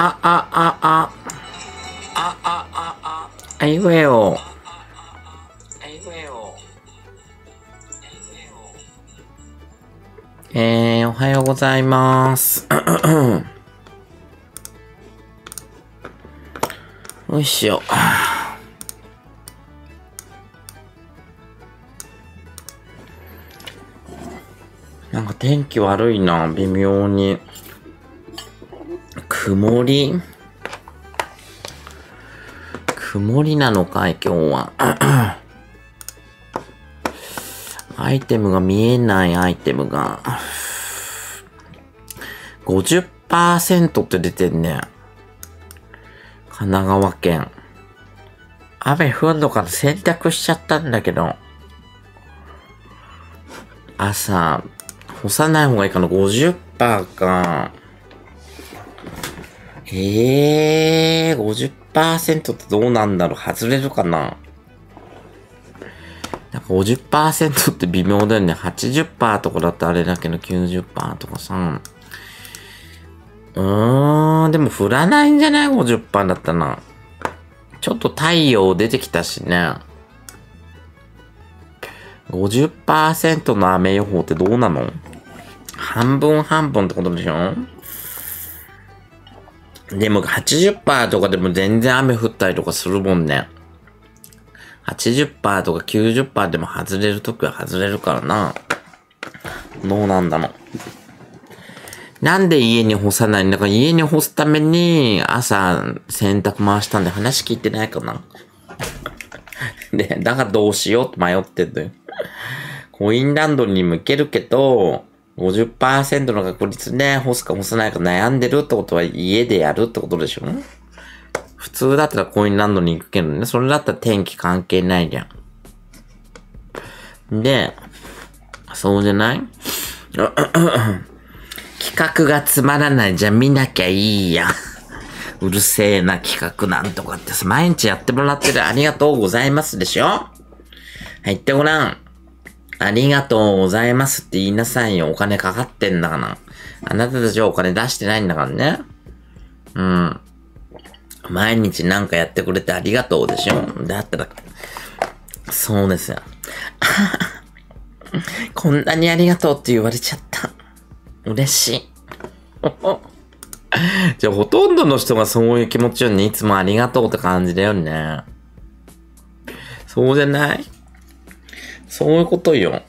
あ、あ、あ、あ。あ、あ、あ、あ。あいうえお。あいうえお。えー、おはようございます。よいしょ。なんか天気悪いな、微妙に。曇り曇りなのかい、今日は。アイテムが見えないアイテムが。50%って出てんね。神奈川県。雨降んのから洗濯しちゃったんだけど。朝、干さない方がいいかな ?50% か。ええ、50%ってどうなんだろう外れるかな？なんか50%って微妙だよね。80%とかだとあれだけど90%とかさ。うーん、でも降らないんじゃない ?50% だったな。ちょっと太陽出てきたしね。50%の雨予報ってどうなの？半分半分ってことでしょ？でも80%とかでも全然雨降ったりとかするもんね。80%とか90%でも外れるときは外れるからな。どうなんだろう。なんで家に干さないんだから家に干すために朝洗濯回したんで話聞いてないかな。で、だからどうしようって迷ってんだよ。コインランドリーにも行けるけど、50%の確率で干すか干さないか悩んでるってことは家でやるってことでしょ？普通だったらコインランドに行くけどね。それだったら天気関係ないじゃん。で、そうじゃない？企画がつまらないじゃ見なきゃいいや。うるせえな企画なんとかってさ、毎日やってもらってるありがとうございますでしょ？はい、言ってごらん。ありがとうございますって言いなさいよ。お金かかってんだから。あなたたちはお金出してないんだからね。うん。毎日なんかやってくれてありがとうでしょ。だったら、そうですよ。こんなにありがとうって言われちゃった。嬉しい。じゃあほとんどの人がそういう気持ちよね。いつもありがとうって感じだよね。そうじゃない？そういうことよ。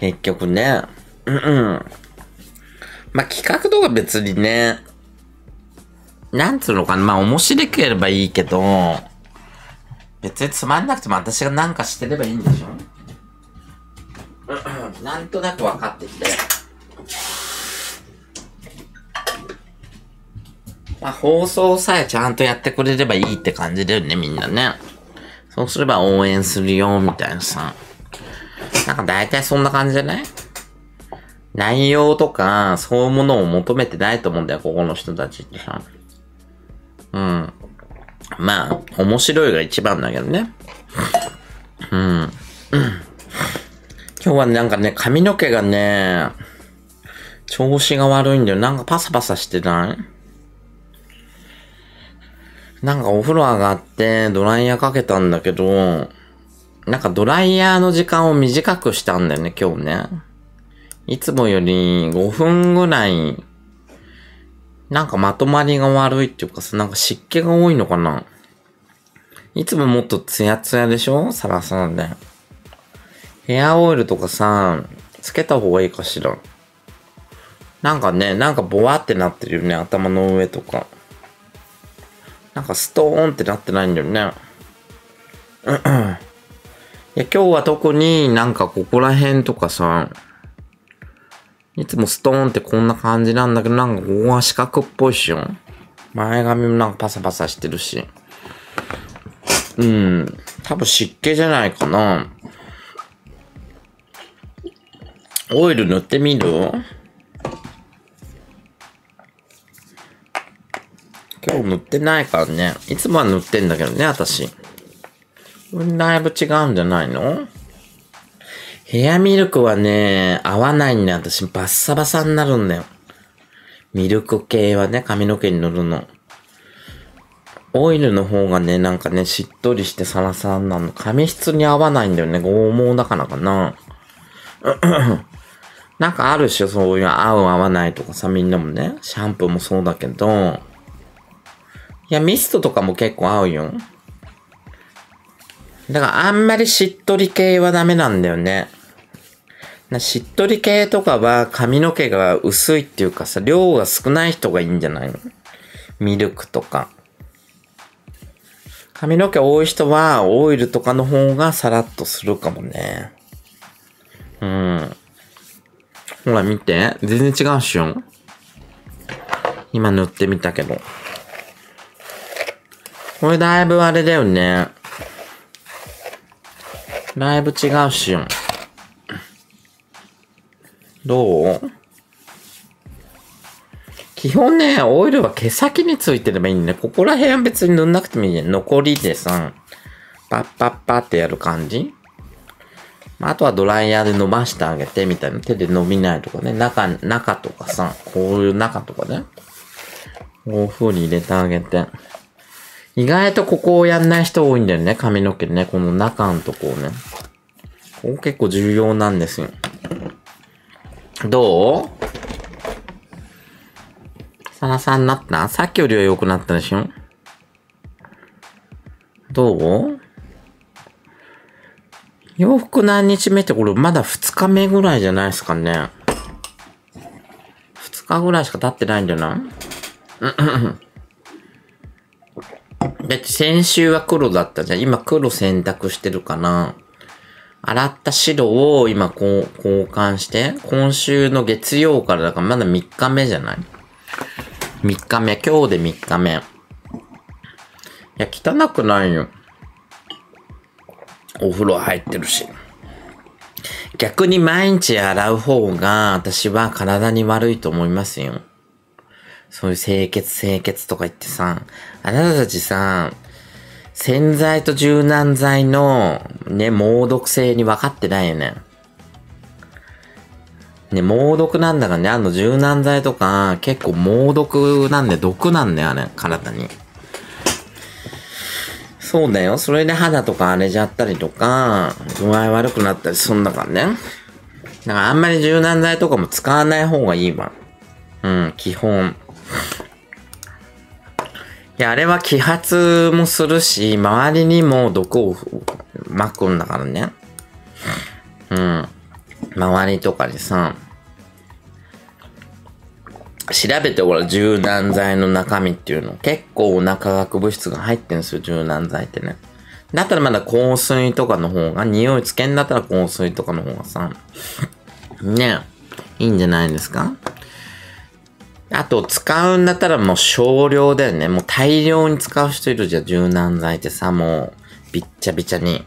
結局ね。うんうん。まあ、企画とか別にね、なんつうのかな。まあ、面白ければいいけど、別につまんなくても私がなんかしてればいいんでしょうんなんとなく分かってきて。まあ、放送さえちゃんとやってくれればいいって感じだよね、みんなね。そうすれば応援するよ、みたいなさ。なんか大体そんな感じじゃない？内容とか、そういうものを求めてないと思うんだよ、ここの人たちってさ。うん。まあ、面白いが一番だけどね。うん。うん今日はなんかね、髪の毛がね、調子が悪いんだよ。なんかパサパサしてない？なんかお風呂上がってドライヤーかけたんだけど、なんかドライヤーの時間を短くしたんだよね、今日ね。いつもより5分ぐらい、なんかまとまりが悪いっていうかさ、なんか湿気が多いのかないつももっとツヤツヤでしょ？サラサラで。ヘアオイルとかさ、つけた方がいいかしら。なんかね、なんかボワってなってるよね、頭の上とか。なんかストーンってなってないんだよね。や、今日は特になんかここら辺とかさ、いつもストーンってこんな感じなんだけど、なんかここが四角っぽいっしょ。前髪もなんかパサパサしてるし。うん。多分湿気じゃないかな。オイル塗ってみる？今日塗ってないからね。いつもは塗ってんだけどね、私。だいぶ違うんじゃないの？ヘアミルクはね、合わないんだよ。私、バッサバサになるんだよ。ミルク系はね、髪の毛に塗るの。オイルの方がね、なんかね、しっとりしてサラサラなの。髪質に合わないんだよね。剛毛だからかな。なんかある種そういう合う合わないとかさ、みんなもね、シャンプーもそうだけど、いや、ミストとかも結構合うよ。だからあんまりしっとり系はダメなんだよね。しっとり系とかは髪の毛が薄いっていうかさ、量が少ない人がいいんじゃないの？ミルクとか。髪の毛多い人はオイルとかの方がサラッとするかもね。うん。ほら見て。全然違うっしょ。今塗ってみたけど。これだいぶあれだよね。だいぶ違うし。どう？基本ね、オイルは毛先についてればいいんだね。ここら辺は別に塗んなくてもいいね。残りでさ、パッパッパってやる感じあとはドライヤーで伸ばしてあげてみたいな。手で伸びないとかね。中、中とかさ、こういう中とかね。こういう風に入れてあげて。意外とここをやんない人多いんだよね。髪の毛ね。この中のとこをね。ここ結構重要なんですよ。どう？サラサラになった？さっきよりは良くなったでしょ？どう？洋服何日目ってこれまだ2日目ぐらいじゃないですかね。2日ぐらいしか経ってないんじゃないだって先週は黒だったじゃん。今黒選択してるかな。洗った白を今こう交換して、今週の月曜からだからまだ3日目じゃない ?3 日目、今日で3日目。いや、汚くないよ。お風呂入ってるし。逆に毎日洗う方が私は体に悪いと思いますよ。そういう清潔清潔とか言ってさ、あなたたちさ、洗剤と柔軟剤のね、猛毒性に分かってないよね。ね、猛毒なんだからね、あの柔軟剤とか結構猛毒なんで毒なんだよね、体に。そうだよ。それで肌とか荒れちゃったりとか、具合悪くなったりすんだからね。だからあんまり柔軟剤とかも使わない方がいいわ。うん、基本。いや、あれは揮発もするし、周りにも毒を巻くんだからね。うん。周りとかでさ、調べてほら、柔軟剤の中身っていうの。結構な化学物質が入ってんですよ、柔軟剤ってね。だったらまだ香水とかの方が、匂いつけんだったら香水とかの方がさ、ね、いいんじゃないですか？あと、使うんだったらもう少量だよね。もう大量に使う人いるじゃん、柔軟剤ってさ、もう、びっちゃびちゃに。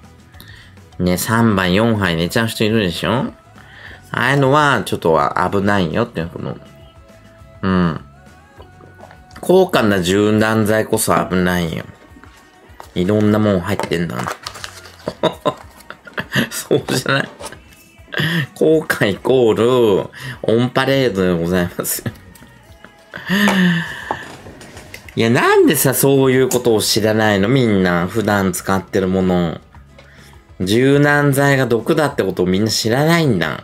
ね、3杯、4杯寝ちゃう人いるでしょ？ああいうのは、ちょっとは危ないよっていうこの、うん。高価な柔軟剤こそ危ないよ。いろんなもん入ってんだな。そうじゃない？高価イコール、オンパレードでございますよ。いや、なんでさ、そういうことを知らないの？みんな、普段使ってるもの。柔軟剤が毒だってことをみんな知らないんだ。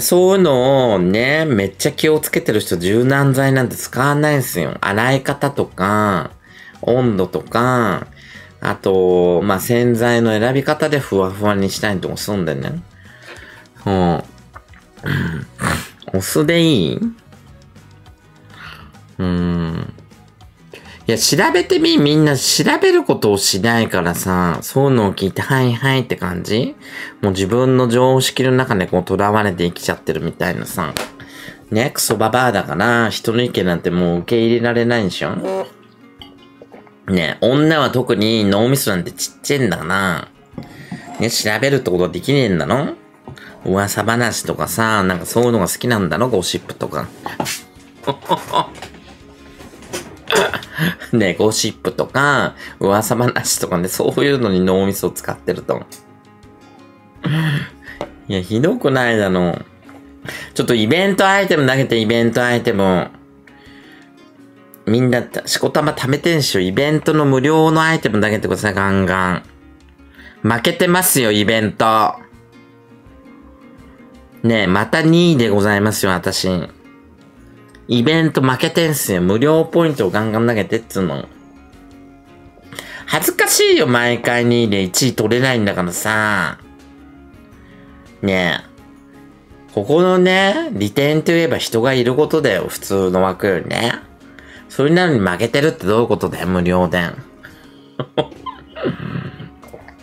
そういうのをね、めっちゃ気をつけてる人、柔軟剤なんて使わないんですよ。洗い方とか、温度とか、あと、まあ、洗剤の選び方でふわふわにしたいとかすんでね。うん。お酢でいい？うん。いや、調べてみ、みんな調べることをしないからさ、そういうのを聞いて、はいはいって感じ？もう自分の常識の中でこう囚われて生きちゃってるみたいなさ。ね、クソババアだから、人の意見なんてもう受け入れられないんでしょ？ね、女は特に脳みそなんてちっちゃいんだな。ね、調べるってことはできねえんだろ？噂話とかさ、なんかそういうのが好きなんだろ？ゴシップとか。ね、ゴシップとか、噂話とかね、そういうのに脳みそを使ってると。いや、ひどくないだろ。ちょっとイベントアイテム投げて、イベントアイテム。みんな、しこたま貯めてんしょ。イベントの無料のアイテム投げてください、ガンガン。負けてますよ、イベント。ねえ、また2位でございますよ、私。イベント負けてんすよ。無料ポイントをガンガン投げてっつうの。恥ずかしいよ、毎回2位で1位取れないんだからさ。ねえ。ここのね、利点と言えば人がいることだよ、普通の枠よりね。それなのに負けてるってどういうことだよ、無料で。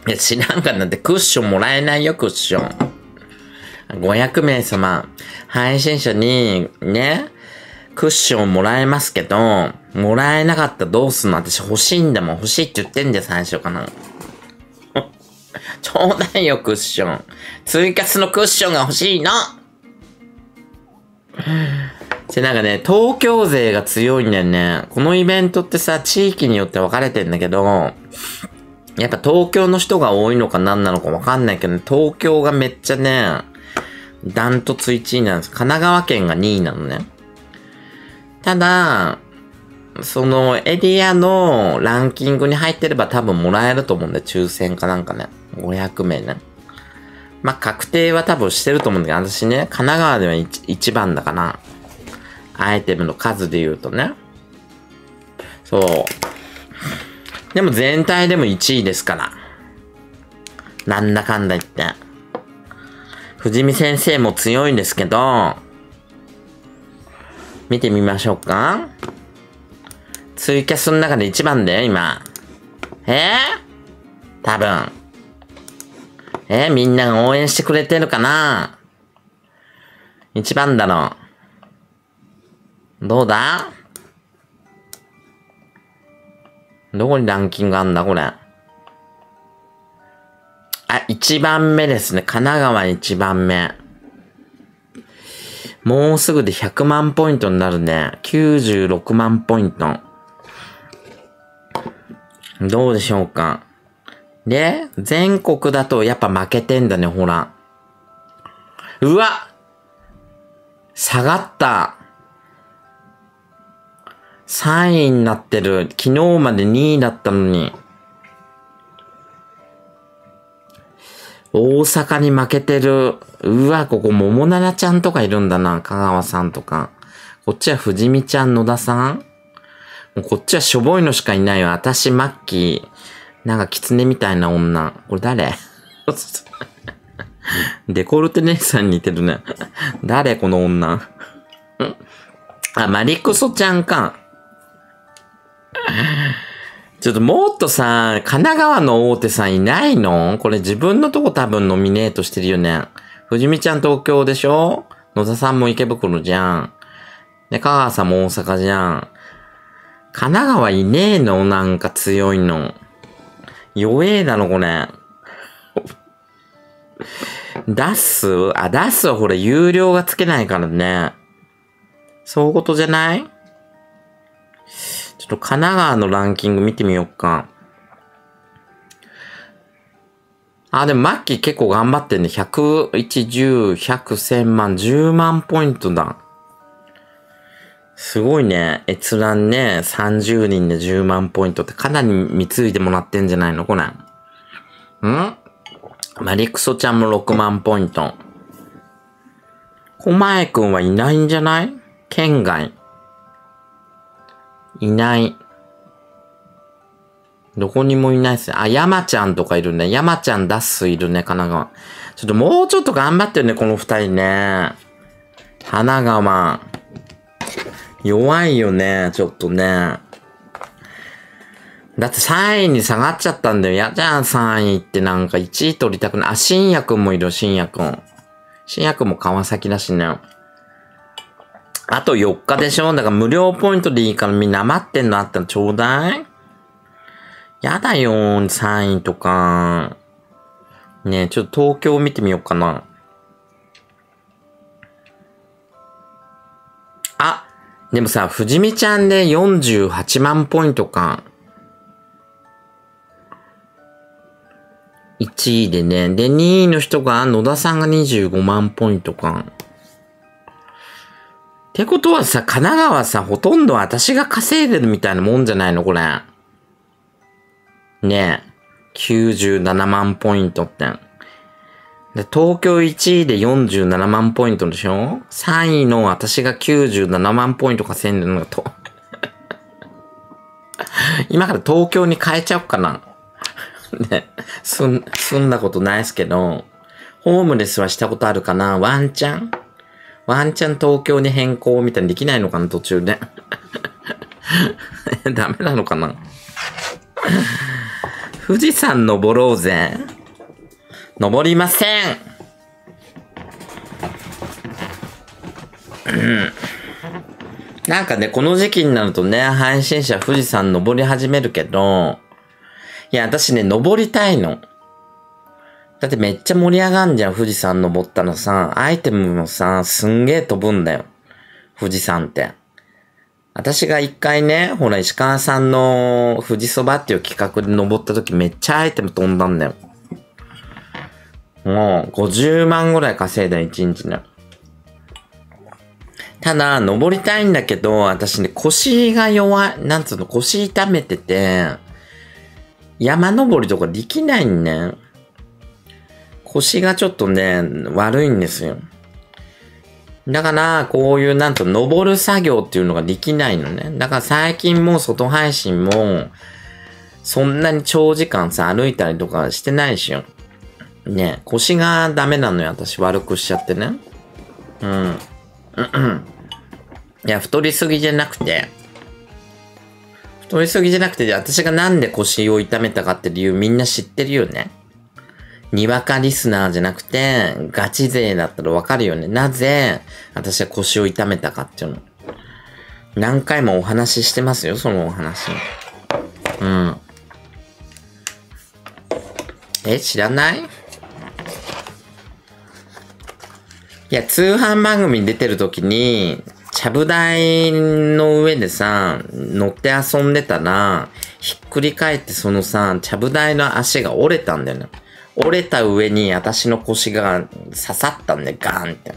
いや、知らんかなんてクッションもらえないよ、クッション。500名様、配信者に、ね、クッションもらえますけど、もらえなかったらどうすんの？私欲しいんだもん。欲しいって言ってんだよ、最初かな。ちょうだいよ、クッション。追加のクッションが欲しいので、なんかね、東京勢が強いんだよね。このイベントってさ、地域によって分かれてんだけど、やっぱ東京の人が多いのか何なのか分かんないけど、ね東京がめっちゃね、ダントツ1位なんです。神奈川県が2位なのね。ただ、そのエリアのランキングに入ってれば多分もらえると思うんで、抽選かなんかね。500名ね。まあ、確定は多分してると思うんだけど、私ね、神奈川では 1, 番だかな。アイテムの数で言うとね。そう。でも全体でも1位ですから。なんだかんだ言って。藤見先生も強いんですけど、見てみましょうか。ツイキャスの中で1番だよ、今。え？ー、多分。えー、みんなが応援してくれてるかな ?1 番だろう。どうだ？どこにランキングあんだ、これ？あ、1番目ですね。神奈川1番目。もうすぐで100万ポイントになるね。96万ポイント。どうでしょうか？で、全国だとやっぱ負けてんだね、ほら。うわ下がった。3位になってる。昨日まで2位だったのに。大阪に負けてる。うわ、ここ桃奈々ちゃんとかいるんだな。香川さんとか。こっちは藤見ちゃん、野田さんもうこっちはしょぼいのしかいないよ。私、マッキー。なんか狐みたいな女。これ誰？デコルテ姉さん似てるね。誰？この女。あ、マリクソちゃんか。ちょっともっとさ、神奈川の大手さんいないの？これ自分のとこ多分ノミネートしてるよね。藤見ちゃん東京でしょ？野田さんも池袋じゃん。で、香川さんも大阪じゃん。神奈川いねえの？なんか強いの。弱えだろ、これ。ダッス？あ、ダッスはほら、有料がつけないからね。そういうことじゃない？っと神奈川のランキング見てみようか。あ、でもマッキー結構頑張ってんね。101、10、100,000万、10万ポイントだ。すごいね。閲覧ね、30人で10万ポイントってかなり貢いでもらってんじゃないの？これ。ん？マリクソちゃんも6万ポイント。コマエくんはいないんじゃない？県外。いない。どこにもいないっすね。あ、山ちゃんとかいるね。山ちゃんダッスいるね、神奈川。ちょっともうちょっと頑張ってるね、この二人ね。神奈川。弱いよね、ちょっとね。だって3位に下がっちゃったんだよ。やじゃん、3位ってなんか1位取りたくない。あ、深夜くんもいる、深夜くん。深夜くんも川崎だしね。あと4日でしょ？だから無料ポイントでいいからみんな余ってんのあったらちょうだいやだよ、3位とか。ねえ、ちょっと東京見てみようかな。あ、でもさ、藤見ちゃんで48万ポイントか。1位でね。で、2位の人が野田さんが25万ポイントか。ってことはさ、神奈川さ、ほとんど私が稼いでるみたいなもんじゃないのこれ。ねえ。97万ポイントって。で、東京1位で47万ポイントでしょ ?3 位の私が97万ポイント稼いでるのと。今から東京に変えちゃおうかな。ね、すん、住んだことないですけど、ホームレスはしたことあるかな？ワンチャンワンチャン東京に変更みたいにできないのかな途中で。ダメなのかな富士山登ろうぜ。登りません。うん。なんかね、この時期になるとね、配信者富士山登り始めるけど、いや、私ね、登りたいの。だってめっちゃ盛り上がんじゃん、富士山登ったのさ。アイテムもさ、すんげえ飛ぶんだよ。富士山って。私が一回ね、ほら、石川さんの富士そばっていう企画で登った時めっちゃアイテム飛んだんだよ。もう、50万ぐらい稼いだ1日ね。ただ、登りたいんだけど、私ね、腰が弱い、なんつうの、腰痛めてて、山登りとかできないんね。腰がちょっとね、悪いんですよ。だから、こういうなんと登る作業っていうのができないのね。だから最近もう外配信も、そんなに長時間さ、歩いたりとかしてないしよ。ね、腰がダメなのよ、私悪くしちゃってね。うん。いや、太りすぎじゃなくて、太りすぎじゃなくて、私がなんで腰を痛めたかって理由みんな知ってるよね。にわかリスナーじゃなくて、ガチ勢だったらわかるよね。なぜ、私は腰を痛めたかっていうの。何回もお話ししてますよ、そのお話。うん。え、知らない？いや、通販番組に出てる時に、ちゃぶ台の上でさ、乗って遊んでたら、ひっくり返ってそのさ、ちゃぶ台の足が折れたんだよね。折れた上に私の腰が刺さったんで、ガーンって。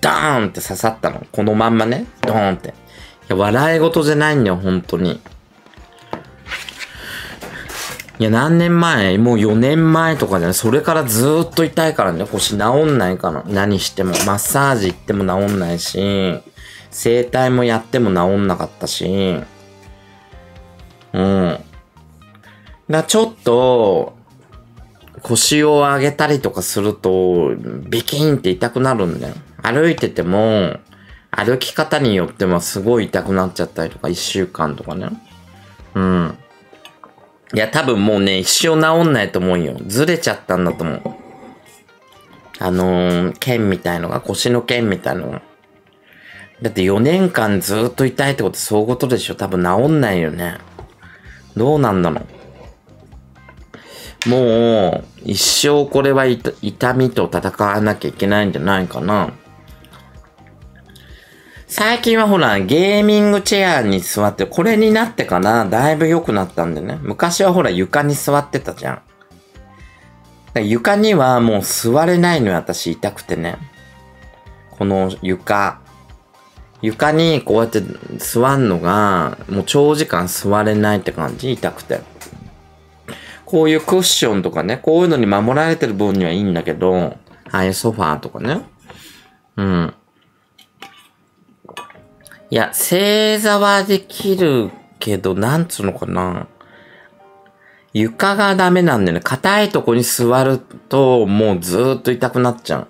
ダーンって刺さったの。このまんまね。ドーンって。いや、笑い事じゃないんだよ、本当に。いや、何年前？もう4年前とかじゃないそれからずーっと痛いからね。腰治んないから。何しても。マッサージ行っても治んないし、整体もやっても治んなかったし、うん。だちょっと、腰を上げたりとかすると、ビキンって痛くなるんだよ。歩いてても、歩き方によってはすごい痛くなっちゃったりとか、一週間とかね。うん。いや、多分もうね、一生治んないと思うよ。ずれちゃったんだと思う。あのー、剣みたいのが、腰の剣みたいのが。だって4年間ずっと痛いってことそういうことでしょ多分治んないよね。どうなんだろう。もう、一生これは痛みと戦わなきゃいけないんじゃないかな。最近はほら、ゲーミングチェアに座って、これになってからだいぶ良くなったんでね。昔はほら床に座ってたじゃん。床にはもう座れないのよ、私痛くてね。この床。床にこうやって座んのが、もう長時間座れないって感じ痛くて。こういうクッションとかね、こういうのに守られてる分にはいいんだけど、ああいうソファーとかね。うん。いや、正座はできるけど、なんつうのかな。床がダメなんだよね。硬いとこに座ると、もうずーっと痛くなっちゃう。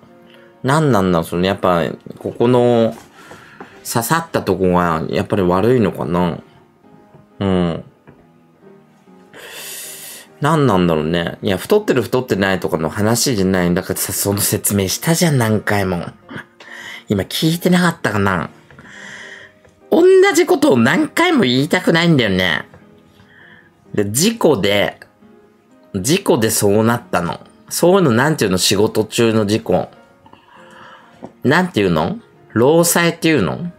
なんなんだそのやっぱ、ここの、刺さったとこが、やっぱり悪いのかな。うん。何なんだろうね。いや、太ってる太ってないとかの話じゃないんだからさ、その説明したじゃん、何回も。今聞いてなかったかな同じことを何回も言いたくないんだよね。で、事故で、事故でそうなったの。そういうのなんていうの仕事中の事故。なんていうの？労災っていうの？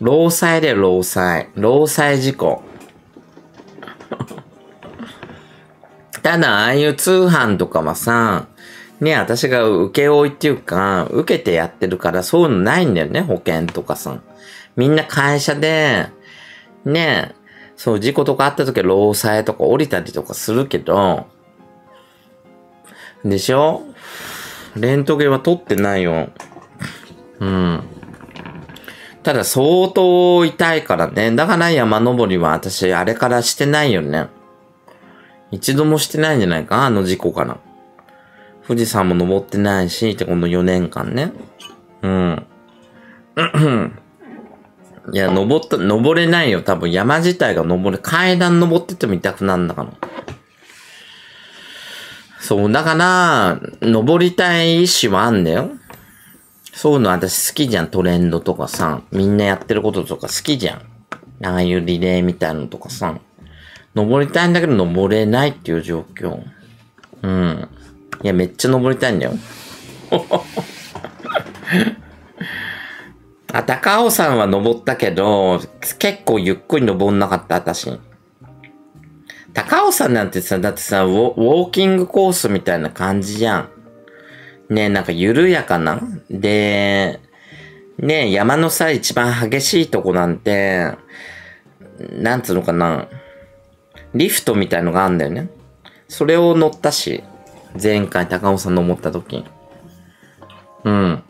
労災だよ、労災。労災事故。ただ、ああいう通販とかはさ、ね、私が請負いっていうか、受けてやってるからそういうのないんだよね、保険とかさ。みんな会社で、ね、そう、事故とかあった時は労災とか降りたりとかするけど、でしょ？レントゲンは取ってないよ。うん。ただ相当痛いからね。だから山登りは私あれからしてないよね。一度もしてないんじゃないかあの事故から。富士山も登ってないし、ってこの4年間ね。うん。いや、登った、登れないよ。多分山自体が登れ、階段登ってても痛くなるんだから。そう、だから、登りたい意志はあんだよ。そういうの私好きじゃん、トレンドとかさ。みんなやってることとか好きじゃん。ああいうリレーみたいなのとかさ。登りたいんだけど登れないっていう状況。うん。いや、めっちゃ登りたいんだよ。あ、高尾山は登ったけど、結構ゆっくり登んなかった、私。高尾山なんてさ、だってさウォ、ウォーキングコースみたいな感じじゃん。ねなんか緩やかなで、ね山のさ、一番激しいとこなんて、なんつうのかな。リフトみたいのがあんだよね。それを乗ったし、前回高尾山登った時。うん。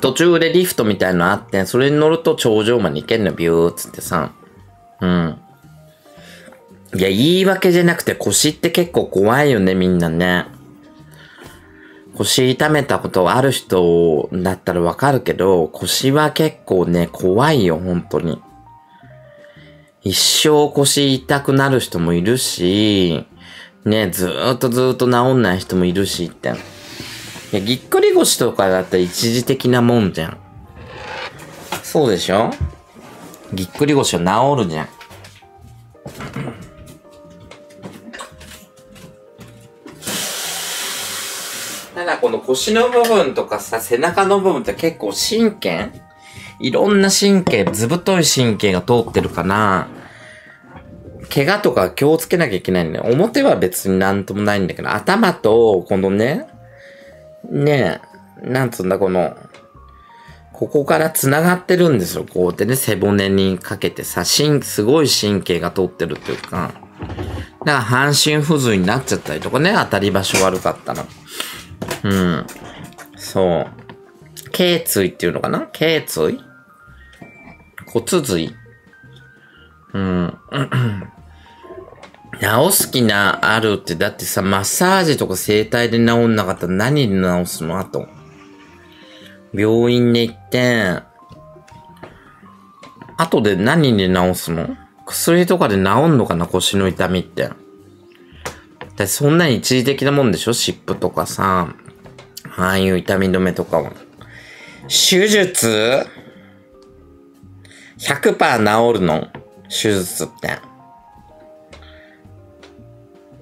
途中でリフトみたいのあって、それに乗ると頂上まで行けんの、ビューっつってさ。うん。いや、言い訳じゃなくて腰って結構怖いよね、みんなね。腰痛めたことある人だったらわかるけど、腰は結構ね、怖いよ、本当に。一生腰痛くなる人もいるし、ね、ずーっとずーっと治んない人もいるしって。いや、ぎっくり腰とかだったら一時的なもんじゃん。そうでしょ？ぎっくり腰は治るじゃん。ただこの腰の部分とかさ、背中の部分って結構神経いろんな神経、ずぶとい神経が通ってるかな。怪我とか気をつけなきゃいけないんだよ。表は別になんともないんだけど、頭と、このね、ねえ、なんつうんだ、この、ここから繋がってるんですよ。こうやってね、背骨にかけてさ、しすごい神経が通ってるっていうか、だから半身不随になっちゃったりとかね、当たり場所悪かったら。うん。そう。頸椎っていうのかな？頸椎？骨髄うん。治す気な、あるって、だってさ、マッサージとか整体で治んなかったら何で治すのあと。病院で行って、後で何で治すの？薬とかで治んのかな？腰の痛みって。だそんなに一時的なもんでしょ？湿布とかさ。ああいう痛み止めとかは。手術？?100% 治るの？手術って。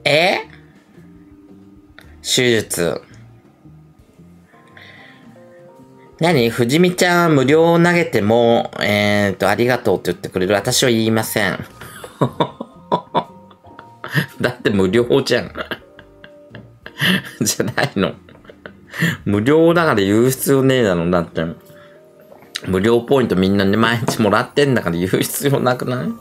え？手術。何？藤見ちゃん無料投げても、えー、っと、ありがとうって言ってくれる？私は言いません。だって無料じゃん。じゃないの。無料だから言う必要ねえだろ、だって。無料ポイントみんなね、毎日もらってんだから言う必要なくない？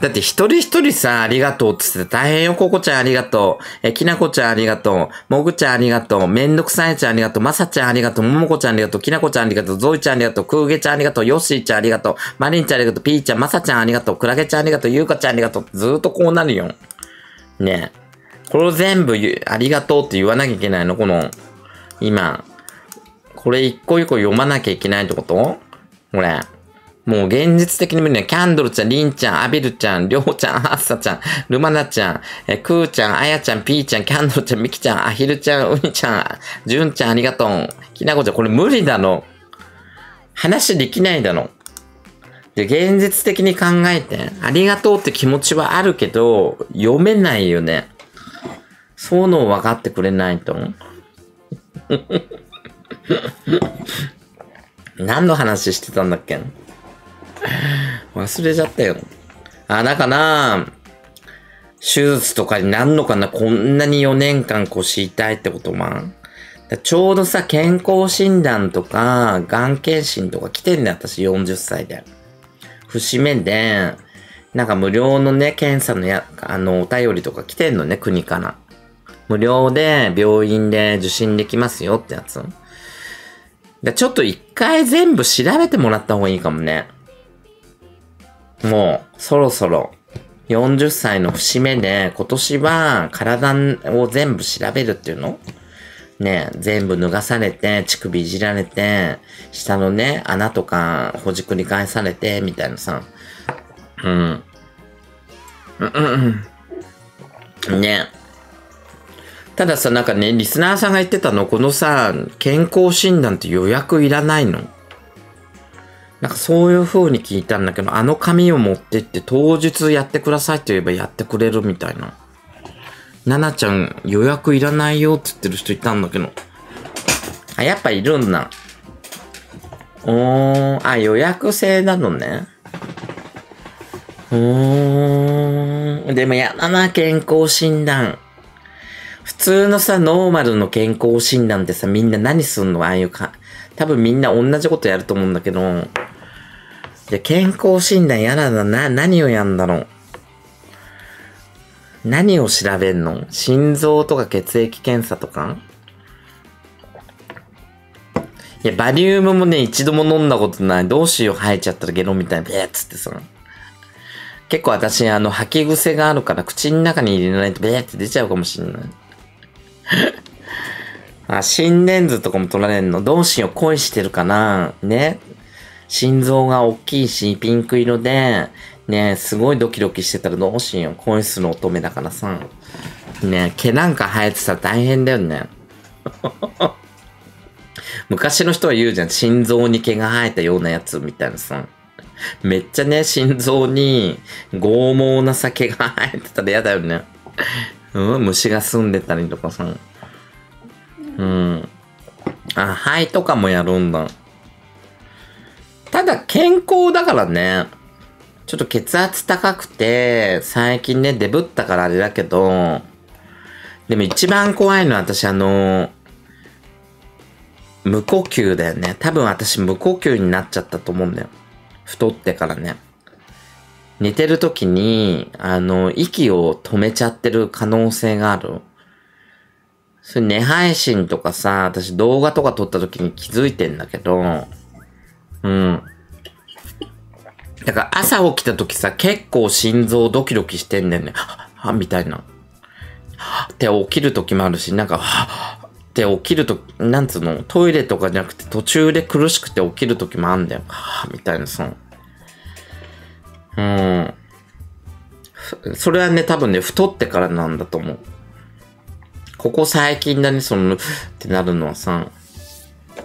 だって一人一人さ、ありがとうって言って大変よ、ココちゃんありがとう。え、きなこちゃんありがとう。もぐちゃんありがとう。めんどくさいちゃんありがとう。まさちゃんありがとう。ももこちゃんありがとう。きなこちゃんありがとう。ゾイちゃんありがとう。くうげちゃんありがとう。よしーちゃんありがとう。まりんちゃんありがとう。ぴーちゃん、まさちゃんありがとう。くらげちゃんありがとう。ゆうかちゃんありがとう。ずーっとこうなるよ。ねえ。これを全部ありがとうって言わなきゃいけないの？この、今。これ一個一個読まなきゃいけないってこと？これ。もう現実的に見るには、キャンドルちゃん、リンちゃん、アビルちゃん、りょうちゃん、ハッサちゃん、ルマナちゃん、え、クーちゃん、あやちゃん、ピーちゃん、キャンドルちゃん、ミキちゃん、アヒルちゃん、ウニちゃん、ジュンちゃん、ありがとう。きなこちゃん、これ無理だの。話できないだの。で、現実的に考えて、ありがとうって気持ちはあるけど、読めないよね。そうのを分かってくれないと。何の話してたんだっけ忘れちゃったよ。あ、だから、手術とかになんのかな？こんなに4年間腰痛いってこともちょうどさ、健康診断とか、がん検診とか来てんね私40歳で。節目で、なんか無料のね、検査のや、あの、お便りとか来てんのね、国から。無料で病院で受診できますよってやつ。でちょっと一回全部調べてもらった方がいいかもね。もう、そろそろ、40歳の節目で、今年は体を全部調べるっていうの？ね、全部脱がされて、乳首いじられて、下のね、穴とかほじくり返されて、みたいなさ。うん。うんうんうん。ね。たださ、なんかね、リスナーさんが言ってたの、このさ、健康診断って予約いらないのなんかそういう風に聞いたんだけど、あの紙を持ってって当日やってくださいって言えばやってくれるみたいな。ななちゃん予約いらないよって言ってる人いたんだけど。あ、やっぱいるんだ。おー、あ、予約制なのね。うーん。でもやだな、健康診断。普通のさ、ノーマルの健康診断ってさ、みんな何すんの？ああいうか。多分みんな同じことやると思うんだけど。で、健康診断やだな。何をやんだろう。何を調べんの？心臓とか血液検査とか？いや、バリウムもね、一度も飲んだことない。どうしよう、生えちゃったらゲロみたいな、ベーっつってさ。結構私、あの、吐き癖があるから、口の中に入れないとベーって出ちゃうかもしんない。あ、心電図とかも取られんの？どうしよう、恋してるかな？ね？心臓が大きいし、ピンク色で、ねすごいドキドキしてたらどうしよう。恋する乙女だからさ。ね毛なんか生えてたら大変だよね。昔の人は言うじゃん。心臓に毛が生えたようなやつみたいなさ。めっちゃね、心臓に剛毛な酒が生えてたら嫌だよね。うん、虫が住んでたりとかさ。うん。あ、肺とかもやるんだ。ただ健康だからね。ちょっと血圧高くて、最近ね、デブったからあれだけど、でも一番怖いのは私あの、無呼吸だよね。多分私無呼吸になっちゃったと思うんだよ。太ってからね。寝てる時に、あの、息を止めちゃってる可能性がある。それ寝配信とかさ、私動画とか撮った時に気づいてんだけど、うん。だから朝起きた時さ、結構心臓ドキドキしてんだよね。はみたいな。って起きる時もあるし、なんか、はって起きると、なんつうの、トイレとかじゃなくて途中で苦しくて起きる時もあんだよ。はみたいなさ。うん。それはね、多分ね、太ってからなんだと思う。ここ最近だね、その、ってなるのはさ。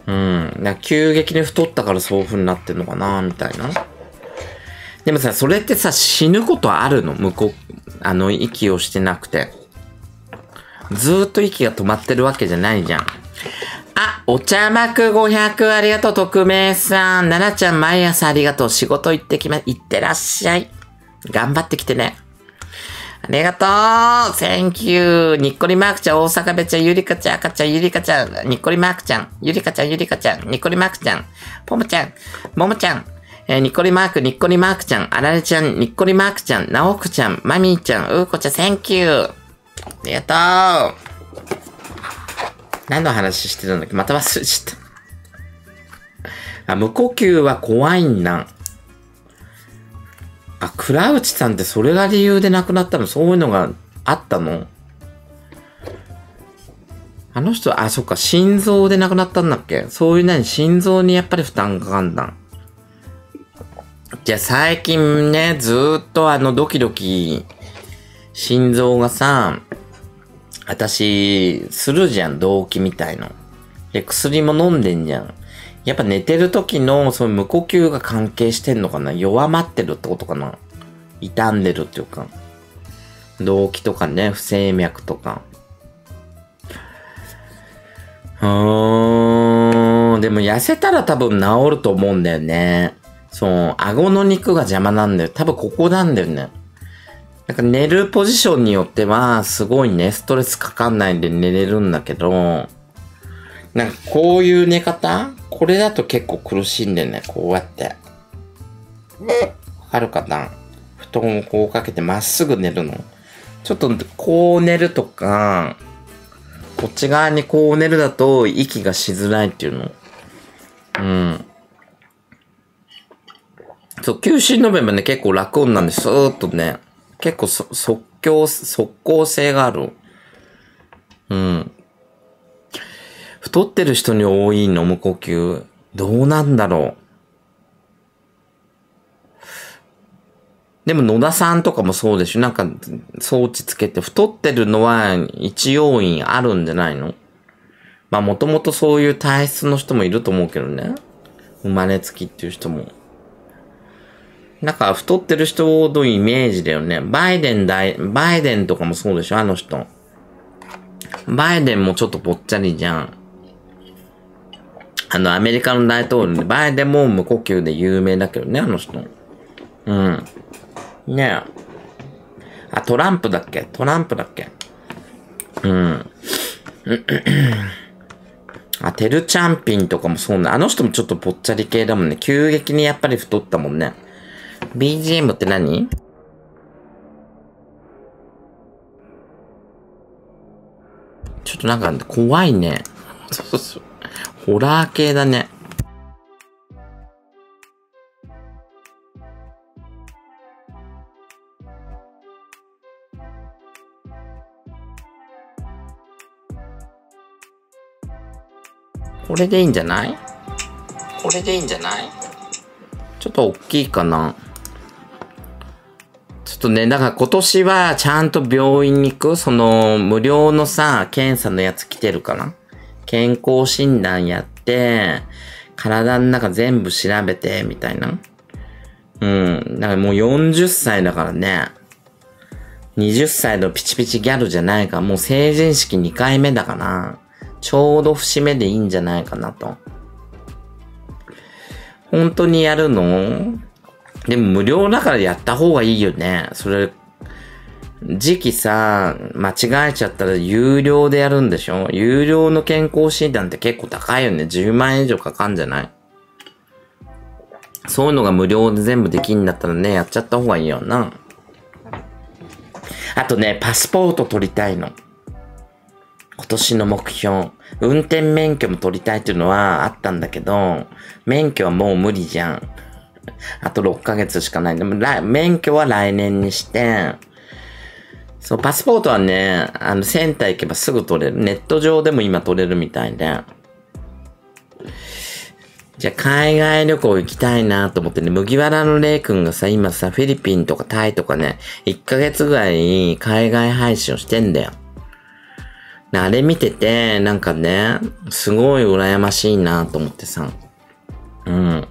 うん。な急激に太ったからそういう風になってんのかなみたいな。でもさ、それってさ、死ぬことあるの？向こう、あの、息をしてなくて。ずーっと息が止まってるわけじゃないじゃん。あ、お茶幕500ありがとう、匿名さん。奈々ちゃん、毎朝ありがとう。仕事行ってきま、行ってらっしゃい。頑張ってきてね。ありがとう !Thank you! にっこりマークちゃん、大阪べちゃん、ゆりかちゃん、赤ちゃん、ゆりかちゃん、にっこりマークちゃん、ゆりかちゃん、ゆりかちゃん、にっこりマークちゃん、ぽもちゃん、ももちゃん、えー、にっこりマーク、にっこりマークちゃん、あられちゃん、にっこりマークちゃん、なおくちゃん、まみーちゃん、うーこちゃん、Thank you! ありがとう何の話してるんだっけ？また忘れちゃった。あ、無呼吸は怖いんだ。あ、倉内さんってそれが理由で亡くなったの？そういうのがあったの？あの人、あ、そっか、心臓で亡くなったんだっけ？そういう何心臓にやっぱり負担かかんだ。じゃあ最近ね、ずっとあのドキドキ、心臓がさ、私、するじゃん、動悸みたいの。で、薬も飲んでんじゃん。やっぱ寝てる時の、その無呼吸が関係してんのかな？弱まってるってことかな？傷んでるっていうか。動悸とかね、不整脈とか。うーん、でも痩せたら多分治ると思うんだよね。そう、顎の肉が邪魔なんだよ。多分ここなんだよね。なんか寝るポジションによっては、すごいね、ストレスかかんないんで寝れるんだけど、なんかこういう寝方これだと結構苦しいんでね、こうやって。わかるかな？布団をこうかけてまっすぐ寝るの。ちょっとこう寝るとか、こっち側にこう寝るだと息がしづらいっていうの。うん。そう、休止のべもね、結構楽音なんで、スーッとね、結構即興、即効性がある。うん。太ってる人に多い飲む呼吸、どうなんだろう。でも野田さんとかもそうでしょなんか装置つけて太ってるのは一要因あるんじゃないの？まあもともとそういう体質の人もいると思うけどね。生まれつきっていう人も。なんか太ってる人のイメージだよね。バイデン大、バイデンとかもそうでしょあの人。バイデンもちょっとぽっちゃりじゃん。あの、アメリカの大統領で、バイデンも無呼吸で有名だけどね、あの人。うん。ねえ。あ、トランプだっけ？トランプだっけ？うん。あ、テルチャンピンとかもそうね。あの人もちょっとぽっちゃり系だもんね。急激にやっぱり太ったもんね。BGM って何？ちょっとなんか怖いね。そうそうそう。ホラー系だね。これでいいんじゃない？これでいいんじゃない？ちょっと大きいかな。ちょっとね、だから今年はちゃんと病院に行く、その無料のさ、検査のやつ来てるかな？健康診断やって、体の中全部調べて、みたいな？うん。だからもう40歳だからね。20歳のピチピチギャルじゃないか、もう成人式2回目だから、ちょうど節目でいいんじゃないかなと。本当にやるの？でも無料だからやった方がいいよね。それ、時期さ、間違えちゃったら有料でやるんでしょ？有料の健康診断って結構高いよね。10万円以上かかんじゃない？そういうのが無料で全部できんだったらね、やっちゃった方がいいよな。あとね、パスポート取りたいの。今年の目標。運転免許も取りたいっていうのはあったんだけど、免許はもう無理じゃん。あと6ヶ月しかない。でも、免許は来年にして、そう、パスポートはね、あの、センター行けばすぐ取れる。ネット上でも今取れるみたいで。じゃあ、海外旅行行きたいなと思ってね、麦わらのレイ君がさ、今さ、フィリピンとかタイとかね、1ヶ月ぐらい海外配信をしてんだよ。あれ見てて、なんかね、すごい羨ましいなと思ってさ。うん。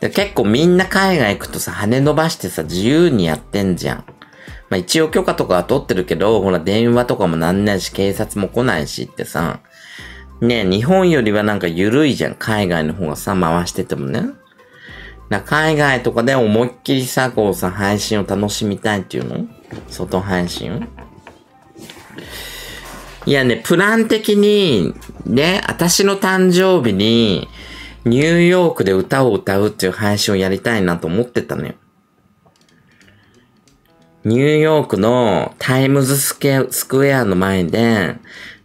で結構みんな海外行くとさ、羽伸ばしてさ、自由にやってんじゃん。まあ一応許可とかは取ってるけど、ほら電話とかもなんないし、警察も来ないしってさ、ね日本よりはなんか緩いじゃん。海外の方がさ、回しててもね。な海外とかで思いっきりさ、こうさ、配信を楽しみたいっていうの？外配信いやね、プラン的に、ね、私の誕生日に、ニューヨークで歌を歌うっていう配信をやりたいなと思ってたのよ。ニューヨークのタイムズスクエアの前で、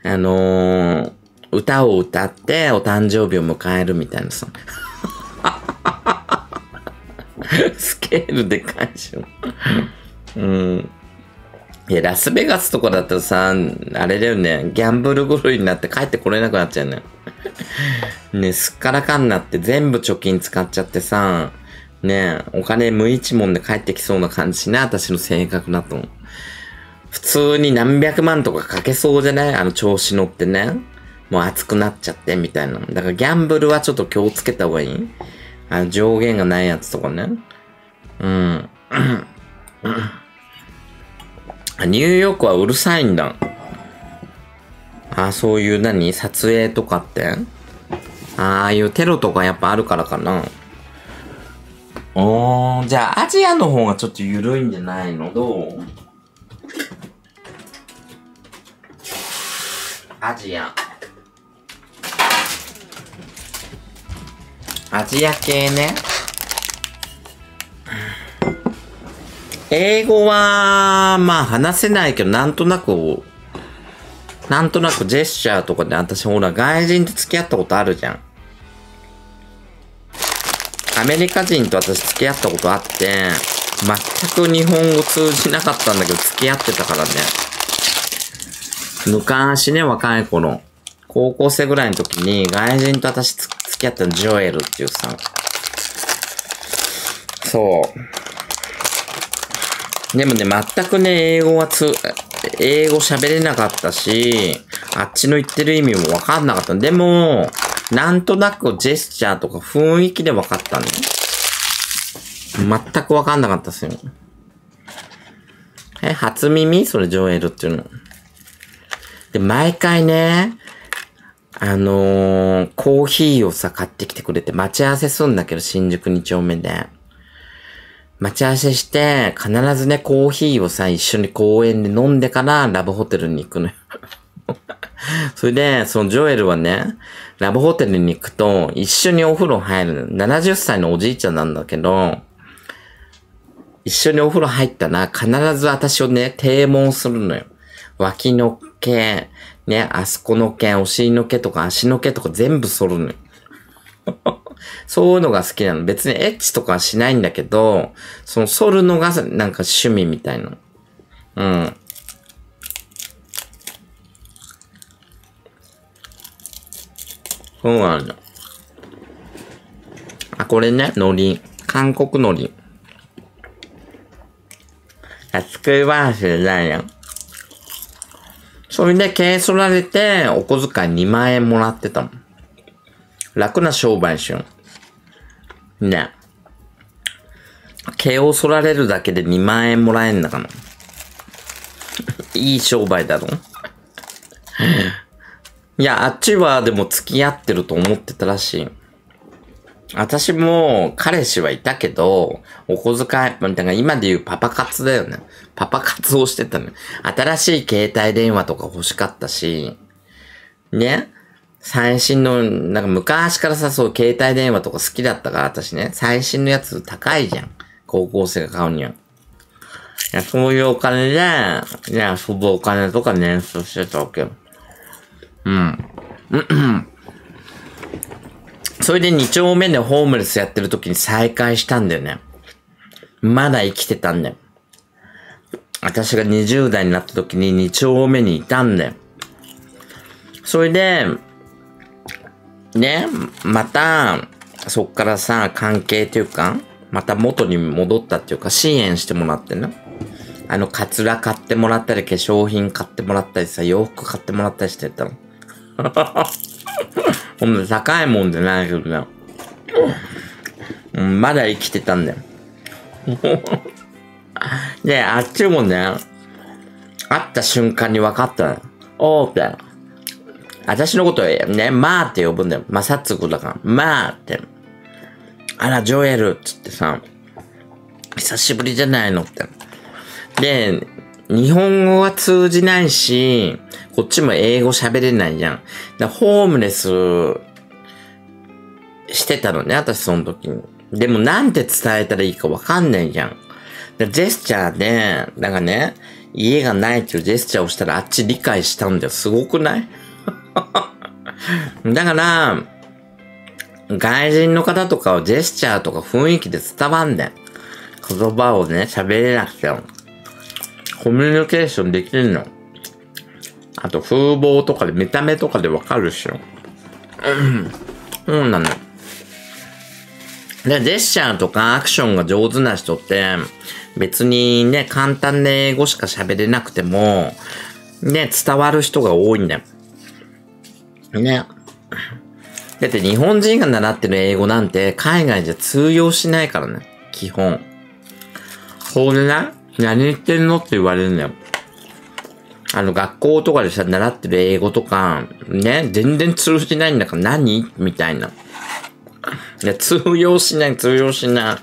あのー、歌を歌ってお誕生日を迎えるみたいなさ。スケールでかいでしょ。うん。いや、ラスベガスとかだったらさ、あれだよね、ギャンブル狂いになって帰ってこれなくなっちゃうね。ね、すっからかんなって全部貯金使っちゃってさ、ねお金無一文で帰ってきそうな感じしな、私の性格だと。普通に何百万とかかけそうじゃない？あの調子乗ってね。もう熱くなっちゃってみたいな。だからギャンブルはちょっと気をつけた方がいいあの上限がないやつとかね。うん。ニューヨークはうるさいんだ。あ、そういう何？撮影とかって？ああいうテロとかやっぱあるからかな。おー、じゃあアジアの方がちょっと緩いんじゃないの？どう？アジア。アジア系ね。英語は、まあ話せないけど、なんとなく、なんとなくジェスチャーとかで私ほら外人と付き合ったことあるじゃん。アメリカ人と私付き合ったことあって、全く日本語通じなかったんだけど付き合ってたからね。昔ね、若い頃。高校生ぐらいの時に外人と私付き合ったのジョエルっていうさ。そう。でもね、全くね、英語はつ、英語喋れなかったし、あっちの言ってる意味もわかんなかった。でも、なんとなくジェスチャーとか雰囲気で分かったね。全く分かんなかったっすよ。え、初耳？それジョエルっていうの。で、毎回ね、あのー、コーヒーをさ、買ってきてくれて待ち合わせすんだけど、新宿2丁目で。待ち合わせして、必ずね、コーヒーをさ、一緒に公園で飲んでからラブホテルに行くのよ。それで、そのジョエルはね、ラブホテルに行くと、一緒にお風呂入るの。70歳のおじいちゃんなんだけど、一緒にお風呂入ったら、必ず私をね、堤問するのよ。脇の毛、ね、あそこの毛、お尻の毛とか足の毛とか全部剃るのよ。そういうのが好きなの。別にエッチとかはしないんだけど、その剃るのがなんか趣味みたいな。うん。そうなんだ。あ、これね、海苔。韓国海苔。作り話じゃないやん。それで毛剃られて、お小遣い2万円もらってたもん。楽な商売しよう。ね。毛を剃られるだけで2万円もらえんだから。いい商売だろ いや、あっちはでも付き合ってると思ってたらしい。私も彼氏はいたけど、お小遣い、だから今で言うパパ活だよね。パパ活をしてたね。新しい携帯電話とか欲しかったし、ね。最新の、なんか昔からさ、そう携帯電話とか好きだったから私ね、最新のやつ高いじゃん。高校生が買うには。いや、そういうお金で、いや、遊ぶお金とか捻出してたわけよ。うん。それで2丁目でホームレスやってる時に再会したんだよね。まだ生きてたんだよ。私が20代になった時に2丁目にいたんだよ。それで、ね、また、そっからさ、関係というか、また元に戻ったっていうか、支援してもらってね。あの、カツラ買ってもらったり、化粧品買ってもらったりさ、洋服買ってもらったりしてたの。ほんと高いもんじゃないけどね。まだ生きてたんだよ。で、あっちもね、会った瞬間に分かったの。おーって。私のことね、まあって呼ぶんだよ。まさつくだから、まあって。あら、ジョエルっつってさ、久しぶりじゃないのって。で、日本語は通じないし、こっちも英語喋れないじゃん。だホームレスしてたのね、私その時に。でもなんて伝えたらいいかわかんないじゃん。でジェスチャーで、なんかね、家がないっていうジェスチャーをしたらあっち理解したんだよ。すごくない？だから、外人の方とかはジェスチャーとか雰囲気で伝わんだよ。言葉をね、喋れなくても。コミュニケーションできるの。あと風貌とかで、見た目とかでわかるでしょ。うん。そうなの。で、ジェスチャーとかアクションが上手な人って、別にね、簡単な英語しか喋れなくても、ね、伝わる人が多いんだよ。ね。だって日本人が習ってる英語なんて海外じゃ通用しないからね。基本。そうでな、何言ってんのって言われるんだよ。あの、学校とかでさ、習ってる英語とか、ね、全然通じないんだから何？みたいな。いや、通用しない、通用しな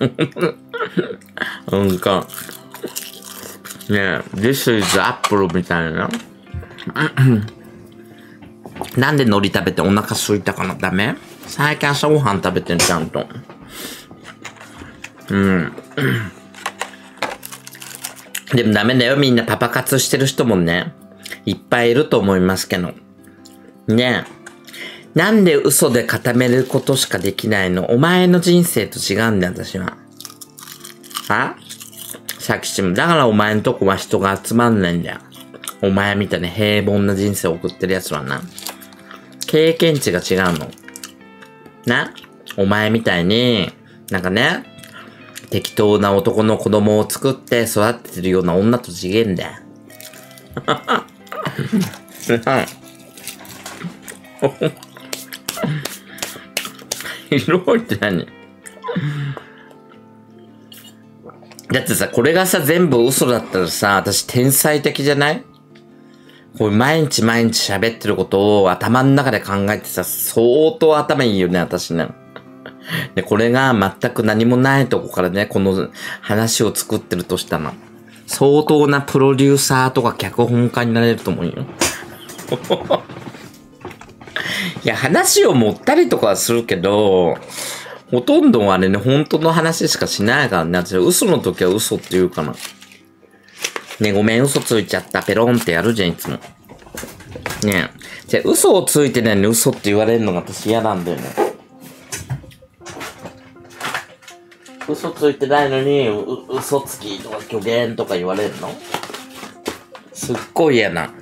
い。なんか、ね、This is Apple みたいな。なんで海苔食べてお腹空いたかな？ダメ？最近朝ごはん食べてんちゃんと。うん。でもダメだよ。みんなパパ活してる人もね、いっぱいいると思いますけど。ねえ。なんで嘘で固めることしかできないの？お前の人生と違うんだよ、私は。あ？さきちも。だからお前んとこは人が集まんないんだよ。お前みたいに平凡な人生を送ってる奴はな。経験値が違うの。な？お前みたいに、なんかね、適当な男の子供を作って育ててるような女と次元だよ。広いって何？だってさ、これがさ、全部嘘だったらさ、私天才的じゃない？これ毎日毎日喋ってることを頭の中で考えてさ、相当頭いいよね、私ね。で、これが全く何もないとこからね、この話を作ってるとしたら、相当なプロデューサーとか脚本家になれると思うよ。いや、話を持ったりとかはするけど、ほとんどはあれね、本当の話しかしないからね。私、嘘の時は嘘って言うかな。ね、ごめん、嘘ついちゃった、ペロンってやるじゃん、いつも。ねじゃ、嘘をついてないのに嘘って言われるのが私嫌なんだよね。嘘ついてないのに、う、嘘つきとか虚言とか言われるの？すっごい嫌な。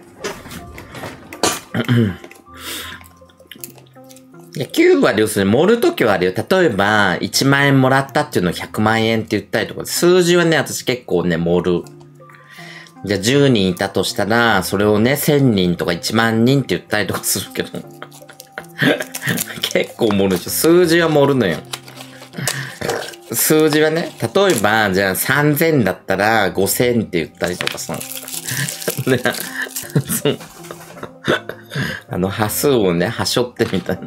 いや、9割要するに盛るときはあるよ。例えば、1万円もらったっていうのを100万円って言ったりとか、数字はね、私結構ね、盛る。じゃあ10人いたとしたら、それをね、1000人とか1万人って言ったりとかするけど。結構盛るでしょ。数字は盛るのよ。数字はね、例えば、じゃあ3000だったら5000って言ったりとかさ。ね、あの、端数をね、はしょってみたいな。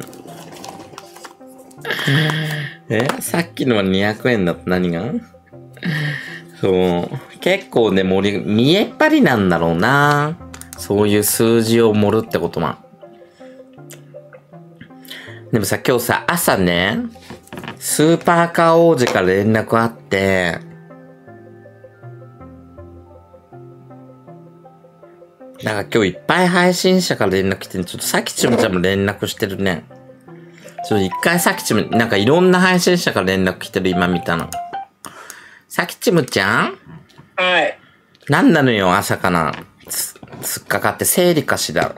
え？さっきのは200円だった何が？そう。結構ね、盛り、見えっ張りなんだろうな。そういう数字を盛るってことは。でもさ、今日さ、朝ね、スーパーカー王子から連絡あって、なんか今日いっぱい配信者から連絡来てちょっとさきちむちゃんも連絡してるね。ちょっと一回さきちむ、なんかいろんな配信者から連絡来てる今見たの。さきちむちゃん？はい。なんなのよ、朝かな。つ、つっかかって生理かしら。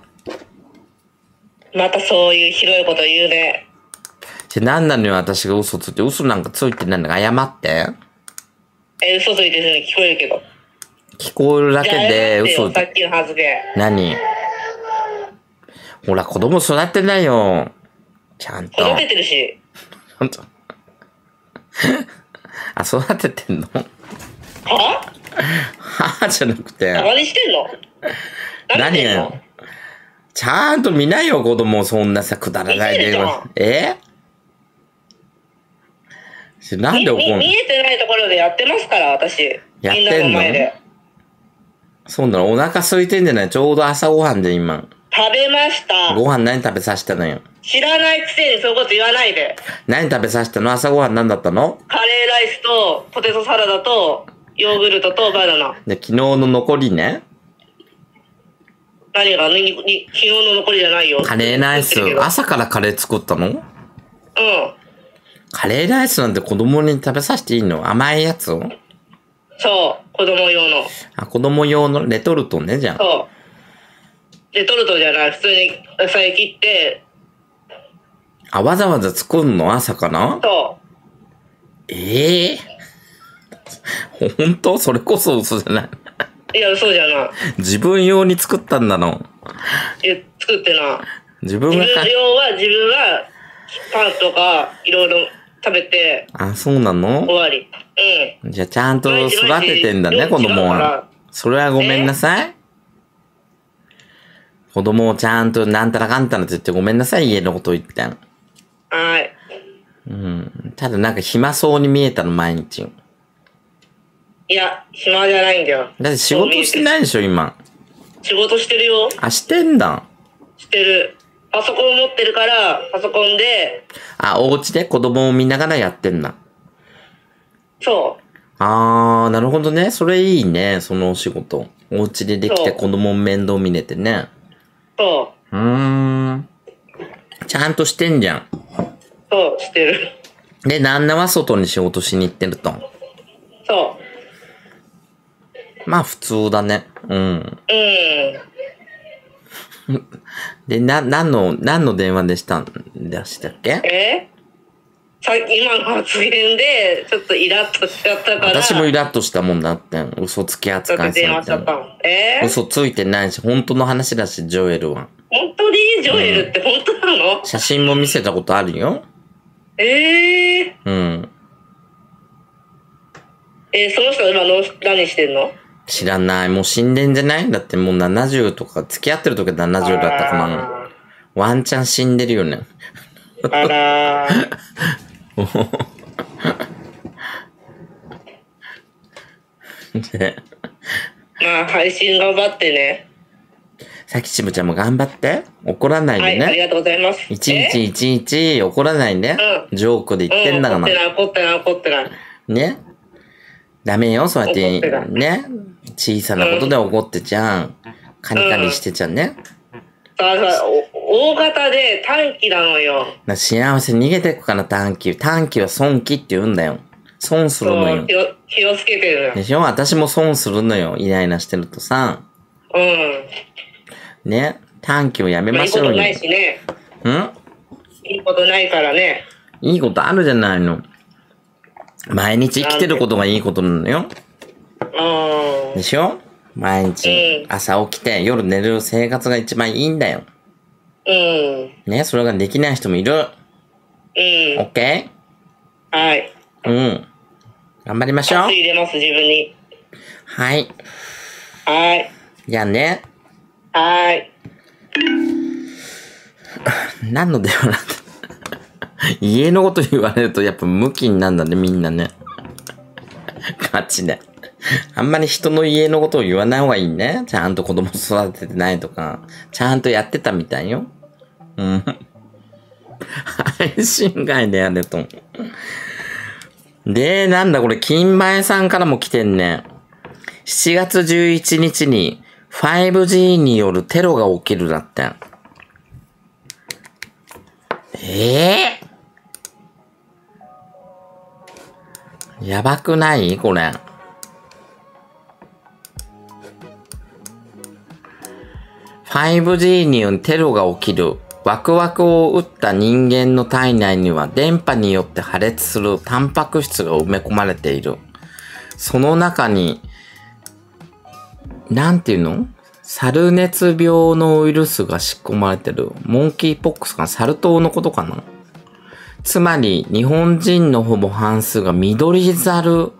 またそういうひどいこと言うね。じゃ、なんなのよ、私が嘘ついて。嘘なんかついてないのか謝って。え、嘘ついてるのに聞こえるけど。聞こえるだけで嘘さっきの発言。何？ほら、子供育てないよ。ちゃんと。育ててるし。ほんと。あ、育ててんの？ははじゃなくて。何してんの？何してんの？よ？ちゃんと見ないよ、子供。そんなさ、くだらない電話。えなんで怒んの？み見えてないところでやってますから、私。やってんの？そうなのお腹空いてんじゃない？ちょうど朝ごはんで今。食べました。ご飯何食べさせたのよ？知らないくせにそういうこと言わないで。何食べさせたの？朝ごはん何だったの？カレーライスと、ポテトサラダと、ヨーグルトとバナナ。で、昨日の残りね？何が？にに昨日の残りじゃないよ。カレーライス朝からカレー作ったの？うん。カレーライスなんて子供に食べさせていいの？甘いやつを？そう。子供用の。あ、子供用の？レトルトね、じゃあ。そう。レトルトじゃない。普通に野菜切って、あ、わざわざ作るの？朝かなそええ 本当？それこそ嘘じゃない。う。いや、嘘じゃない。自分用に作ったんだの。え作ってな。自分自分がか、用は自分がパンとかいろいろ食べてあ、そうなの？終わり。うん。じゃあちゃんと育ててんだね、子供は。それはごめんなさい。子供をちゃんとなんたらかんたらって言ってごめんなさい、家のこと言ってん。はい。うん。ただなんか暇そうに見えたの、毎日。いや、暇じゃないんだよ。だって仕事してないでしょ、今。仕事してるよ。あ、してんだ。してる。パソコン持ってるから、パソコンで、あ、お家で子供を見ながらやってんだ。そう。あー、なるほどね。それいいね、そのお仕事。お家でできて子供面倒見れてね。そう。うーん。ちゃんとしてんじゃん。そう、してる。で、旦那は外に仕事しに行ってると。そまあ普通だね。うん。う。うん。で、な、何の、何の電話でしたんでしたっけ？え？さ今の発言で、ちょっとイラッとしちゃったから、私もイラッとしたもんだって。嘘つき扱いされ嘘ついてないし、本当の話だし、ジョエルは。本当にジョエルって本当なの、写真も見せたことあるよ。ええうん。えーその人今の何してんの？知らない。もう死んでんじゃない？だってもう70とか、付き合ってる時は70だったかな。ワンチャン死んでるよね。あーあらー。で まあ、配信頑張ってね。さきちぶちゃんも頑張って。怒らないはい、でね。ありがとうございます。いちいちいちいち怒らないで。うジョークで言ってんだから。うん怒ってない、怒ってない、怒ってない。ね？ダメよ、そうやってね？小さなことで怒ってちゃん。カニカニしてちゃんね。大型で短期なのよ。な幸せ逃げてくから短期。短期は損期って言うんだよ。損するのよ気。を気をつけてる。でしょ？私も損するのよ。イライラしてるとさ。うん。ね。短期をやめましょうよ。いいことないしね。んいいことないからね。いいことあるじゃないの。毎日生きてることがいいことなのよ。うん。でしょ？毎日うん朝起きて夜寝る生活が一番いいんだよ。うん。ね、それができない人もいる。うん。オッケはい。ーうん。頑張りましょう熱。入れます、自分に。はい。はい。じゃあね、はい。何の電話なんだ？家のこと言われるとやっぱムキになんだね、みんなね。ガチで。あんまり人の家のことを言わない方がいいね。ちゃんと子供育ててないとか、ちゃんとやってたみたいよ。うん。配信外でやれと。で、なんだこれ、金前さんからも来てんね。7月11日に 5G によるテロが起きるだって。ええやばくない？これ。5G によるテロが起きる。ワクワクを打った人間の体内には電波によって破裂するタンパク質が埋め込まれている。その中に、なんていうの？サル熱病のウイルスが仕込まれてる。モンキーポックスかな？サル痘のことかな？つまり、日本人のほぼ半数が緑猿。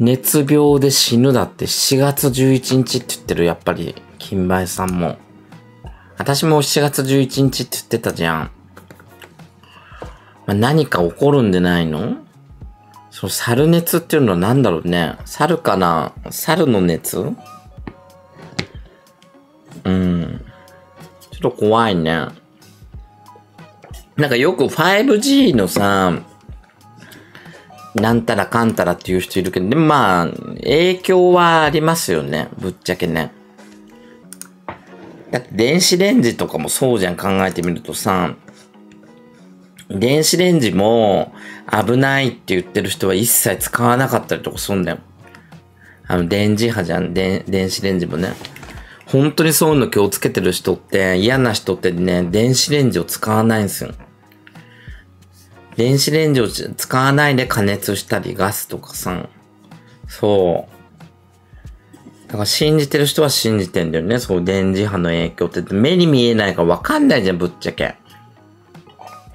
熱病で死ぬだって。7月11日って言ってる、やっぱり、金梅さんも。私も7月11日って言ってたじゃん。まあ、何か起こるんでないの？その猿熱っていうのは何だろうね。猿かな？猿の熱？うん。ちょっと怖いね。なんかよく 5G のさ、なんたらかんたらっていう人いるけど、でもまあ、影響はありますよね。ぶっちゃけね。だって電子レンジとかもそうじゃん考えてみるとさ、電子レンジも危ないって言ってる人は一切使わなかったりとかすんだよ。あの、電磁波じゃん、で電子レンジもね。本当にそういうの気をつけてる人って、嫌な人ってね、電子レンジを使わないんですよ。電子レンジを使わないで加熱したり、ガスとかさ。そう。だから信じてる人は信じてんだよね。そう、電磁波の影響って。目に見えないからわかんないじゃん、ぶっちゃけ。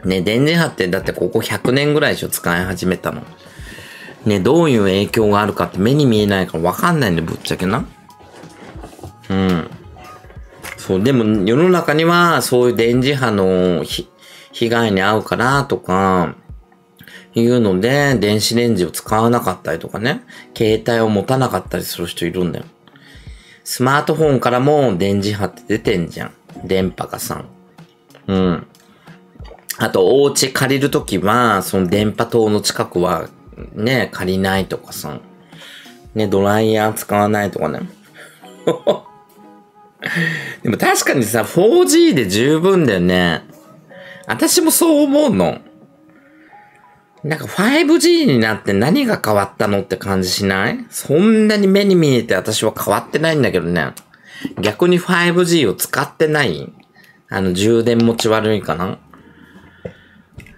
ね、電磁波ってだってここ100年ぐらいでしょ、使い始めたの。ね、どういう影響があるかって目に見えないからわかんないんだよ、ぶっちゃけな。うん。そう、でも世の中にはそういう電磁波の被害に遭うからとか、いうので、電子レンジを使わなかったりとかね、携帯を持たなかったりする人いるんだよ。スマートフォンからも電磁波って出てんじゃん。電波がさ。うん。あと、お家借りるときは、その電波塔の近くは、ね、借りないとかさ。ね、ドライヤー使わないとかね。でも確かにさ、4G で十分だよね。私もそう思うの。なんか 5G になって何が変わったのって感じしない？そんなに目に見えて私は変わってないんだけどね。逆に 5G を使ってない？あの充電持ち悪いかな？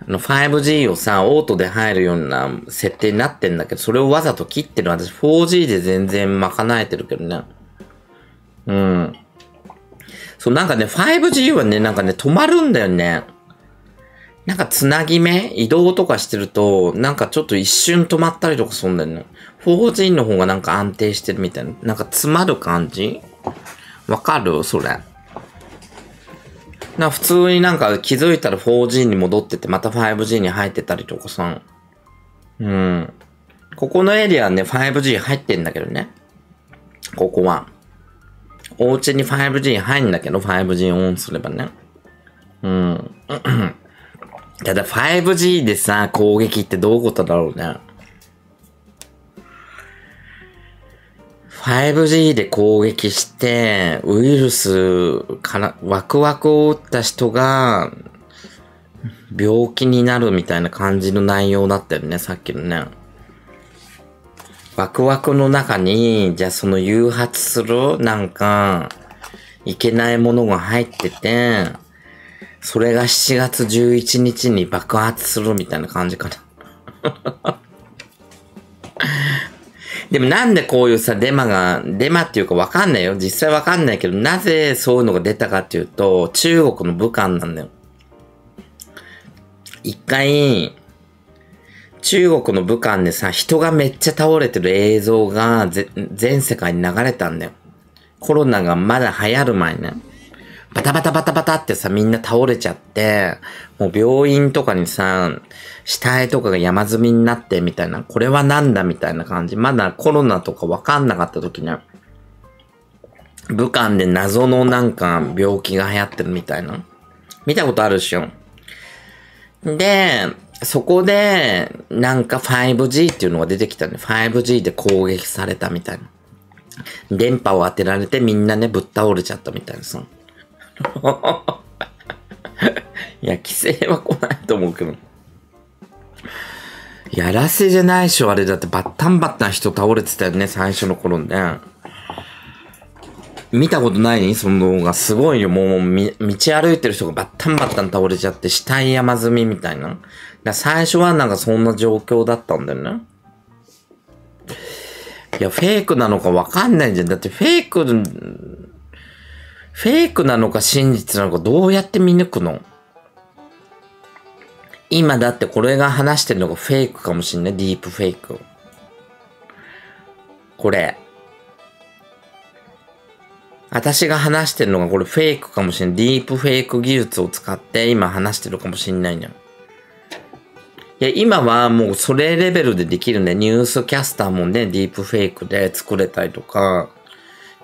の 5G をさ、オートで入るような設定になってんだけど、それをわざと切ってる私 4G で全然賄えてるけどね。うん。そう、なんかね、5G はね、なんかね、止まるんだよね。なんかつなぎ目移動とかしてると、なんかちょっと一瞬止まったりとかするんだよね。4G の方がなんか安定してるみたいな。なんか詰まる感じ？わかる？それ。な、普通になんか気づいたら 4G に戻ってて、また 5G に入ってたりとかさ。うん。ここのエリアね、5G 入ってんだけどね。ここは。お家に 5G 入るんだけど、5G オンすればね。うん。ただ 5G でさ、攻撃ってどういうことだろうね。5G で攻撃して、ウイルスから、ワクワクを打った人が、病気になるみたいな感じの内容だったよね、さっきのね。ワクワクの中に、じゃあその誘発する、なんか、いけないものが入ってて、それが7月11日に爆発するみたいな感じかな。でもなんでこういうさ、デマが、デマっていうかわかんないよ。実際わかんないけど、なぜそういうのが出たかっていうと、中国の武漢なんだよ。一回、中国の武漢でさ、人がめっちゃ倒れてる映像が全世界に流れたんだよ。コロナがまだ流行る前ね。バタバタバタバタってさ、みんな倒れちゃって、もう病院とかにさ、死体とかが山積みになってみたいな、これはなんだみたいな感じ。まだコロナとかわかんなかった時ね、武漢で謎のなんか病気が流行ってるみたいな。見たことあるでしょで、そこで、なんか 5G っていうのが出てきたね。5G で攻撃されたみたいな。電波を当てられてみんなね、ぶっ倒れちゃったみたいなさ。いや、規制は来ないと思うけど。やらせじゃないでしょ、あれだってバッタンバッタン人倒れてたよね、最初の頃ね。見たことないその動画。すごいよ。もう、道歩いてる人がバッタンバッタン倒れちゃって、死体山積みみたいな。だ最初はなんかそんな状況だったんだよね。いや、フェイクなのかわかんないじゃん。だってフェイクフェイクなのか真実なのかどうやって見抜くの？今だってこれが話してるのがフェイクかもしんない。ディープフェイク。これ。私が話してるのがこれフェイクかもしれない。ディープフェイク技術を使って今話してるかもしんないんだよ。いや、今はもうそれレベルでできるね。ニュースキャスターもね、ディープフェイクで作れたりとか、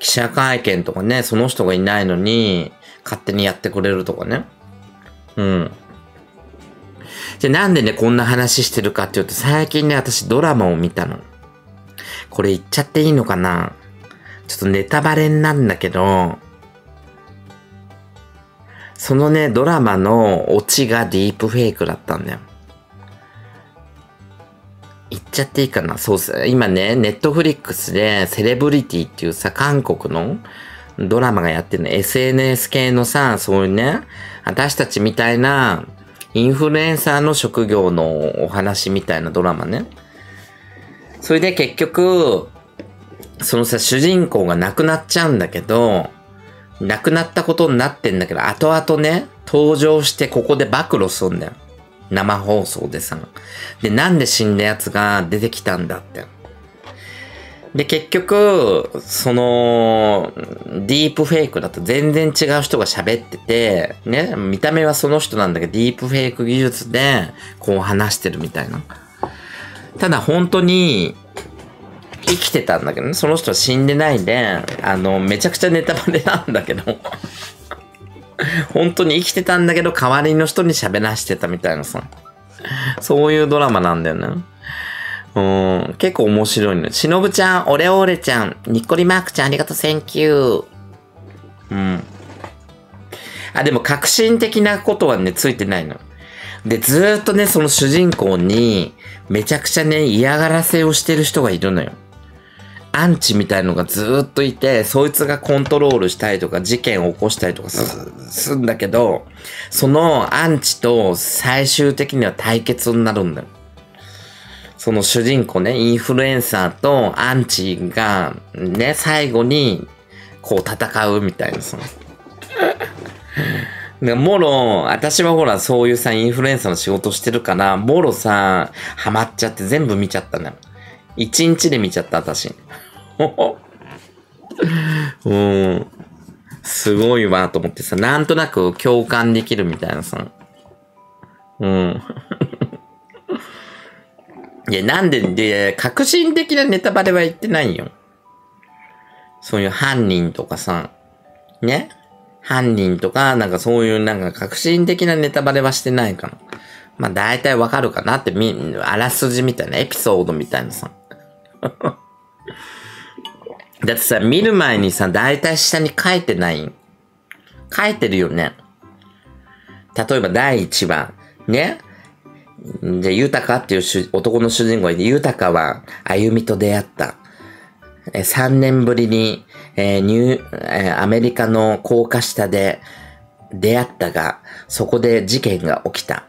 記者会見とかね、その人がいないのに、勝手にやってくれるとかね。うん。じゃ、なんでね、こんな話してるかっていうと、最近ね、私ドラマを見たの。これ言っちゃっていいのかなちょっとネタバレなんだけど、そのね、ドラマのオチがディープフェイクだったんだよ。言っちゃっていいかなそうっす。今ね、ネットフリックスでセレブリティっていうさ、韓国のドラマがやってるの。SNS 系のさ、そういうね、私たちみたいなインフルエンサーの職業のお話みたいなドラマね。それで結局、そのさ、主人公が亡くなっちゃうんだけど、亡くなったことになってんだけど、後々ね、登場してここで暴露すんだよ。生放送でさ。で、なんで死んだ奴が出てきたんだって。で、結局、その、ディープフェイクだと全然違う人が喋ってて、ね、見た目はその人なんだけど、ディープフェイク技術で、こう話してるみたいな。ただ本当に、生きてたんだけどね。その人は死んでないで、あの、めちゃくちゃネタバレなんだけど。本当に生きてたんだけど、代わりの人に喋らしてたみたいなさ。そういうドラマなんだよね。うん、結構面白いね。しのぶちゃん、オレオレちゃん、ニッコリマークちゃん、ありがとう、 thank you。うん。あ、でも革新的なことはね、ついてないの。で、ずーっとね、その主人公に、めちゃくちゃね、嫌がらせをしてる人がいるのよ。アンチみたいのがずっといて、そいつがコントロールしたりとか、事件を起こしたりとかすすんだけど、そのアンチと最終的には対決になるんだよ。その主人公ね、インフルエンサーとアンチが、ね、最後に、こう戦うみたいなさ。でもろ、私はほら、そういうさ、インフルエンサーの仕事してるから、もろさ、ハマっちゃって全部見ちゃったのよ。一日で見ちゃった、私。うん。すごいわ、と思ってさ、なんとなく共感できるみたいなさ。うん。いや、なんで、で、革新的なネタバレは言ってないよ。そういう犯人とかさ、ね？犯人とか、なんかそういうなんか革新的なネタバレはしてないから。まあ大体わかるかなってみ、あらすじみたいな、エピソードみたいなさ。だってさ、見る前にさ、大体下に書いてない書いてるよね。例えば第1話、ねで、豊かっていう男の主人公がいて、豊かは歩みと出会った。え3年ぶりに、えーニューえーアメリカの高架下で出会ったが、そこで事件が起きた。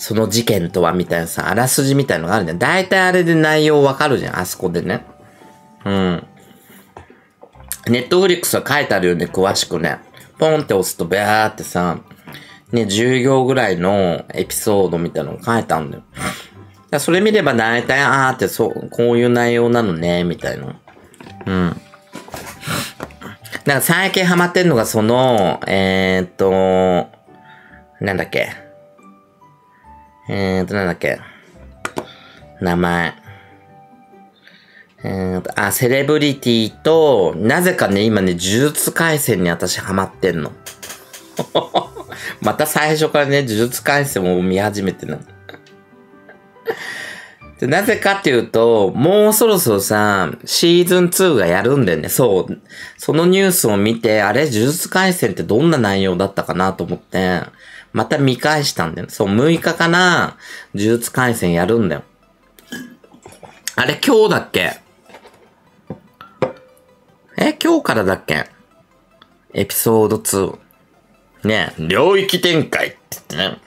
その事件とはみたいなさ、あらすじみたいのがあるじゃん。大体あれで内容わかるじゃん、あそこでね。うん。ネットフリックスは書いてあるよね、詳しくね。ポンって押すとビャーってさ、ね、10行ぐらいのエピソードみたいなの書いてあるんだよ。それ見れば大体、あーってそう、こういう内容なのね、みたいな。うん。だか最近ハマってんのがその、えー、っと、なんだっけ。えー、っと、なんだっけ？名前。えーっと、あ、セレブリティと、なぜかね、今ね、呪術回戦に私ハマってんの。また最初からね、呪術回戦を見始めてるの。でなぜかっていうと、もうそろそろさ、シーズン2がやるんだよね。そう。そのニュースを見て、あれ、呪術回戦ってどんな内容だったかなと思って、また見返したんだよ。そう、6日かな、呪術回戦やるんだよ。あれ、今日だっけ？え、今日からだっけ？エピソード2。ね領域展開って言ってね。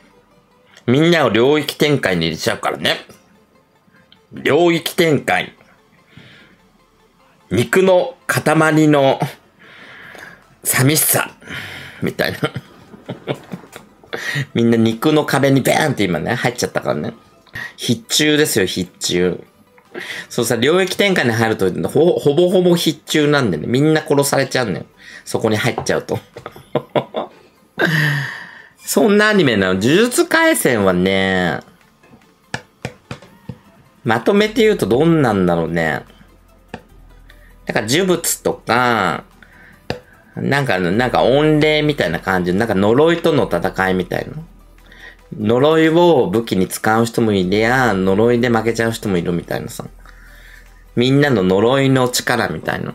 みんなを領域展開に入れちゃうからね。領域展開。肉の塊の寂しさ。みたいな。みんな肉の壁にベーンって今ね、入っちゃったからね。必中ですよ、必中。そうさ、領域展開に入るとほ、ほぼほぼ必中なんでね、みんな殺されちゃうのよ。そこに入っちゃうと。そんなアニメなの。呪術回戦はね、まとめて言うとどんなんだろうね。なんか呪物とか、なんか、なんか御礼みたいな感じ、なんか呪いとの戦いみたいな。呪いを武器に使う人もいりゃ、呪いで負けちゃう人もいるみたいなさ。みんなの呪いの力みたいな。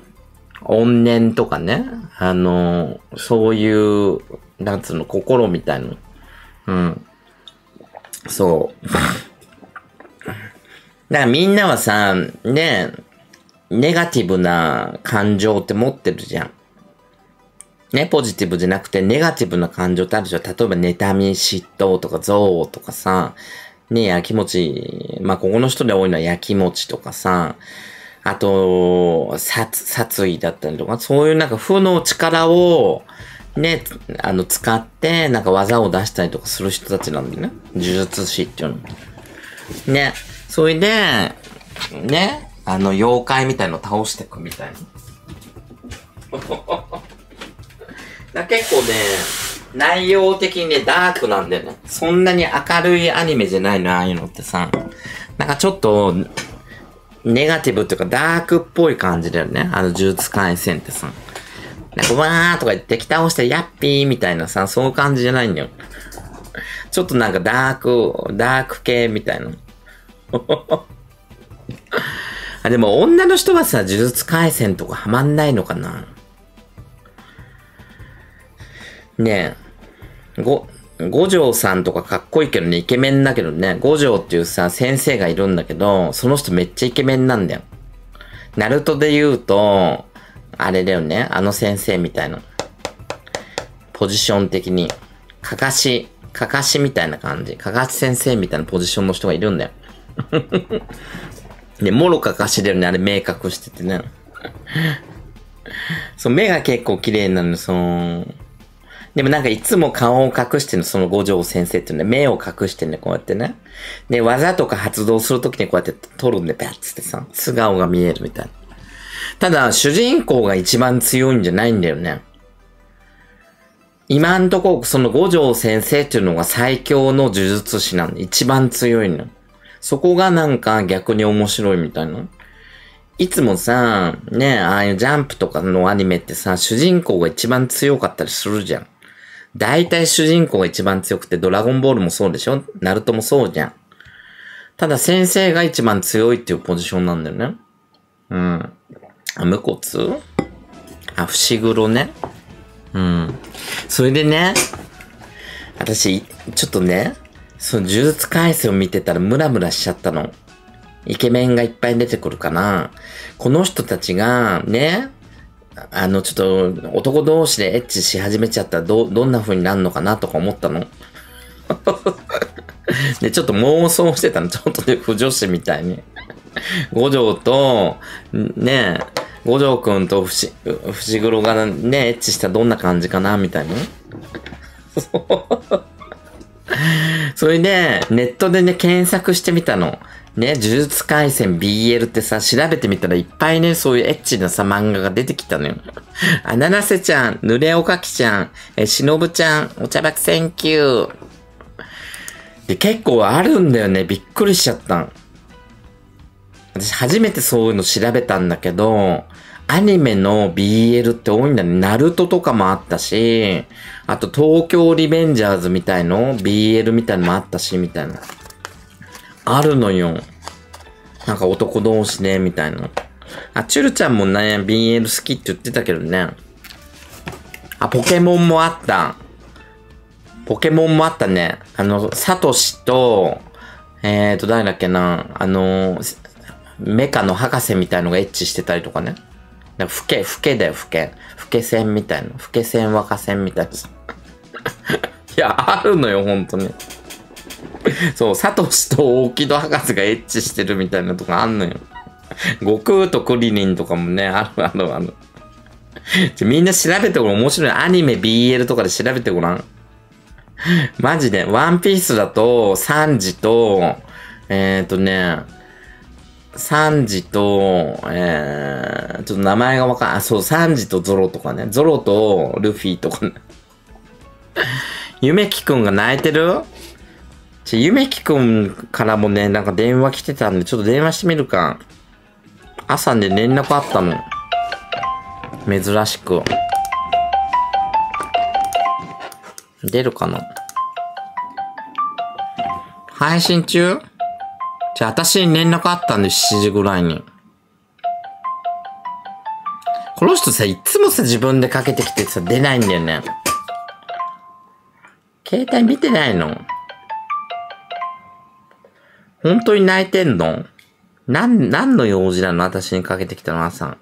怨念とかね。あの、そういう、なんつうの、心みたいな。うん。そう。だからみんなはさ、ね、ネガティブな感情って持ってるじゃん。ね、ポジティブじゃなくてネガティブな感情ってあるでしょ例えば妬み、嫉妬とか憎悪とかさ、ね、やきもち、まあ、ここの人で多いのはやきもちとかさ、あと、殺、殺意だったりとか、そういうなんか負の力を、ね、あの、使って、なんか技を出したりとかする人たちなんだよね。呪術師っていうの。ね。それで、ね、あの、妖怪みたいの倒していくみたいな。結構ね、内容的にね、ダークなんだよね。そんなに明るいアニメじゃないの、ああいうのってさ。なんかちょっと、ネガティブっていうかダークっぽい感じだよね。あの呪術回戦ってさ。なんか、わーとか言って敵倒してヤッピーみたいなさ、そういう感じじゃないんだよ。ちょっとなんかダーク、ダーク系みたいな。あ、でも女の人はさ、呪術回戦とかハマんないのかなねえ、ご、五条さんとかかっこいいけどね、イケメンだけどね、五条っていうさ、先生がいるんだけど、その人めっちゃイケメンなんだよ。ナルトで言うと、あれだよね、あの先生みたいな。ポジション的に。かかし、かかしみたいな感じ。かかし先生みたいなポジションの人がいるんだよ。ね、もろかかしだよね、あれ目隠しててね。そう、目が結構綺麗なの、その、でもなんかいつも顔を隠してるのその五条先生っていうね、目を隠してるね、こうやってね。で、技とか発動するときにこうやって撮るんで、ペッつってさ、素顔が見えるみたいな。ただ、主人公が一番強いんじゃないんだよね。今んとこ、その五条先生っていうのが最強の呪術師なんで、一番強いの。そこがなんか逆に面白いみたいな。いつもさ、ね、ああいうジャンプとかのアニメってさ、主人公が一番強かったりするじゃん。大体主人公が一番強くて、ドラゴンボールもそうでしょ？ナルトもそうじゃん。ただ先生が一番強いっていうポジションなんだよね。うん。あ、無骨？あ、伏黒ね。うん。それでね、私、ちょっとね、その呪術回戦を見てたらムラムラしちゃったの。イケメンがいっぱい出てくるかな。この人たちが、ね、あの、ちょっと、男同士でエッチし始めちゃったら、ど、どんな風になるのかなとか思ったの？で、ちょっと妄想してたの。ちょっとね、不女子みたいに。五条と、ね五条くんと、伏黒がね、エッチしたらどんな感じかなみたいな。それで、ネットでね、検索してみたの。ね、呪術回戦 BL ってさ、調べてみたらいっぱいね、そういうエッチなさ、漫画が出てきたのよ。あ、七瀬ちゃん、ぬれおかきちゃん、え、しのぶちゃん、お茶爆 thank you。で、結構あるんだよね。びっくりしちゃったん。私初めてそういうの調べたんだけど、アニメの BL って多いんだね。ナルトとかもあったし、あと東京リベンジャーズみたいの ?BL みたいのもあったし、みたいな。あるのよ。なんか男同士で、みたいな。あ、チュルちゃんもね、BL 好きって言ってたけどね。あ、ポケモンもあった。ポケモンもあったね。あの、サトシと、えーと、誰だっけな。あの、メカの博士みたいのがエッチしてたりとかね。ふけ、ふけだよ、ふけ。ふけ線みたいな。ふけ線若線みたいな。いや、あるのよ、本当に。そう、サトシと大木戸博士がエッチしてるみたいなとこあんのよ。悟空とクリリンとかもね、あるあるある。みんな調べてごらん。面白い。アニメ BL とかで調べてごらん。マジで。ワンピースだと、サンジと、えっ、ー、とね、サンジと、えー、ちょっと名前がわかんない。そう、サンジとゾロとかね。ゾロとルフィとかね。ゆめきくんが泣いてる？ちゆめきくんからもね、なんか電話来てたんで、ちょっと電話してみるか。朝ね、連絡あったの。珍しく。出るかな配信中？じゃあ、私に連絡あったんで、7時ぐらいに。この人さ、いつもさ、自分でかけてきてさ、出ないんだよね。携帯見てないの本当に泣いてんの？なん、何の用事なの？私にかけてきたの朝。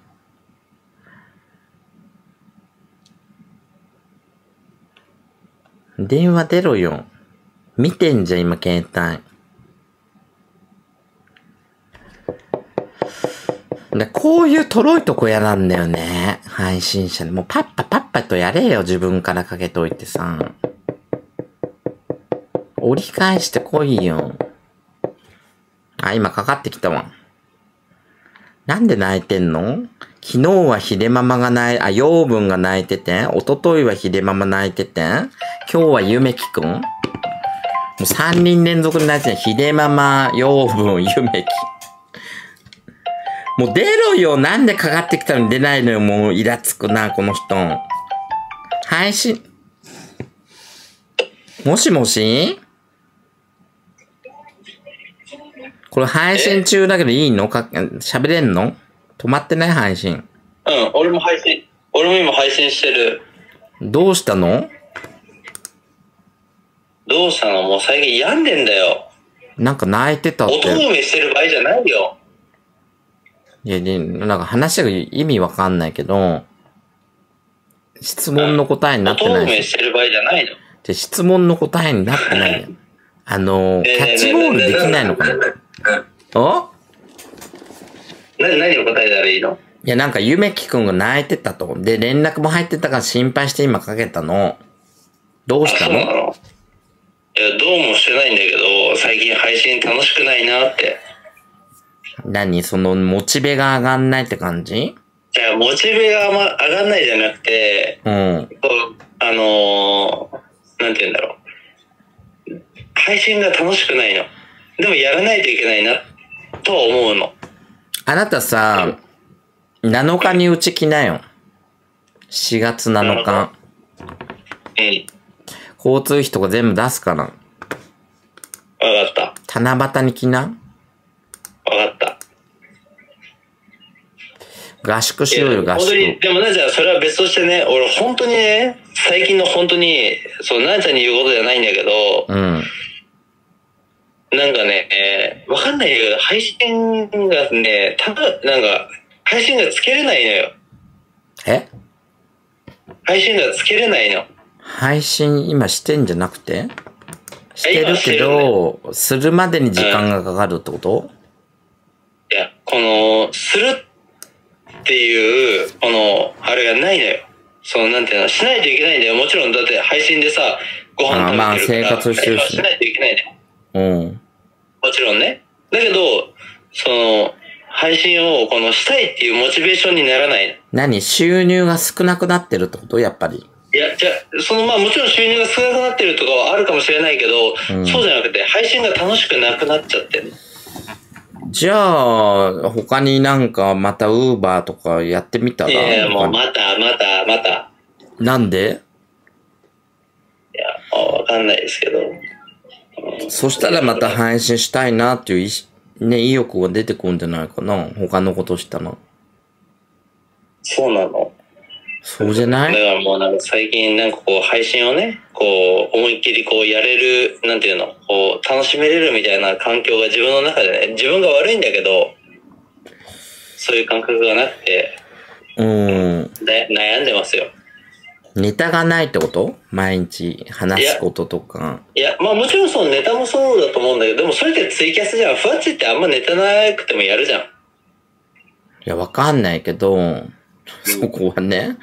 電話出ろよ。見てんじゃん、今、携帯。で、こういうとろいとこ嫌なんだよね。配信者で。もうパッパパッパとやれよ、自分からかけといてさ。折り返してこいよ。あ、今かかってきたわ。なんで泣いてんの？昨日はひでママが泣い、あ、養分が泣いてて、一昨日はひでママ泣いてて、今日はゆめきくんもう3人連続で泣いてる。ひでママ、養分、ゆめき。もう出ろよなんでかかってきたのに出ないのよもうイラつくな、この人。配信。もしもし？これ配信中だけどいいの？か、喋れんの？止まってない配信。うん、俺も配信、俺も今配信してる。どうしたの？どうしたの？もう最近病んでんだよ。なんか泣いてたっ音て。埋めしてる場合じゃないよ。いや、でなんか話が意味わかんないけど、質問の答えになって音ないし。埋めしてる場合じゃないの。で質問の答えになってないよ。あの、キャッチボールできないのかな？お？な、何を答えたらいいの？いや、なんか、ゆめきくんが泣いてたと。で、連絡も入ってたから心配して今かけたの。どうしたの？いや、どうもしてないんだけど、最近配信楽しくないなって。何？その、モチベが上がんないって感じ？じゃあ、モチベがま上がんないじゃなくて、うん。あのー、なんて言うんだろう。配信が楽しくないの。でもやらないといけないな、とは思うの。あなたさ、7日にうち来なよ。4月7日。うん。交通費とか全部出すから。わかった。七夕に来な。わかった。合宿しようよ、合本当に、宿。でもなちゃん、それは別としてね、俺本当にね、最近の本当に、そう、なちゃんに言うことじゃないんだけど、うん。なんかね、えーわかんないけど、配信がね、ただ、なんか、配信がつけれないのよ。え？配信がつけれないの。配信今してんじゃなくて？してるけ今してるど、するまでに時間がかかるってこと？いや、この、するっていう、この、あれがないのよ。その、なんていうの、しないといけないんだよ。もちろん、だって配信でさ、ご飯食べてるから、あまあ生活してるししないといけないんだよ。うん。もちろんね。だけど、その、配信をこのしたいっていうモチベーションにならないの。何？収入が少なくなってるってこと？やっぱり。いや、じゃあそのまあもちろん収入が少なくなってるとかはあるかもしれないけど、うんそうじゃなくて配信が楽しくなくなっちゃってる。じゃあ、他になんかまたウーバーとかやってみたら？いやいや、もうまた、また、また。なんで？いや、わかんないですけど。そしたらまた配信したいなっていう意志ね、意欲が出てくるんじゃないかな他のことしたら。そうなの。そうじゃない？だからもうなんか最近なんかこう配信をね、こう思いっきりこうやれる、なんていうの、こう楽しめれるみたいな環境が自分の中でね、自分が悪いんだけど、そういう感覚がなくて、うん。で悩んでますよ。ネタがないってこと？毎日話すこととか。いや、まあもちろんそのネタもそうだと思うんだけど、でもそれってツイキャスじゃん。ふわっちってあんまネタなくてもやるじゃん。いや、わかんないけど、そこはね。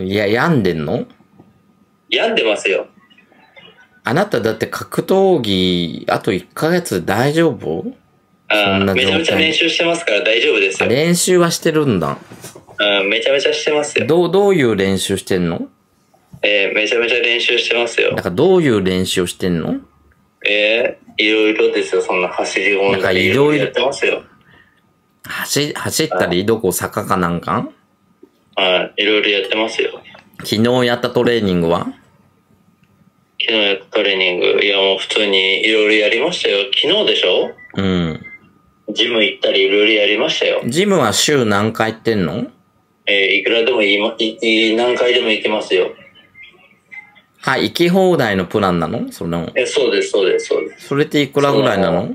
いや、病んでんの？病んでますよ。あなただって格闘技、あと1ヶ月で大丈夫？あそんな状態めちゃめちゃ練習してますから大丈夫ですよ。練習はしてるんだ。うんめちゃめちゃしてますよ。どう、どういう練習してんの？えーめちゃめちゃ練習してますよなん。かどういう練習をしてんの？えー、いろいろですよ。そんな走り込んだり、いろいろやってますよ。走、走ったり、どこ坂かなんか？はい、いろいろやってますよ。昨日やったトレーニングは？昨日やったトレーニング、いやもう普通にいろいろやりましたよ。昨日でしょ？うん。ジム行ったりいろいろやりましたよ。ジムは週何回行ってんの？えーいくらでもいいま、いい何回でも行けますよ。あ、行き放題のプランなの？その、え、そうです、そうです、そうです。それっていくらぐらいなの？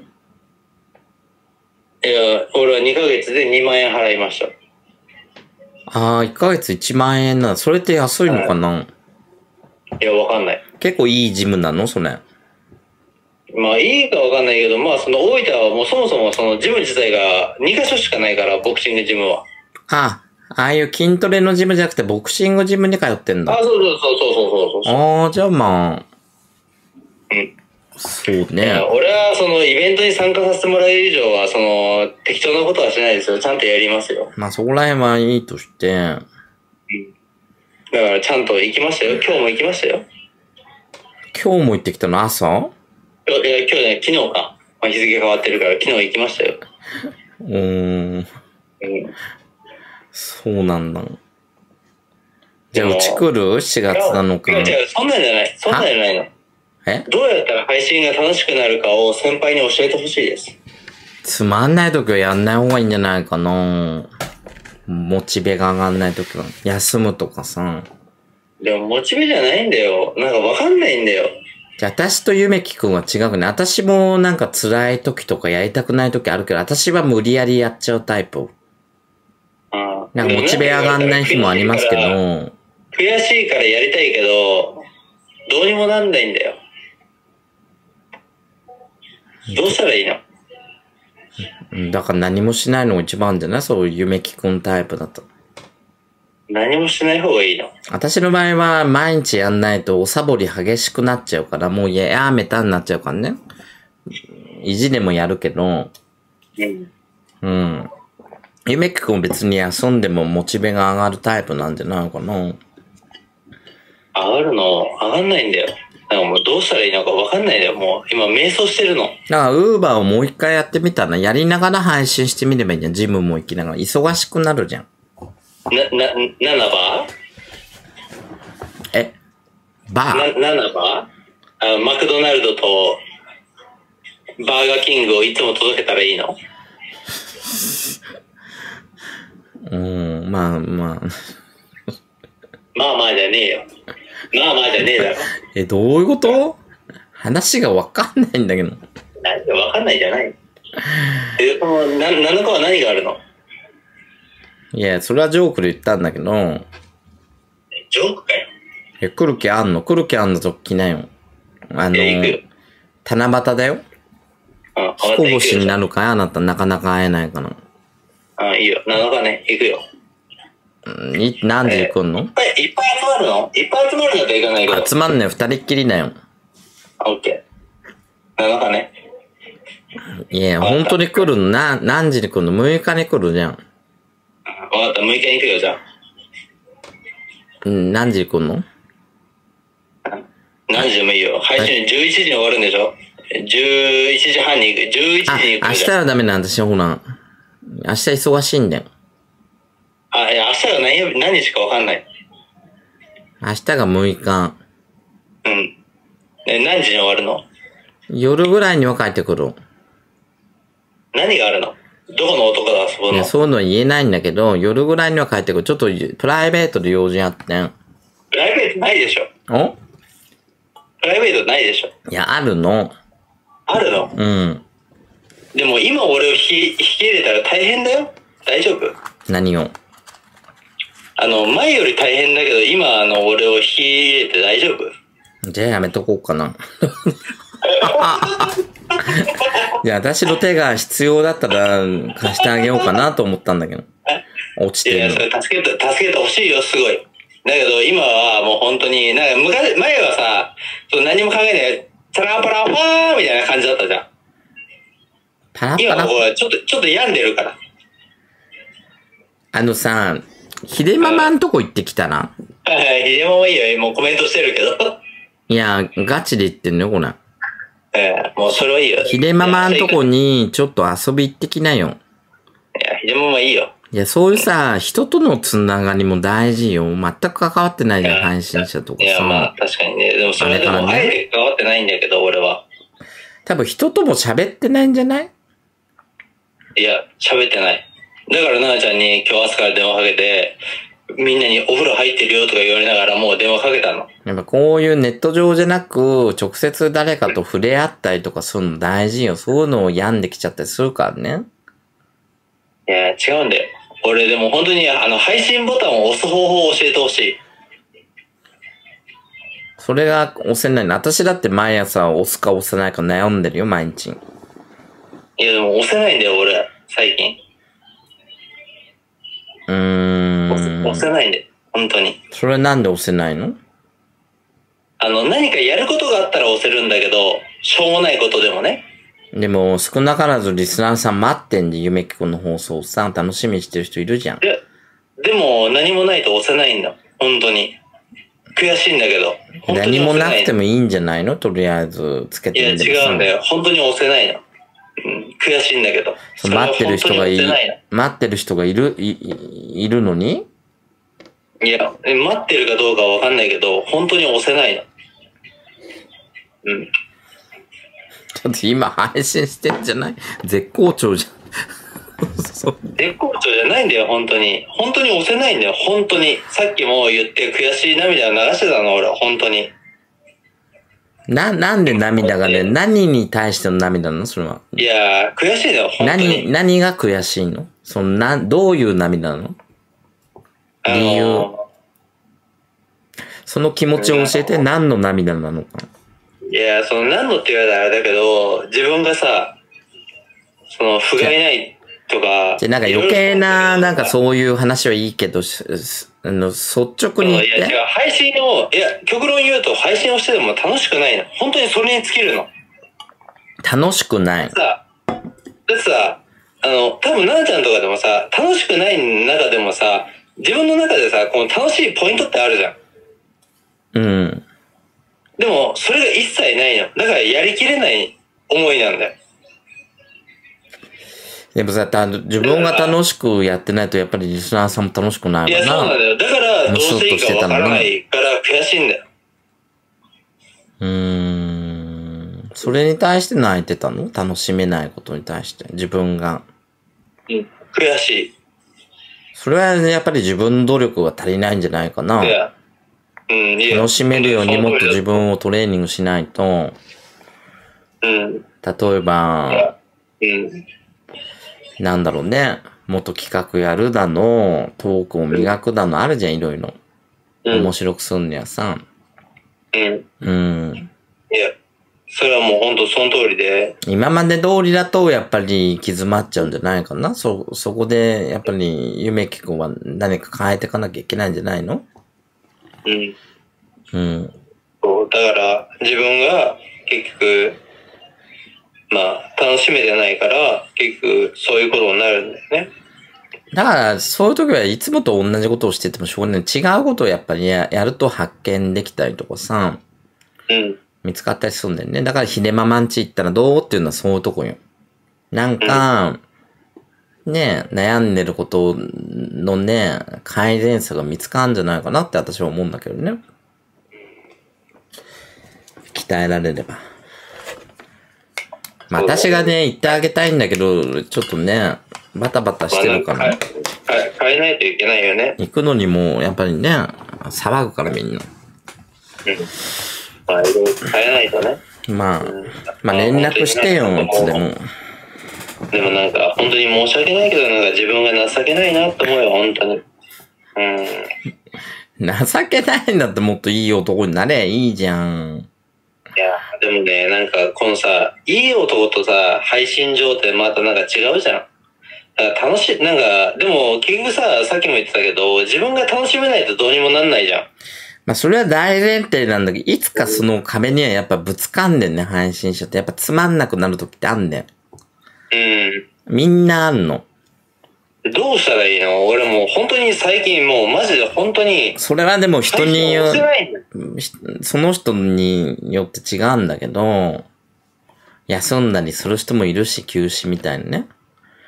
いや、俺は2ヶ月で2万円払いました。ああ、1ヶ月1万円な。それって安いのかな？いや、わかんない。結構いいジムなの？それ。まあ、いいかわかんないけど、まあ、その大分はもうそもそもそのジム自体が2カ所しかないから、ボクシングジムは。あ、ああいう筋トレのジムじゃなくてボクシングジムに通ってんあ、だ。そうそうそうそうそうそうそう。ああ、じゃあまあ、うん。そうね。俺はそのイベントに参加させてもらえる以上は、その適当なことはしないですよ。ちゃんとやりますよ。まあそこら辺はいいとして、だからちゃんと行きましたよ。今日も行きましたよ。今日も行ってきたの朝？いや、いや今日ね、昨日か。まあ、日付変わってるから昨日行きましたよ。うーん、うん。そうなんだ。じゃあ、うち来る ?7 月7日いや、。違う、そんなんじゃない。そんなんじゃないの。え？どうやったら配信が楽しくなるかを先輩に教えてほしいです。つまんない時はやんない方がいいんじゃないかなモチベが上がんない時は。休むとかさ。でも、モチベじゃないんだよ。なんかわかんないんだよ。じゃあ、私とゆめきくんは違うね。私もなんか辛い時とかやりたくない時あるけど、私は無理やりやっちゃうタイプ。うんなんかモチベ上がんない日もありますけど、悔しいからやりたいけど、どうにもなんないんだよ。どうしたらいいの？うんだから何もしないのが一番じゃない？そういうゆめきくんタイプだと。何もしない方がいいの？私の場合は毎日やんないとおサボり激しくなっちゃうから、もうやめたになっちゃうからね。意地でもやるけど、うん。うん。ゆめきくん別に遊んでもモチベが上がるタイプなんじゃないのかな？上がるの、上がんないんだよ。なんかもうどうしたらいいのかわかんないんだよ。もう今瞑想してるの。だから、ウーバーをもう一回やってみたら、やりながら配信してみればいいじゃん。ジムも行きながら。忙しくなるじゃん。な、な、7バえ？バー？ーな、7バーあマクドナルドとバーガーキングをいつも届けたらいいの？うん、まあまあ。まあまあじゃねえよ。まあまあじゃねえだろ。え、どういうこと？話がわかんないんだけど。なんでわかんないじゃないえ、この、な、7個は何があるの？いや、それはジョークで言ったんだけど、ジョークかよ。え、来る気あんの？来る気あんのと来なよ。あの七夕だよ。うん、分かった彦星に。なるかいあなたなかなか会えないから。うん、いいよ。7日ね、行くよ。うんい何時来んの？いっぱい、いっぱい集まるの？いっぱい集まるんだったら行かないけど。集まんねよ、二人っきりだよ。あ、オッケー。7日ね。いや、本当に来るの？な、何時に来るの ?6 日に来るじゃん。分かった、6日に行くよ、じゃあ。うん、何時に来るの？何時でもいいよ。配信11時に終わるんでしょ ?11 時半に行く。11時にあ、行くじゃん。明日はダメなんだ、私ほら。明日忙しいんだよ。あ、いや、明日が何曜日、何日か分かんない。明日が6日。うん。え、何時に終わるの？夜ぐらいには帰ってくる。何があるの？どこの男と遊ぶの？いや、そういうのは言えないんだけど、夜ぐらいには帰ってくる。ちょっとプライベートで用事あってん。プライベートないでしょお？プライベートないでしょいや、あるの。あるの？うん。でも今俺を引き引き入れたら大変だよ大丈夫何を？あの、前より大変だけど、今、あの、俺を引き入れて大丈夫じゃあやめとこうかな。いや、私の手が必要だったら貸してあげようかなと思ったんだけど。落ちいや、てるそれ助けて、助けてほしいよ、すごい。だけど、今はもう本当に、なんか昔、前はさ、そう何も考えない、チャラパラファーみたいな感じだったじゃん。パラパラ。こうちょっと、ちょっと病んでるから。あのさ、ひでママんとこ行ってきたらはいはい、ひでもいいよ、もうコメントしてるけど。いや、ガチで言ってんのよ、これ。ええもうそれはいいよ。ひでママんとこに。にちょっと遊び行ってきなよ。いや、ひでもいいよ。いや、そういうさ、人とのつながりも大事よ。全く関わってないじゃん、配信者とかいや、まあさ。確かにね。でもそれでも、あえて関わってないんだけど、俺は。多分人とも喋ってないんじゃない？いや、喋ってない。だから、ななちゃんに今日朝から電話かけて、みんなにお風呂入ってるよとか言われながらもう電話かけたの。やっぱこういうネット上じゃなく、直接誰かと触れ合ったりとかするの大事よ。そういうのを病んできちゃったりするからね。いや、違うんだよ。俺でも本当に、あの、配信ボタンを押す方法を教えてほしい。それが押せないの。私だって毎朝押すか押せないか悩んでるよ、毎日。いや、でも押せないんだよ、俺、最近。うーん。押せないんだよ。本当に。それなんで押せないの？あの、何かやることがあったら押せるんだけど、しょうもないことでもね。でも、少なからずリスナーさん待ってんで、ゆめきくんの放送さ、楽しみにしてる人いるじゃん。いや、でも何もないと押せないんだ。本当に。悔しいんだけど。何もなくても。もいいんじゃないの？とりあえず、つけいや、てみて違うんだよ。本当に押せないの。うん、悔しいんだけど。待ってる人がいそれは本当に押せない待ってる人がいる、い、いいるのに？の。いや、待ってるかどうかはわかんないけど、本当に押せないの。うん。だって今配信してんじゃない？絶好調じゃん。絶好調じゃないんだよ、本当に。本当に押せないんだよ、本当に。さっきも言って悔しい涙を流してたの、俺は、本当に。な、なんで涙がね、何に対しての涙なの？それは。いやー、悔しいんだよ、本当何、に。何が悔しいの？その、な、どういう涙なの？あの理由その気持ちを教えて何の涙なのか。いや、その何のって言われたらあれだけど、自分がさ、その、不甲斐ないとか。で、なんか余計な、なんかそういう話はいいけど、ししあの、率直にいや、違て。う、配信を、いや、極論言うと配信をしてても楽しくないの。本当にそれに尽きるの。楽しくない。さ、だってさ、あの、多分、ななちゃんとかでもさ、楽しくない中でもさ、自分の中でさ、この楽しいポイントってあるじゃん。うん。でも、それが一切ないの。だから、やりきれない思いなんだよ。でもさ、た自分が楽しくやってないと、やっぱりリスナーさんも楽しくないいや、そうわな。なんだよ。だから、どういいかわからないから悔しいんだよ。うーん。それに対して泣いてたの？楽しめないことに対して。自分が。うん。悔しい。それはやっぱり自分の努力が足りないんじゃないかな。いや、うん、いや。楽しめるようにもっと自分。分をトレーニングしないと、うん。例えば、うん。なんだろうね。もっと企画やるだの、トークを磨くだの、あるじゃん、いろいろ。うん。面白くすんのやさ。うん。うん。いや、それはもう本当その通りで、今まで通りだと、やっぱり行き詰まっちゃうんじゃないかな？そ、そこで、やっぱり、ゆめきくんは何か変えていかなきゃいけないんじゃないの？うん。うん。そう、だから、自分が結局、まあ、楽しめてないから、結局、そういうことになるんだよね。だから、そういう時はいつもと同じことをしててもしょうがない。違うことをやっぱりややると発見できたりとかさ、うん。見つかったりするんだよね。だから、ひでままんち行ったらどうっていうのはそういうとこよ。なんか、ね悩んでることのね、改善策が見つかるんじゃないかなって私は思うんだけどね。鍛えられれば。まあ私がね、言ってあげたいんだけど、ちょっとね、バタバタしてるから、ま変えないといけないよね。行くのにも、やっぱりね、騒ぐからみんな。まあ、いろいろ変えないとね。まあうん、まあ連絡してよ、いつでも。でもなんか、本当に申し訳ないけど、なんか自分が情けないなって思うよ、本当に。うん。情けないんだってもっといい男になればいいじゃん。いや、でもね、なんかこのさ、いい男とさ、配信上ってまたなんか違うじゃん。だから楽しい、なんか、でも結局さ、さっきも言ってたけど、自分が楽しめないとどうにもなんないじゃん。まあそれは大前提なんだけど、いつかその壁にはやっぱぶつかんでんね、配信者って。やっぱつまんなくなる時ってあんねん。うん。みんなあんの。どうしたらいいの？俺もう本当に最近もうマジで本当に、それはでも人によその人によって違うんだけど、休んだりする人もいるし、休止みたいなね。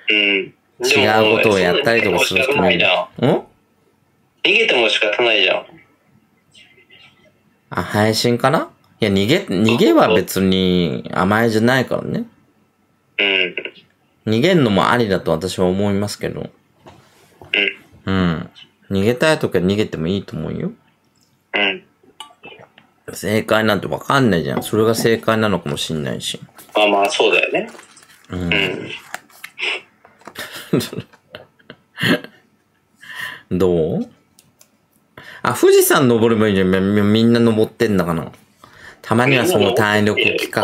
うん。違うことをやったりとかする人もいる。ん？逃げても仕方ないじゃん。あ、配信かないや、逃げ、逃げは別に甘えじゃないからね。うん。逃げんのもありだと私は思いますけど。うん。逃げたいときは逃げてもいいと思うよ。うん。正解なんてわかんないじゃん。それが正解なのかもしんないし。まあまあ、そうだよね。うんうん。どう？あ、富士山登ればいいじゃん。みんな登ってんだから。たまにはその体力企画。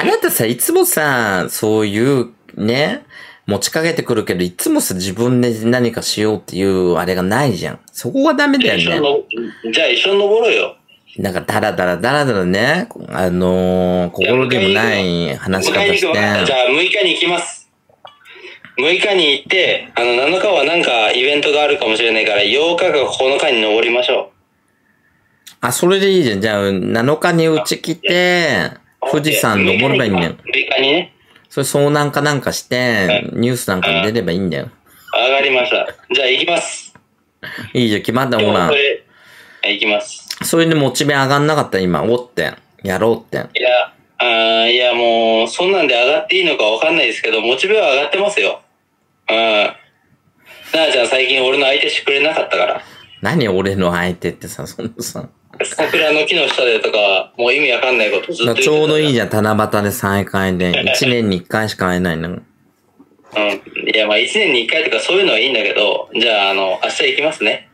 あ、なたさ、いつもさ、そういう、ね、持ちかけてくるけど、いつもさ、自分で何かしようっていうあれがないじゃん。そこがダメだよね。じゃあ一緒に登ろうよ。なんかダラダラダラダラね、あのー、心でもない話し方して。じゃあ6日に行きます。6日に行って、あの、7日はなんかイベントがあるかもしれないから、8日か9日に登りましょうあ、それでいいじゃん。じゃあ、7日にうち来て、う。富士山登ればいいんだよ。6日にね。それ遭難かなんかして、ニュースなんかに出ればいいんだよ。上がりました。じゃあ行きます。いいじゃん、決まった、ほら行きます。それでモチベ上がんなかった今、おって。やろうって。いや、あーいやもう、そんなんで上がっていいのかわかんないですけど、モチベは上がってますよ。うん。なあちゃん最近俺の相手してくれなかったから。何俺の相手ってさ、そんなさ。桜の木の下でとか、もう意味わかんないことずっとちょうどいいじじゃん、七夕で再会で。1年に1回しか会えないの。うん。いや、まあ一年に一回とかそういうのはいいんだけど、じゃあ、あの、明日行きますね。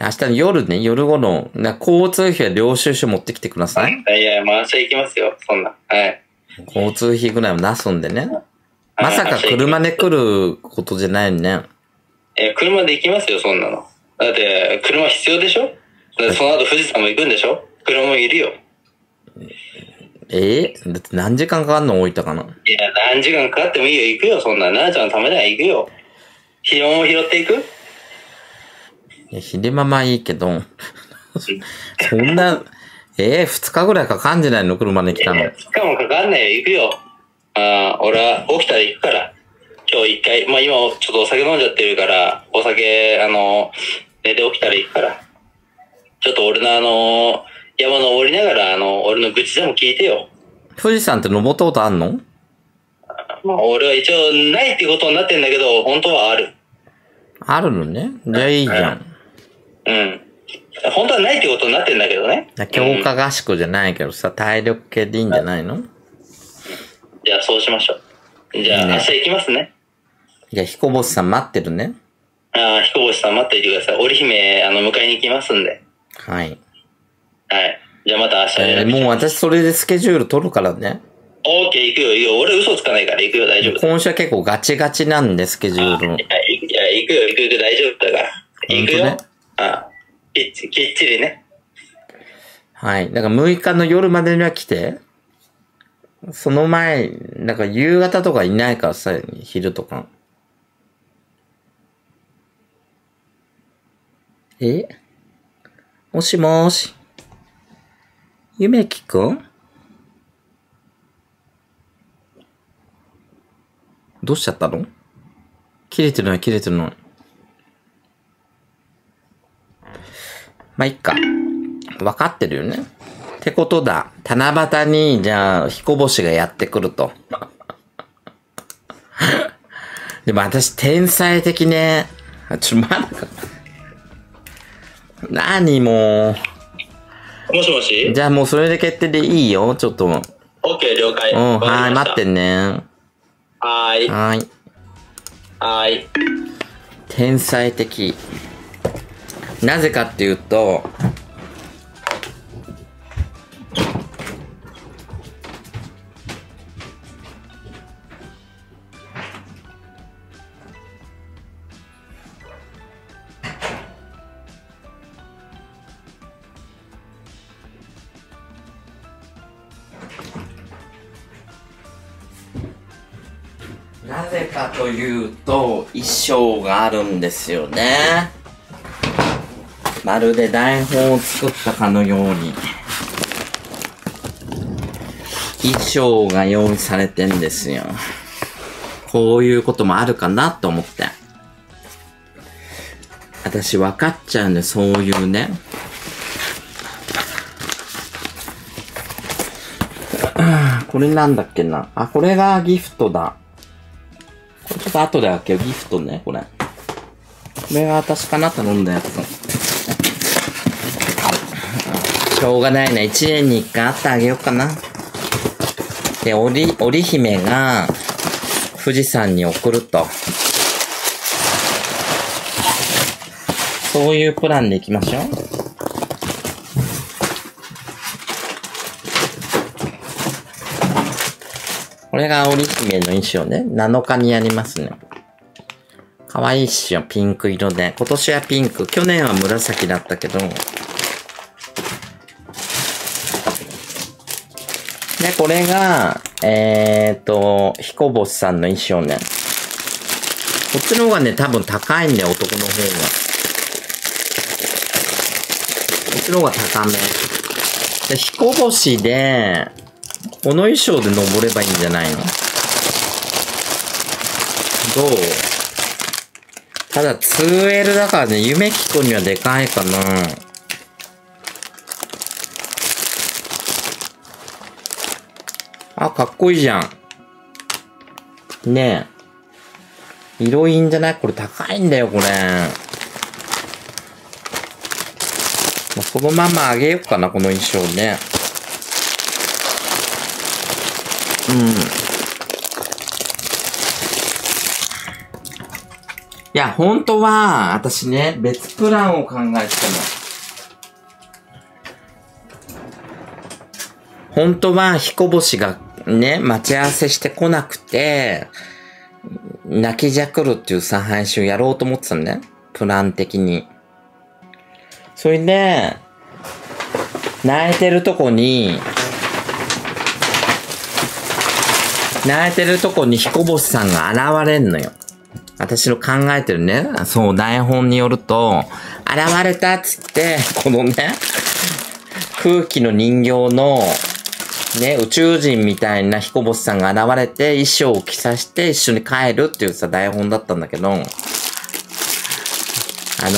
明日の夜ね、夜頃。な交通費は領収書持ってきてください。いや、まあ明日行きますよ、そんな。はい。交通費ぐらいは出すんでね。まさか車で来ることじゃないね。え、車で行きますよ、そんなの。だって、車必要でしょ？だってその後富士山も行くんでしょ？車もいるよ。えだって何時間かかんの？大分かな。いや、何時間かかってもいいよ、行くよ、そんな。なあちゃんのためなら行くよ。昼間も拾っていく？いや、昼間はいいけど、そんな、えー、二日ぐらいかかんじゃないの？車で来たの。2日もかかんないよ、行くよ。ああ、俺は起きたら行くから。今日一回、まあ今ちょっとお酒飲んじゃってるから、お酒、あの、寝て起きたら行くから。ちょっと俺のあの、山登りながら、あの、俺の愚痴でも聞いてよ。富士山って登ったことあんの？まあ俺は一応ないってことになってんだけど、本当はある。あるのね。じゃあいいじゃん。うん。本当はないってことになってんだけどね。強化合宿じゃないけどさ、体力系でいいんじゃないの？じゃあそうしましょう。じゃあ明日行きますね。じゃあ彦星さん待ってるね。ああ、彦星さん待っていてください。織姫、あの、迎えに行きますんで。はい。はい。じゃあまた明日えーもう私それでスケジュール取るからね。オーケー行くよ、行くよ。俺嘘つかないから行くよ、大丈夫。今週は結構ガチガチなんで、スケジュールいや、。行くいや行くよ、行く行く、大丈夫だから。行くよ。ねあきっちきっちりね。はい。だから6日の夜までには来て。その前、なんか夕方とかいないからさ、昼とか。え？もしもし。ゆめきくん？どうしちゃったの？切れてるのに切れてるのにまあ、いっか。わかってるよね。ってことだ。七夕に、じゃあ、彦星がやってくると。でも私、天才的ね。ちょ、まだか。何ももしもし？う。じゃあもうそれで決定でいいよ。ちょっと。うん、オッケー、了解。はい、わかりました待ってね。はーい。はい。はーい。天才的。なぜかっていうと、があるんですよね。まるで台本を作ったかのように。衣装が用意されてんですよ。こういうこともあるかなと思って。私分かっちゃうんで、そういうね。これなんだっけな。あ、これがギフトだ。これちょっと後で開けよ。ギフトね、これ。これが私かな頼んだやつ。しょうがないな。一年に一回あってあげようかな。で、織、織姫が富士山に送ると。そういうプランでいきましょう。これが織姫の衣装ね。7日にやりますね。可愛いっしょ、ピンク色で。今年はピンク。去年は紫だったけど。で、これが、えーと、彦星さんの衣装ね。こっちの方がね、多分高いんだよ、男の方が。こっちの方が高め。で、彦星で、この衣装で登ればいいんじゃないの？どう？ただ 2L だからね、夢聞くにはでかいかな。あ、かっこいいじゃん。ねえ。色いいんじゃない？これ高いんだよ、これ。もうそのままあげようかな、この衣装ね。うん。いや、本当は、私ね、別プランを考えてたの。本当は、彦星がね、待ち合わせしてこなくて、泣きじゃくるっていうさ、配信をやろうと思ってたのね。プラン的に。それで、泣いてるとこに、泣いてるとこに彦星さんが現れんのよ。私の考えてるね、そう、台本によると、現れたっつって、このね、空気の人形の、ね、宇宙人みたいな彦星さんが現れて、衣装を着さして一緒に帰るっていうさ、台本だったんだけど、あの、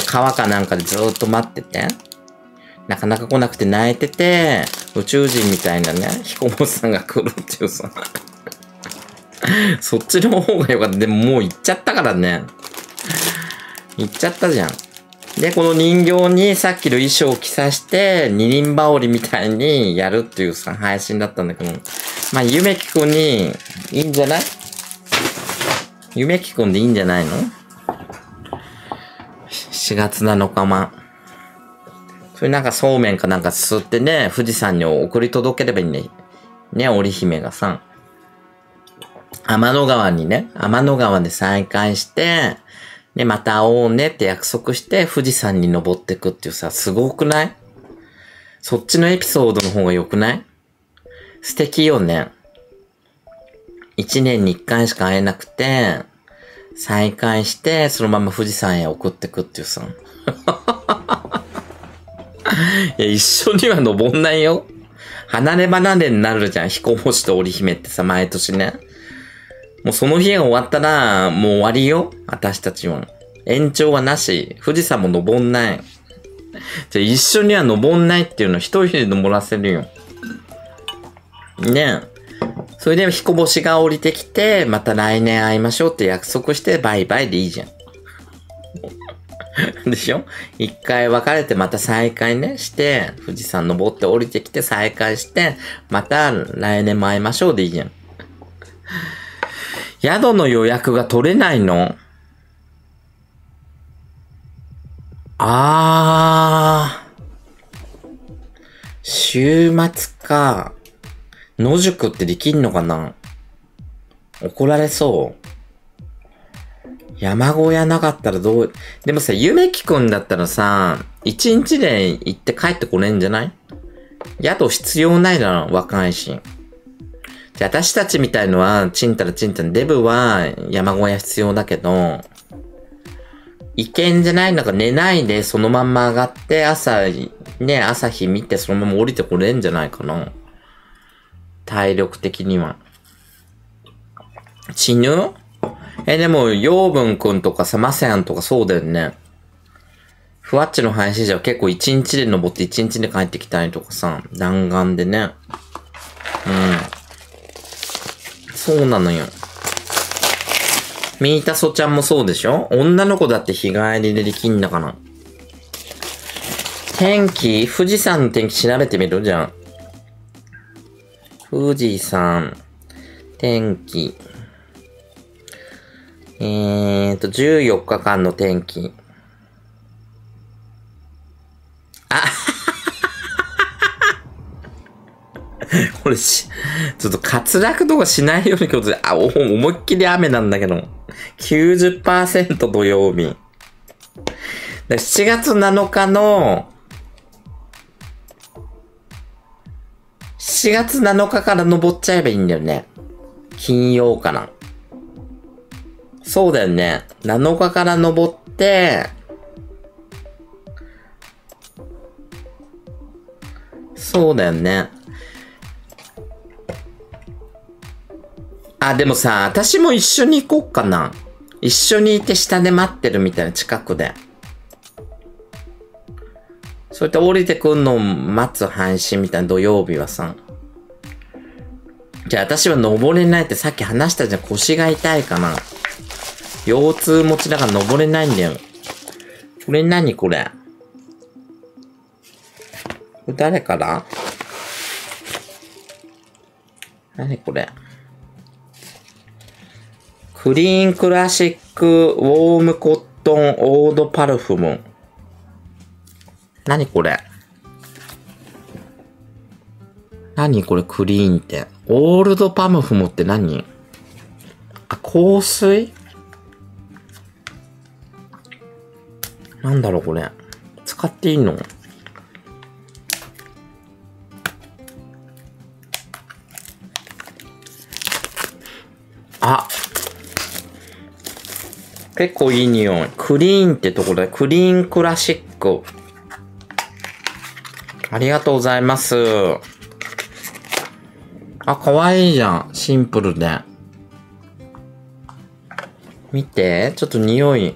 川かなんかでずっと待ってて、なかなか来なくて泣いてて、宇宙人みたいなね、彦星さんが来るっていうさ、そっちの方が良かった。でももう行っちゃったからね。行っちゃったじゃん。で、この人形にさっきの衣装を着さして、二輪羽織みたいにやるっていうさ、配信だったんだけど、まあ、ゆめきくんに、いいんじゃない？ゆめきくんでいいんじゃないの ?4 月7日ま。それなんかそうめんかなんか吸ってね、富士山に送り届ければいいね。ね、織姫がさ。天の川にね、天の川で再会して、で、また会おうねって約束して富士山に登ってくっていうさ、すごくない？そっちのエピソードの方が良くない？素敵よね。一年に一回しか会えなくて、再会して、そのまま富士山へ送ってくっていうさ。いや、一緒には登んないよ。離れ離れになるじゃん。彦星と織姫ってさ、毎年ね。もうその日が終わったら、もう終わりよ。私たちは。延長はなし。富士山も登んない。じゃ一緒には登んないっていうの一人で登らせるよ。ねえ。それで彦星が降りてきて、また来年会いましょうって約束してバイバイでいいじゃん。でしょ？一回別れてまた再会ね、して、富士山登って降りてきて再会して、また来年も会いましょうでいいじゃん。宿の予約が取れないの？あー。週末か。野宿ってできんのかな？怒られそう。山小屋なかったらどう、でもさ、ゆめきくんだったらさ、一日で行って帰ってこれんじゃない？宿必要ないだろ、若いし。じゃあ私たちみたいのは、ちんたらちんたら、デブは山小屋必要だけど、いけんじゃないなんか寝ないでそのまんま上がって朝、ね、朝日見てそのまま降りてこれんじゃないかな。体力的には。死ぬ？え、でも、養分くんとかさ、マセアンとかそうだよね。ふわっちの配信者は結構一日で登って一日で帰ってきたりとかさ、弾丸でね。うん。そうなのよ。ミータソちゃんもそうでしょ？女の子だって日帰りでできんだから。天気？富士山の天気調べてみる？じゃん。富士山、天気。えーと、14日間の天気。あ これし、ちょっと滑落とかしないように今日、あ、思いっきり雨なんだけど。90%土曜日。7月7日の、7月7日から登っちゃえばいいんだよね。金曜かな。そうだよね。7日から登って、そうだよね。あ、でもさ、私も一緒に行こうかな。一緒にいて下で待ってるみたいな近くで。そうやって降りてくんのを待つ配信みたいな土曜日はさ。じゃあ私は登れないってさっき話したじゃん。腰が痛いかな。腰痛持ちだから登れないんだよ。これ何これ？これ誰から？何これ？クリーンクラシックウォームコットンオードパルフム。何これ？何これ？クリーンって。オールドパムフムって何？あ、香水？なんだろうこれ。使っていいの？あ結構いい匂い。クリーンってところで、クリーンクラシック。ありがとうございます。あ、かわいいじゃん。シンプルで。見て。ちょっと匂い。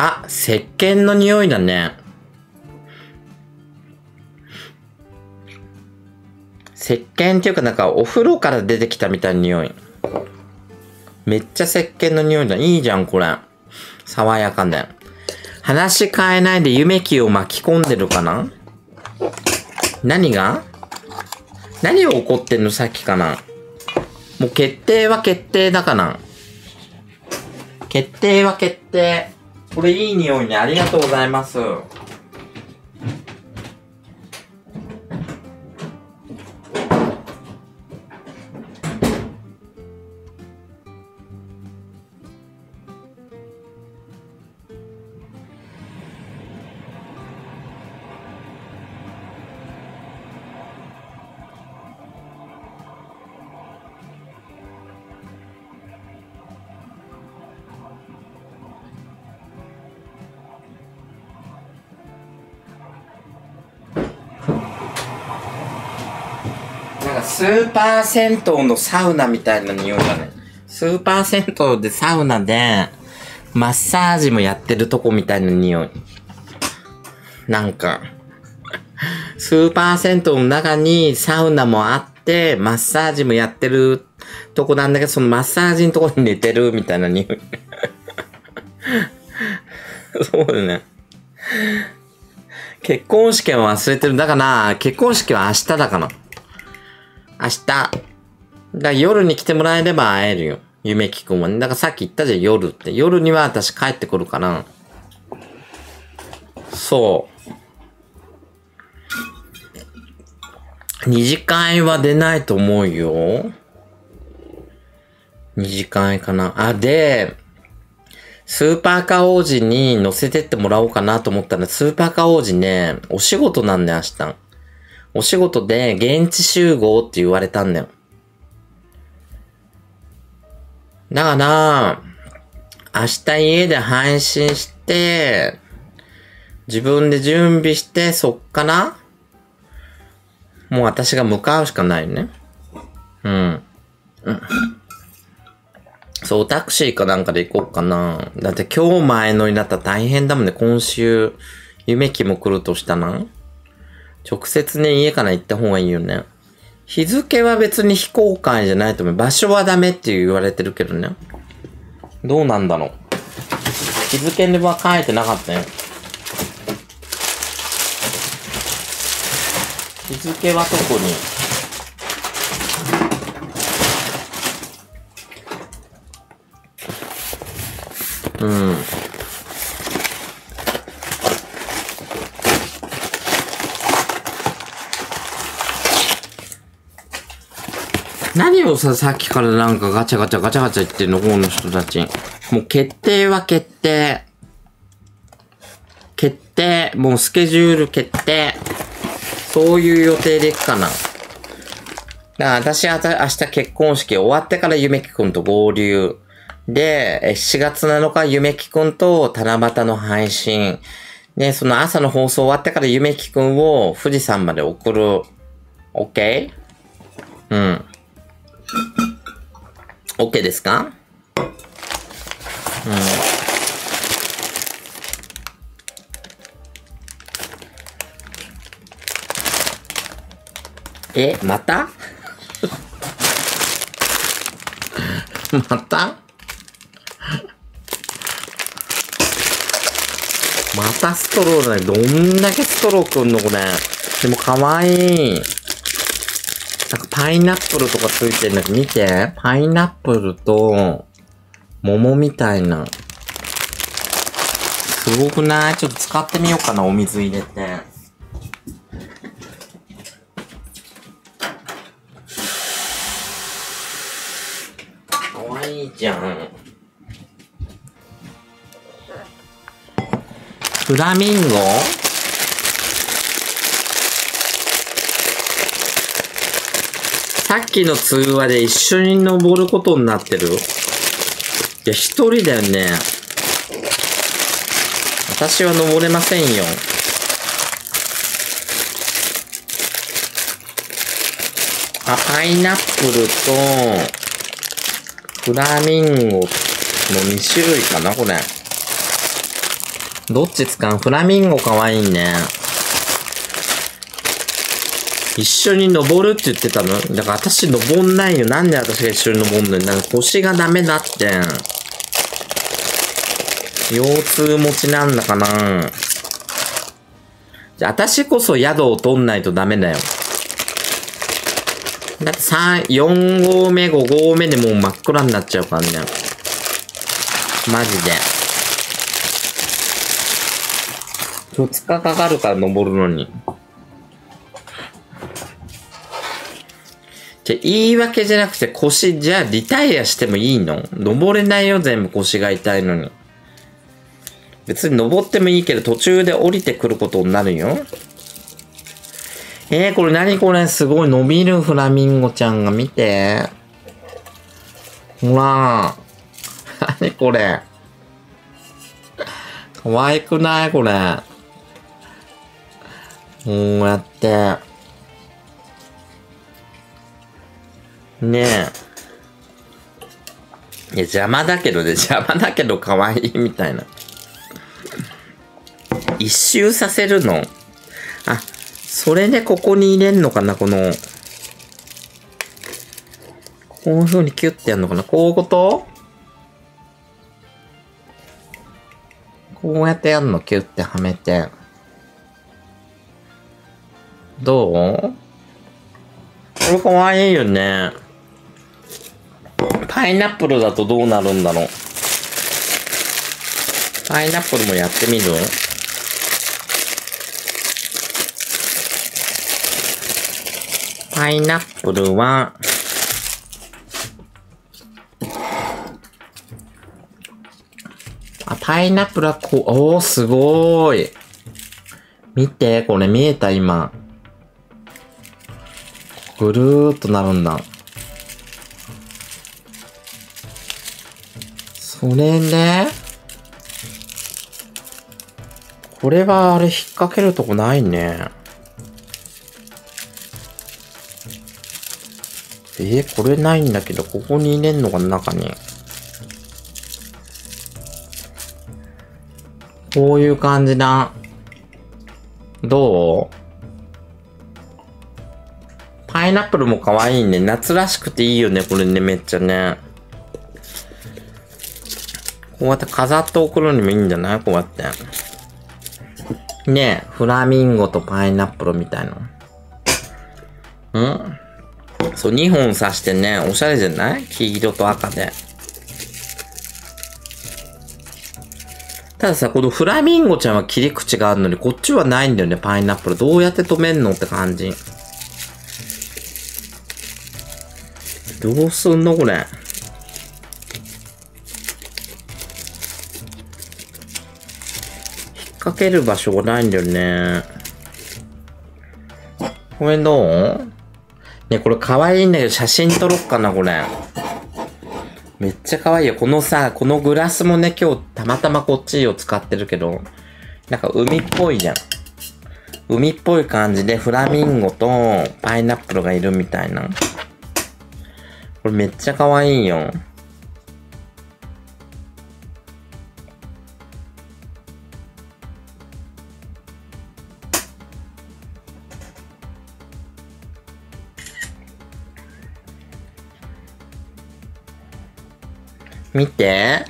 あ、石鹸の匂いだね。石鹸っていうかなんかお風呂から出てきたみたいな匂い。めっちゃ石鹸の匂いだ。いいじゃん、これ。爽やかで。話変えないで夢気を巻き込んでるかな？何が？何を怒ってんのさっきかな？もう決定は決定だかな？決定は決定。これいい匂いね。ありがとうございます。スーパー銭湯のサウナみたいな匂いだね。スーパー銭湯でサウナで、マッサージもやってるとこみたいな匂い。なんか、スーパー銭湯の中にサウナもあって、マッサージもやってるとこなんだけど、そのマッサージのとこに寝てるみたいな匂い。そうだね。結婚式は忘れてる。だから、結婚式は明日だから。明日。だ夜に来てもらえれば会えるよ。夢木くんはね。だからさっき言ったじゃん、夜って。夜には私帰ってくるから。そう。二次会は出ないと思うよ。二次会かな。あ、で、スーパーカー王子に乗せてってもらおうかなと思ったら、スーパーカー王子ね、お仕事なんだよ、明日。お仕事で現地集合って言われたんだよ。だから、明日家で配信して、自分で準備して、そっから、もう私が向かうしかないよね。うん。うん。そう、タクシーかなんかで行こうかな。だって今日前乗りだったら大変だもんね。今週、夢木も来るとしたら。直接ね、家から行った方がいいよね。日付は別に非公開じゃないと思う。場所はダメって言われてるけどね。どうなんだろう。日付には書いてなかったよ。日付は特に。うん。さ、さっきからなんかガチャガチャガチャガチャ言ってんの、この人たち。もう決定は決定。決定。もうスケジュール決定。そういう予定でいくかな。だから私は明日結婚式終わってからゆめきくんと合流。で、え7月7日ゆめきくんと七夕の配信。で、その朝の放送終わってからゆめきくんを富士山まで送る。OK? うん。OK ですか？え、また？また？またストローだね。どんだけストローくんのこれ。でもかわいい。なんかパイナップルとかついてるんだけど、見て。パイナップルと、桃みたいな。すごくない？ちょっと使ってみようかな、お水入れて。かわいいじゃん。フラミンゴ？さっきの通話で一緒に登ることになってる？いや、一人だよね。私は登れませんよ。あ、パイナップルと、フラミンゴの2種類かな、これ。どっち使う？フラミンゴかわいいね。一緒に登るって言ってたの？だから私登んないよ。なんで私が一緒に登んの？なんか腰がダメだって。腰痛持ちなんだかなじゃあ私こそ宿を取んないとダメだよ。だって3、4合目、5合目でもう真っ暗になっちゃうからね。マジで。2日かかるから登るのに。じゃ、言い訳じゃなくて腰、じゃあリタイアしてもいいの？登れないよ、全部腰が痛いのに。別に登ってもいいけど途中で降りてくることになるよ。えー、これ何これ？すごい伸びるフラミンゴちゃんが見て。ほら。何これ？可愛くない？これ。こうやって。ねえ。いや、邪魔だけどね、邪魔だけど可愛いみたいな。一周させるのあ、それでここに入れんのかなこの、こういう風にキュッてやるのかなこういうこと？こうやってやるのキュッてはめて。どう？これかわいいよね。パイナップルだとどうなるんだろう？パイナップルもやってみる？パイナップルは、あ、パイナップルはこう、おー、すごーい。見て、これ見えた今。ぐるーっとなるんだ。それで、これはあれ引っ掛けるとこないね。えー、これないんだけど、ここに入れんのかな、中に。こういう感じだ。どう？パイナップルも可愛いね。夏らしくていいよね、これね、めっちゃね。こうやって飾っておくのにもいいんじゃない？こうやって。ねえ、フラミンゴとパイナップルみたいな。ん？そう、2本刺してね、おしゃれじゃない？黄色と赤で。たださ、このフラミンゴちゃんは切り口があるのに、こっちはないんだよね、パイナップル。どうやって止めんのって感じ。どうすんのこれ？かける場所がないんだよね。これどう？ね、これ可愛いんだけど写真撮ろっかな、これ。めっちゃ可愛いよ。このさ、このグラスもね、今日たまたまこっちを使ってるけど、なんか海っぽいじゃん。海っぽい感じでフラミンゴとパイナップルがいるみたいな。これめっちゃ可愛いよ。見て。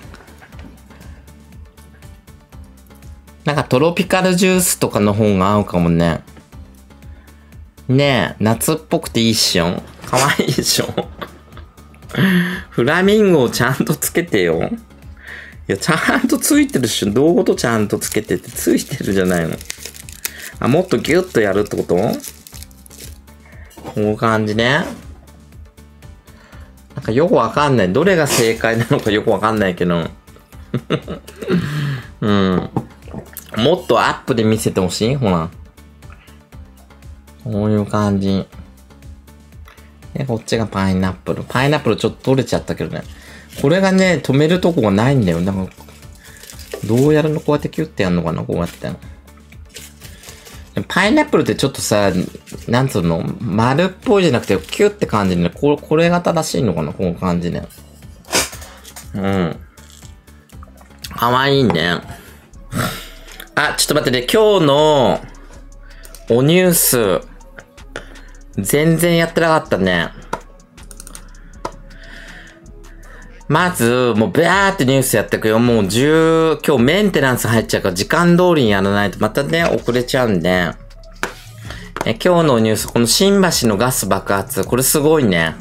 なんかトロピカルジュースとかの方が合うかもね。ねえ、夏っぽくていいっしょかわいいっしょ フラミンゴをちゃんとつけてよ。いや、ちゃんとついてるっしょ。どういうことちゃんとつけてってついてるじゃないの。あ、もっとギュッとやるってこと？こういう感じね。なんかよくわかんない。どれが正解なのかよくわかんないけど。うん。もっとアップで見せてほしい？ほら。こういう感じ。で、こっちがパイナップル。パイナップルちょっと取れちゃったけどね。これがね、止めるとこがないんだよ。だか、どうやるの？こうやってキュッてやるのかな？こうやって。パイナップルってちょっとさ、なんつうの、丸っぽいじゃなくて、キュって感じでね、ここれが正しいのかなこの感じね。うん。かわいいね。あ、ちょっと待ってね、今日の、おニュース、全然やってなかったね。まず、もうバーってニュースやっていくよ。もう10、今日メンテナンス入っちゃうから時間通りにやらないとまたね、遅れちゃうんで。え、今日のニュース、この新橋のガス爆発、これすごいね。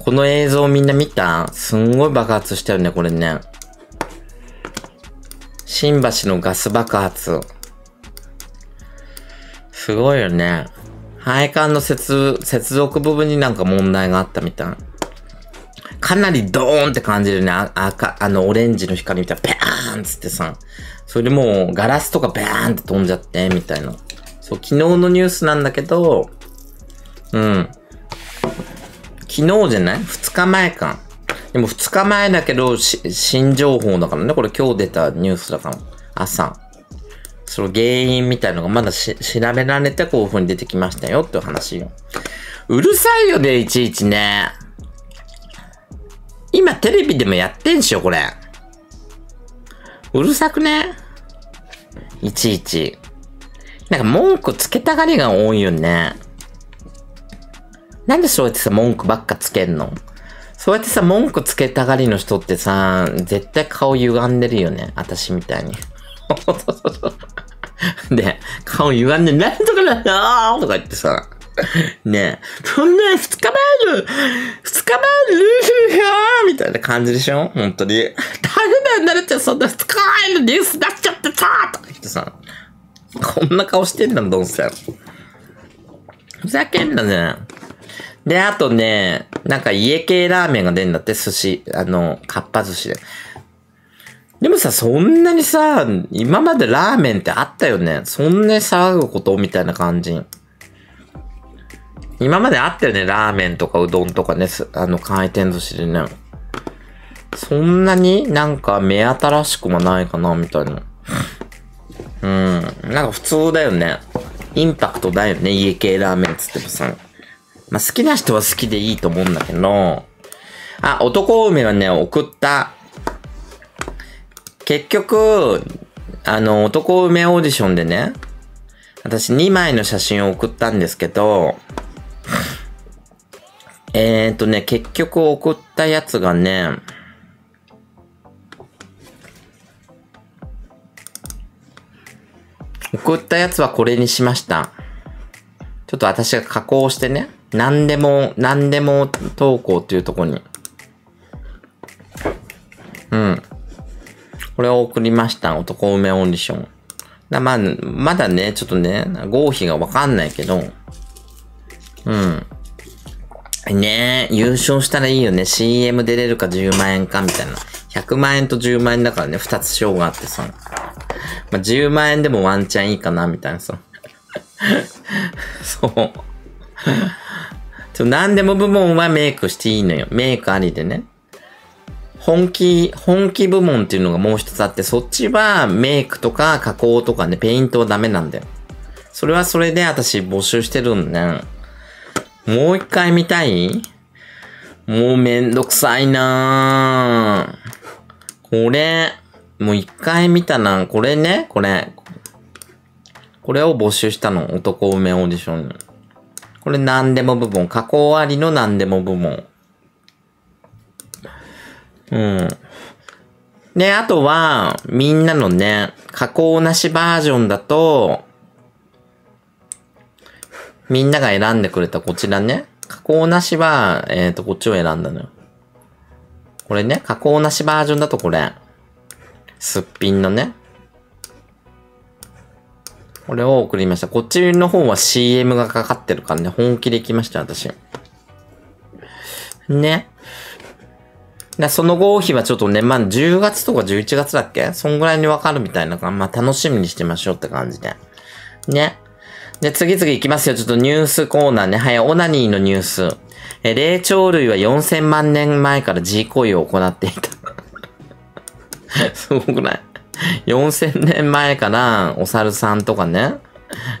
この映像みんな見た？すんごい爆発したよね、これね。新橋のガス爆発。すごいよね。配管の接、接続部分になんか問題があったみたい。かなりドーンって感じるね。あ赤、あの、オレンジの光みたいな、ペーンっつってさ。それでもう、ガラスとかベーンって飛んじゃって、みたいな。そう、昨日のニュースなんだけど、うん。昨日じゃない ?2 日前か。でも2日前だけど、新情報だからね。これ今日出たニュースだから。朝。その原因みたいのがまだし調べられてこういう風に出てきましたよっていう話よ。うるさいよね、いちいちね。今テレビでもやってんしょ、これ。うるさくね？いちいち。なんか文句つけたがりが多いよね。なんでそうやってさ、文句ばっかつけんの？そうやってさ、文句つけたがりの人ってさ、絶対顔歪んでるよね。私みたいに。で、顔歪んで、なんとかだよとか言ってさ、ねえ、そんな二日前の、二日前のルーフよみたいな感じでしょ？本当に。ダメだよ、なるちゃ、そんな二日前のニュース出しちゃってさとか言ってさ、こんな顔してんだ、どうせ。ふざけんなね。で、あとね、なんか家系ラーメンが出るんだって、寿司、あの、かっぱ寿司で。でもさ、そんなにさ、今までラーメンってあったよね。そんなに騒ぐこと？みたいな感じ。今まであったよね。ラーメンとかうどんとかね。あの、回転寿司でね。そんなになんか目新しくもないかな、みたいな。うん。なんか普通だよね。インパクトだよね。家系ラーメンつってもさ。まあ、好きな人は好きでいいと思うんだけど。あ、男梅はね、送った。結局、あの、男梅オーディションでね、私2枚の写真を送ったんですけど、えーとね、結局送ったやつがね、送ったやつはこれにしました。ちょっと私が加工してね、何でも、何でも投稿っていうとこに。うん。これを送りました。男梅オーディション。だまあ、まだね、ちょっとね、合否がわかんないけど、うん。ねえ、優勝したらいいよね。CM 出れるか10万円かみたいな。100万円と10万円だからね、2つ賞があってさ。まあ、10万円でもワンチャンいいかな、みたいなさ。そう。ちょ、何でも部門はメイクしていいのよ。メイクありでね。本気、本気部門っていうのがもう一つあって、そっちはメイクとか加工とかね、ペイントはダメなんだよ。それはそれで私募集してるんね。もう一回見たい？もうめんどくさいなぁ。これ、もう一回見たな。これね、これ。これを募集したの。男梅オーディションに。これ何でも部門。加工ありの何でも部門。うん。で、あとは、みんなのね、加工なしバージョンだと、みんなが選んでくれたこちらね。加工なしは、えっ、ー、と、こっちを選んだのよ。これね、加工なしバージョンだとこれ。すっぴんのね。これを送りました。こっちの方は CM がかかってるからね、本気で行きました、私。ね。だその合否はちょっとね、まあ、10月とか11月だっけ？そんぐらいにわかるみたいなから、まあ、楽しみにしてましょうって感じで。ね。で、次々行きますよ。ちょっとニュースコーナーね。はい、オナニーのニュース。え、霊長類は4000万年前から G 行為を行っていた。すごくない ?4000 年前からお猿さんとかね、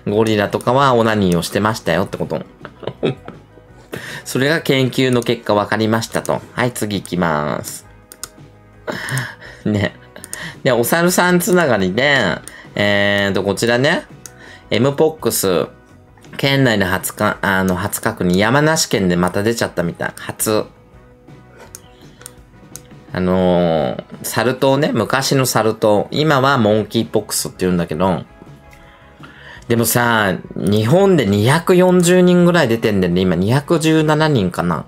ゴリラとかはオナニーをしてましたよってこと。それが研究の結果分かりましたと。はい、次行きます。ね。で、お猿さんつながりで、えーと、こちらね、MPOX、県内の初か、あの、初確認、山梨県でまた出ちゃったみたい。初。あのー、サル痘ね、昔のサル痘。今はモンキーポックスって言うんだけど、でもさ、日本で240人ぐらい出てんだよね。今217人かな。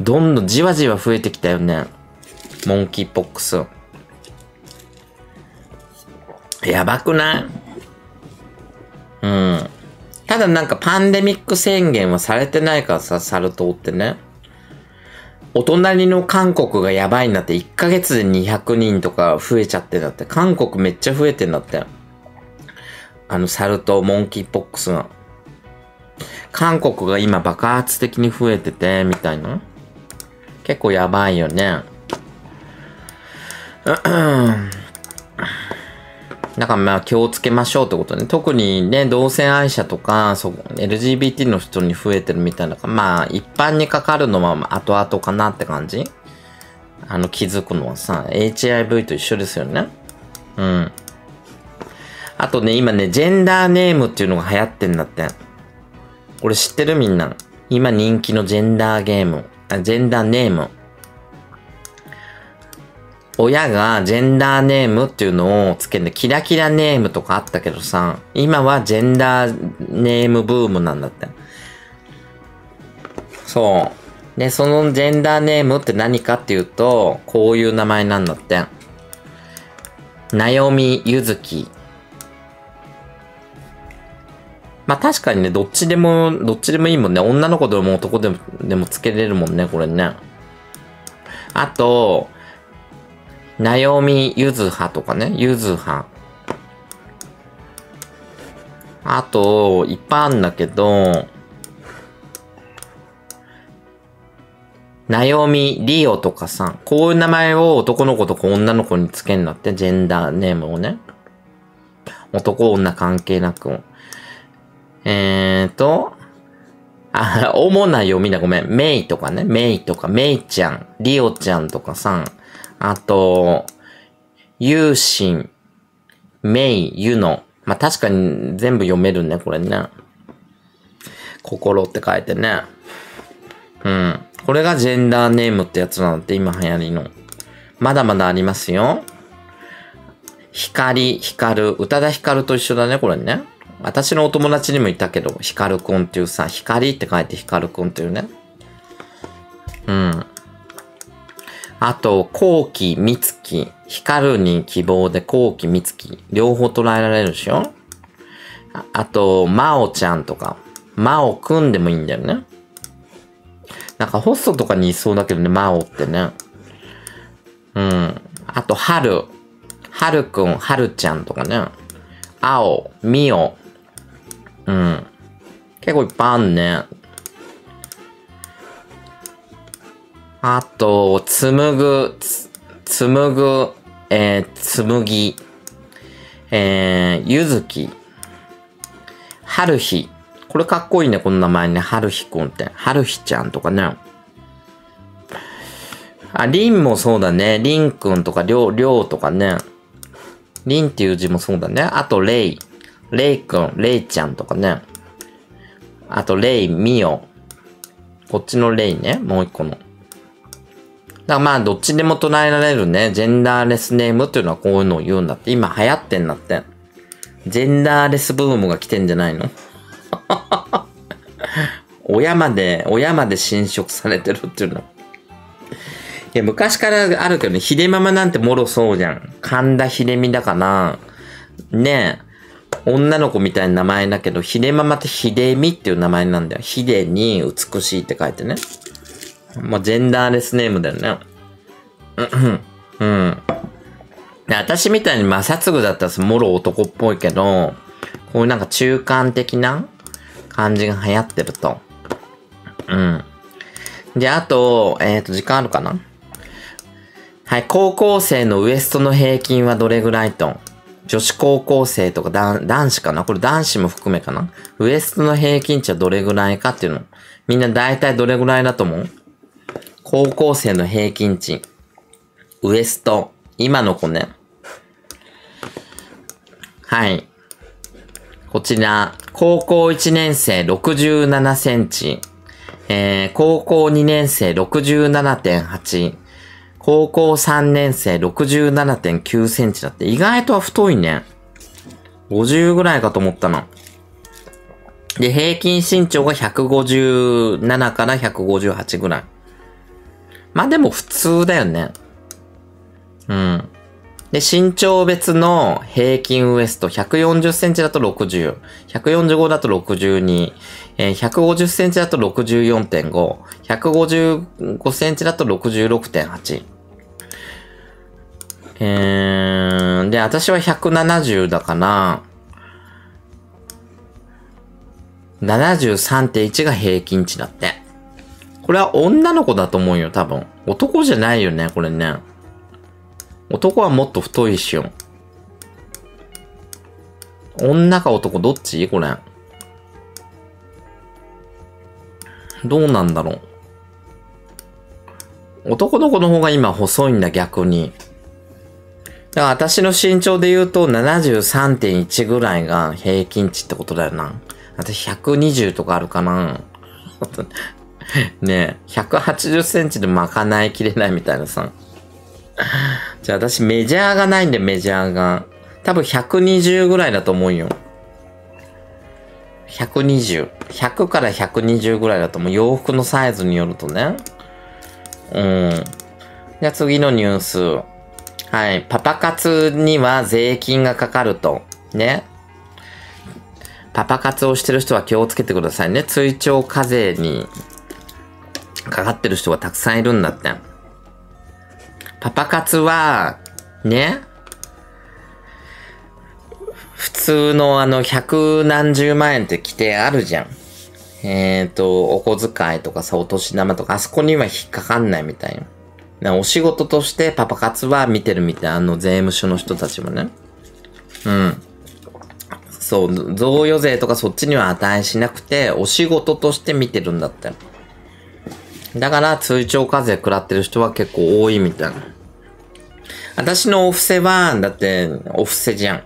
どんどんじわじわ増えてきたよね。モンキーポックス。やばくない？うん。ただなんかパンデミック宣言はされてないからさ、サル痘ってね。お隣の韓国がやばいんだって、1ヶ月で200人とか増えちゃってんだって。韓国めっちゃ増えてんだって。あの、サル痘、モンキーポックスが。韓国が今爆発的に増えてて、みたいな。結構やばいよね。だからまあ気をつけましょうってことね。特にね、同性愛者とか、そう LGBT の人に増えてるみたいな。まあ、一般にかかるのは後々かなって感じあの、気づくのはさ、HIV と一緒ですよね。うん。あとね、今ね、ジェンダーネームっていうのが流行ってんだって。これ知ってるみんな。今人気のジェンダーゲーム。あ、ジェンダーネーム。親がジェンダーネームっていうのをつけるんで、キラキラネームとかあったけどさ、今はジェンダーネームブームなんだって。そう。で、そのジェンダーネームって何かっていうと、こういう名前なんだって。なよみゆずきまあ確かにね、どっちでも、どっちでもいいもんね。女の子でも男でも、でもつけれるもんね、これね。あと、なよみゆずはとかね、ゆずは。あと、いっぱいあるんだけど、なよみりおとかさ、こういう名前を男の子とか女の子につけんだって、ジェンダーネームをね。男女関係なく。えーと、あ、主な読みだ、ごめん。メイとかね。メイとか、メイちゃん、リオちゃんとかさ、あと、ユーシン、メイ、ユノ。まあ、確かに全部読めるね、これね。心って書いてね。うん。これがジェンダーネームってやつなんて今流行りの。まだまだありますよ。光、光、宇多田光と一緒だね、これね。私のお友達にもいたけど、ヒカルくんっていうさ、光って書いてヒカルくんっていうね。うん。あと、後期、三月、光るに希望で後期、三月、両方捉えられるでしょ？あと、まおちゃんとか、まおくんでもいいんだよね。なんかホストとかにいそうだけどね、まおってね。うん。あと、春。はるくん、はるちゃんとかね。あお、みお。うん。結構いっぱいあんね。あと、つむぐ、つ、つむぐ、えー、つむぎ、えー、ゆずき、はるひ。これかっこいいね、この名前ね。はるひくんって。はるひちゃんとかね。あ、りんもそうだね。りんくんとか、りょう、りょうとかね。りんっていう字もそうだね。あと、れい。れいくん、れいちゃんとかね。あと、れい、みお。こっちのれいね。もう一個の。だからまあ、どっちでも唱えられるね。ジェンダーレスネームっていうのはこういうのを言うんだって。今流行ってんだって。ジェンダーレスブームが来てんじゃないの？親まで、親まで侵食されてるっていうの。いや、昔からあるけどね、秀ママなんてもろそうじゃん。神田秀美だから、ねえ、女の子みたいな名前だけど、秀ママって秀美っていう名前なんだよ。秀に美しいって書いてね。まあ、ジェンダーレスネームだよね。うん。うん。私みたいに摩擦だったらもろ男っぽいけど、こういうなんか中間的な感じが流行ってると。うん。で、あと、えっ、と、時間あるかな？はい、高校生のウエストの平均はどれぐらいと。女子高校生とか男子かな？これ男子も含めかな？ウエストの平均値はどれぐらいかっていうの。みんな大体どれぐらいだと思う？高校生の平均値。ウエスト。今の子ね。はい。こちら、高校1年生67センチ。えー、高校2年生67.8。高校3年生67.9センチだって。意外とは太いね。50ぐらいかと思ったの。で、平均身長が157から158ぐらい。まあでも普通だよね。うん。で、身長別の平均ウエスト、140センチだと60、145だと62、えー150センチだと64.5、155センチだと66.8。えー、で、私は170だから、73.1が平均値だって。これは女の子だと思うよ、多分。男じゃないよね、これね。男はもっと太いしよ。女か男どっち？これ。どうなんだろう。男の子の方が今細いんだ、逆に。だから私の身長で言うと73.1ぐらいが平均値ってことだよな。私120とかあるかな。ねえ、180センチで賄いきれないみたいなさ。じゃあ私メジャーがないんでメジャーが。多分120ぐらいだと思うよ。120。100から120ぐらいだと思う。洋服のサイズによるとね。うん。じゃあ次のニュース。はい。パパ活には税金がかかると。ね。パパ活をしてる人は気をつけてくださいね。追徴課税にかかってる人がたくさんいるんだって。パパ活は、ね。普通のあの、百何十万円って規定あるじゃん。えっ、と、お小遣いとかさ、お年玉とか、あそこには引っかかんないみたい。なお仕事としてパパ活は見てるみたい。あの、税務署の人たちもね。うん。そう、贈与税とかそっちには値しなくて、お仕事として見てるんだって。だから、通帳課税食らってる人は結構多いみたいな。私のお布施は、だって、お布施じゃん。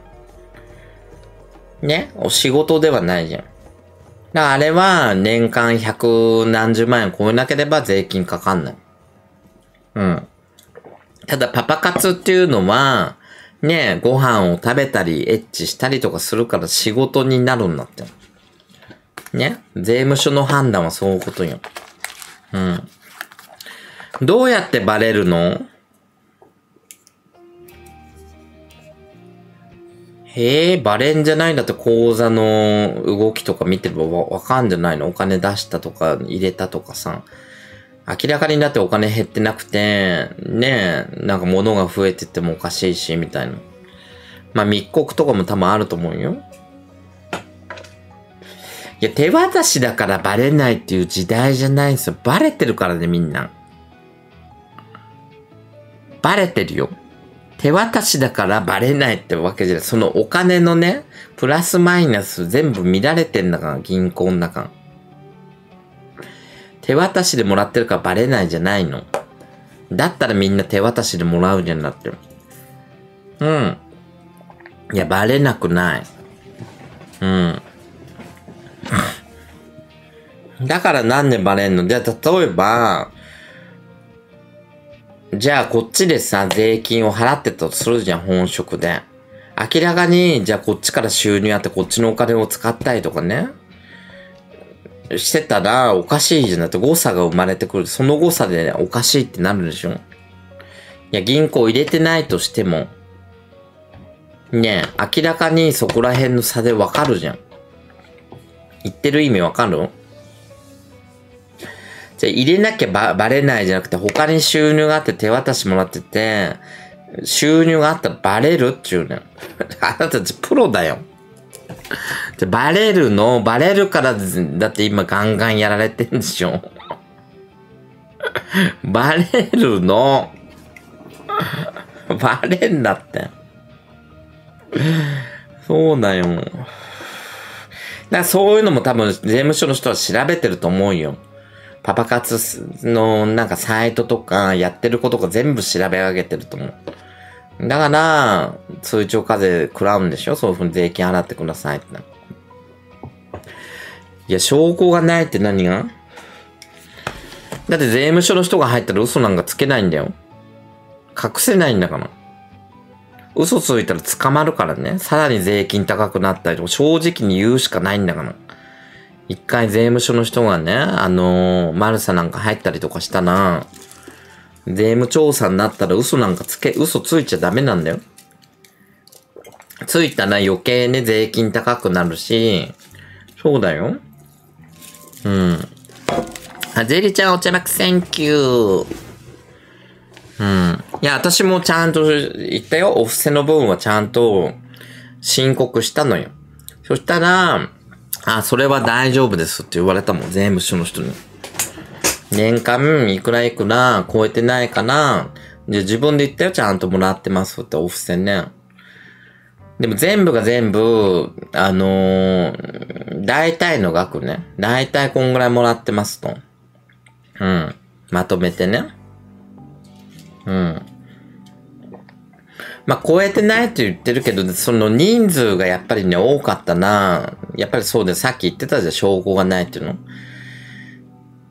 ね？お仕事ではないじゃん。だからあれは、年間百何十万円超えなければ税金かかんない。うん。ただ、パパ活っていうのは、ねご飯を食べたり、エッチしたりとかするから仕事になるんだって。ね？税務署の判断はそういうことよ。うん。どうやってバレるの？へえ、バレんじゃないんだって口座の動きとか見てればわかんじゃないの？お金出したとか入れたとかさ。明らかにだってお金減ってなくて、ねえ、なんか物が増えててもおかしいし、みたいな。まあ密告とかも多分あると思うよ。いや、手渡しだからバレないっていう時代じゃないんですよ。バレてるからね、みんな。バレてるよ。手渡しだからバレないってわけじゃない。そのお金のね、プラスマイナス全部見られてんだから、銀行の中。手渡しでもらってるからバレないじゃないの。だったらみんな手渡しでもらうじゃんだってる。うん。いや、バレなくない。うん。だからなんでバレんの？じゃあ、例えば、じゃあこっちでさ、税金を払ってたとするじゃん、本職で。明らかに、じゃあこっちから収入あってこっちのお金を使ったりとかね。してたらおかしいじゃん。だって誤差が生まれてくる。その誤差で、ね、おかしいってなるでしょいや、銀行入れてないとしても、ね、明らかにそこら辺の差でわかるじゃん。言ってる意味わかる？じゃ入れなきゃばバレないじゃなくて他に収入があって手渡しもらってて、収入があったらバレるっちゅうねん。あなたたちプロだよ。じゃバレるの、バレるから、だって今ガンガンやられてんでしょ。バレるの？バレんだって。そうだよ。だからそういうのも多分税務署の人は調べてると思うよ。パパ活のなんかサイトとかやってることが全部調べ上げてると思う。だから、通帳課税食らうんでしょ？そういうふうに税金払ってくださいって。いや、証拠がないって何が？だって税務署の人が入ったら嘘なんかつけないんだよ。隠せないんだから。嘘ついたら捕まるからね。さらに税金高くなったりとか、正直に言うしかないんだから。一回税務署の人がね、あのー、マルサなんか入ったりとかしたら、税務調査になったら嘘なんかつけ、嘘ついちゃダメなんだよ。ついたら余計ね、税金高くなるし、そうだよ。うん。あ、ゼリちゃんお茶爆 thank you。うん。いや、私もちゃんと言ったよ。お布施の分はちゃんと申告したのよ。そしたら、あ、それは大丈夫ですって言われたもん。税務署の人に。年間いくらいくら超えてないかな。で、自分で言ったよ。ちゃんともらってますってお布施ね。でも全部が全部、あのー、大体の額ね。大体こんぐらいもらってますと。うん。まとめてね。うん。まあ、超えてないって言ってるけど、その人数がやっぱりね、多かったな。やっぱりそうで、さっき言ってたじゃん、証拠がないっていうの。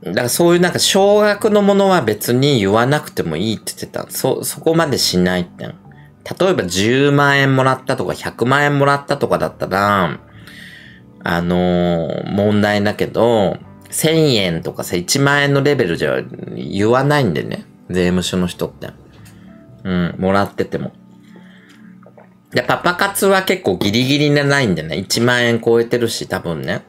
だからそういうなんか少額のものは別に言わなくてもいいって言ってた。そ、そこまでしないって。例えば10万円もらったとか100万円もらったとかだったら、あのー問題だけど、1000円とかさ、1万円のレベルじゃ言わないんでね。税務署の人って。うん、もらってても。で、パパ活は結構ギリギリじゃないんでね。1万円超えてるし、多分ね。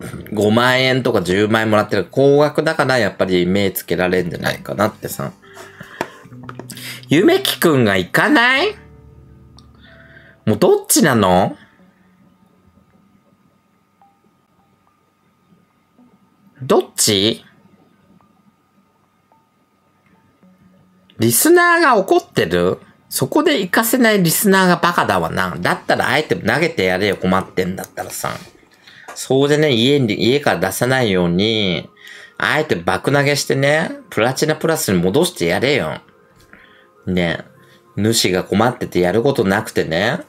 5万円とか10万円もらってる。高額だからやっぱり目つけられるんじゃないかなってさ。ゆめきくんが行かない？もうどっちなの？どっち？リスナーが怒ってる？そこで行かせないリスナーがバカだわな。だったらアイテム投げてやれよ困ってんだったらさ。そうでね、家に、家から出さないように、あえて爆投げしてね、プラチナプラスに戻してやれよ。ね主が困っててやることなくてね、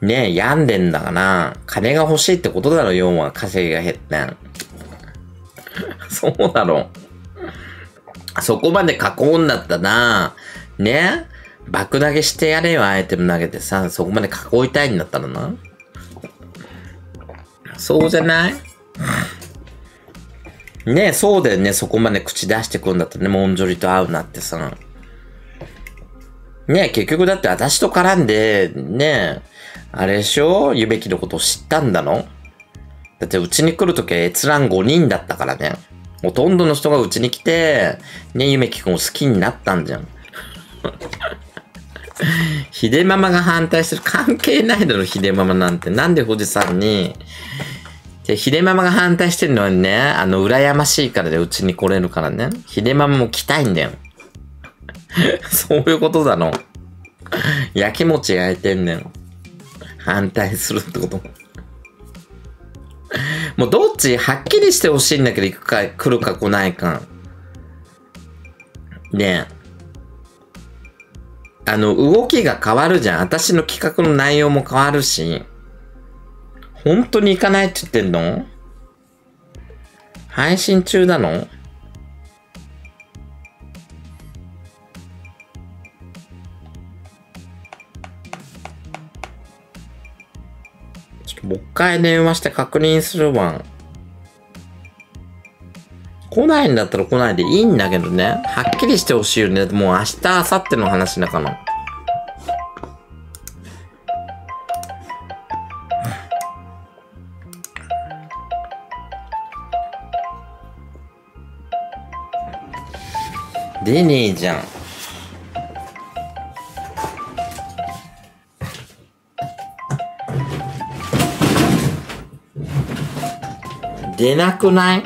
ね病んでんだから、金が欲しいってことだろ、要は稼ぎが減ってん。そうだろ。そこまで囲うんだったら、ね？爆投げしてやれよ、アイテム投げてさ、そこまで囲いたいんだったらな。そうじゃない？ね、そうだよね。そこまで口出してくんだったらね、モンジョリと会うなってさ。ね、結局だって私と絡んで、ね、あれでしょ？ゆべきのことを知ったんだろだってうちに来るときは閲覧5人だったからね。ほとんどの人がうちに来て、ね、ゆめきくんを好きになったんじゃん。秀ママが反対してる。関係ないだろ、秀ママなんて。なんで富士山に。ひで、ママが反対してるのはね、あの、羨ましいからで、うちに来れるからね。秀ママも来たいんだよ。そういうことだの。焼き餅焼いてんねん。反対するってことも。もうどっちはっきりしてほしいんだけど行くか、来るか来ないか。ねえ。あの、動きが変わるじゃん。私の企画の内容も変わるし。本当に行かないって言ってんの？配信中なの？もう一回電話して確認するわん。来ないんだったら来ないでいいんだけどね。はっきりしてほしいよね。もう明日、明後日の話だから。出ねえじゃん。出なくない？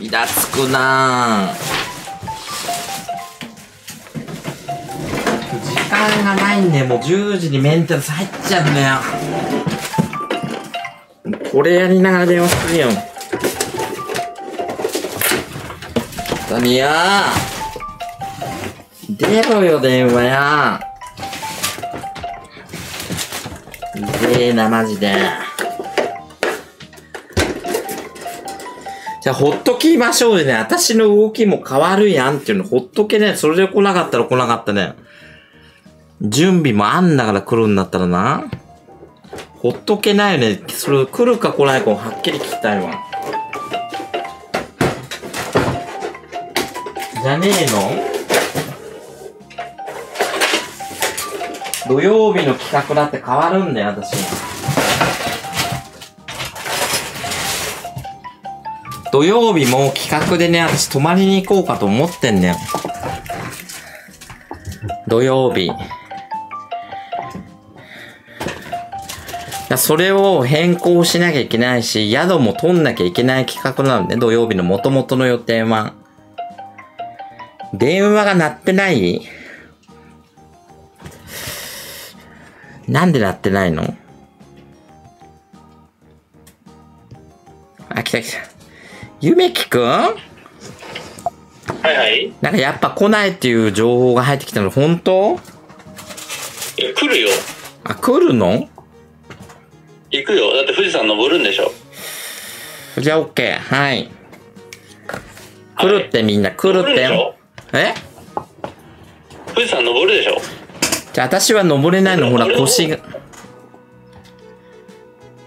イラつくなぁ。時間がないんだよ。もう10時にメンテナンス入っちゃうんだよ。これやりながら電話するよ。タミヤ出ろよ、電話や。でえな、マジで。じゃあ、ほっときましょうよね。私の動きも変わるやんっていうの、ほっとけね。それで来なかったら来なかったね。準備もあんだから来るんだったらな。ほっとけないよね。それ来るか来ないかをはっきり聞きたいわ。じゃねえの？土曜日の企画だって変わるんだよ、私。土曜日も企画でね、私泊まりに行こうかと思ってんだよ。土曜日。それを変更しなきゃいけないし、宿も取んなきゃいけない企画なのね、土曜日の元々の予定は。電話が鳴ってない？なんで鳴ってないの？あ、来た来た。ゆめきくん？はいはい。なんかやっぱ来ないっていう情報が入ってきたの、本当？いや、来るよ。あ、来るの？行くよ。だって富士山登るんでしょ。じゃあ OK。はい。来るってみんな、来るって登るでし。ょ？え？富士山登るでしょ。じゃあ私は登れないの、ほら俺腰が。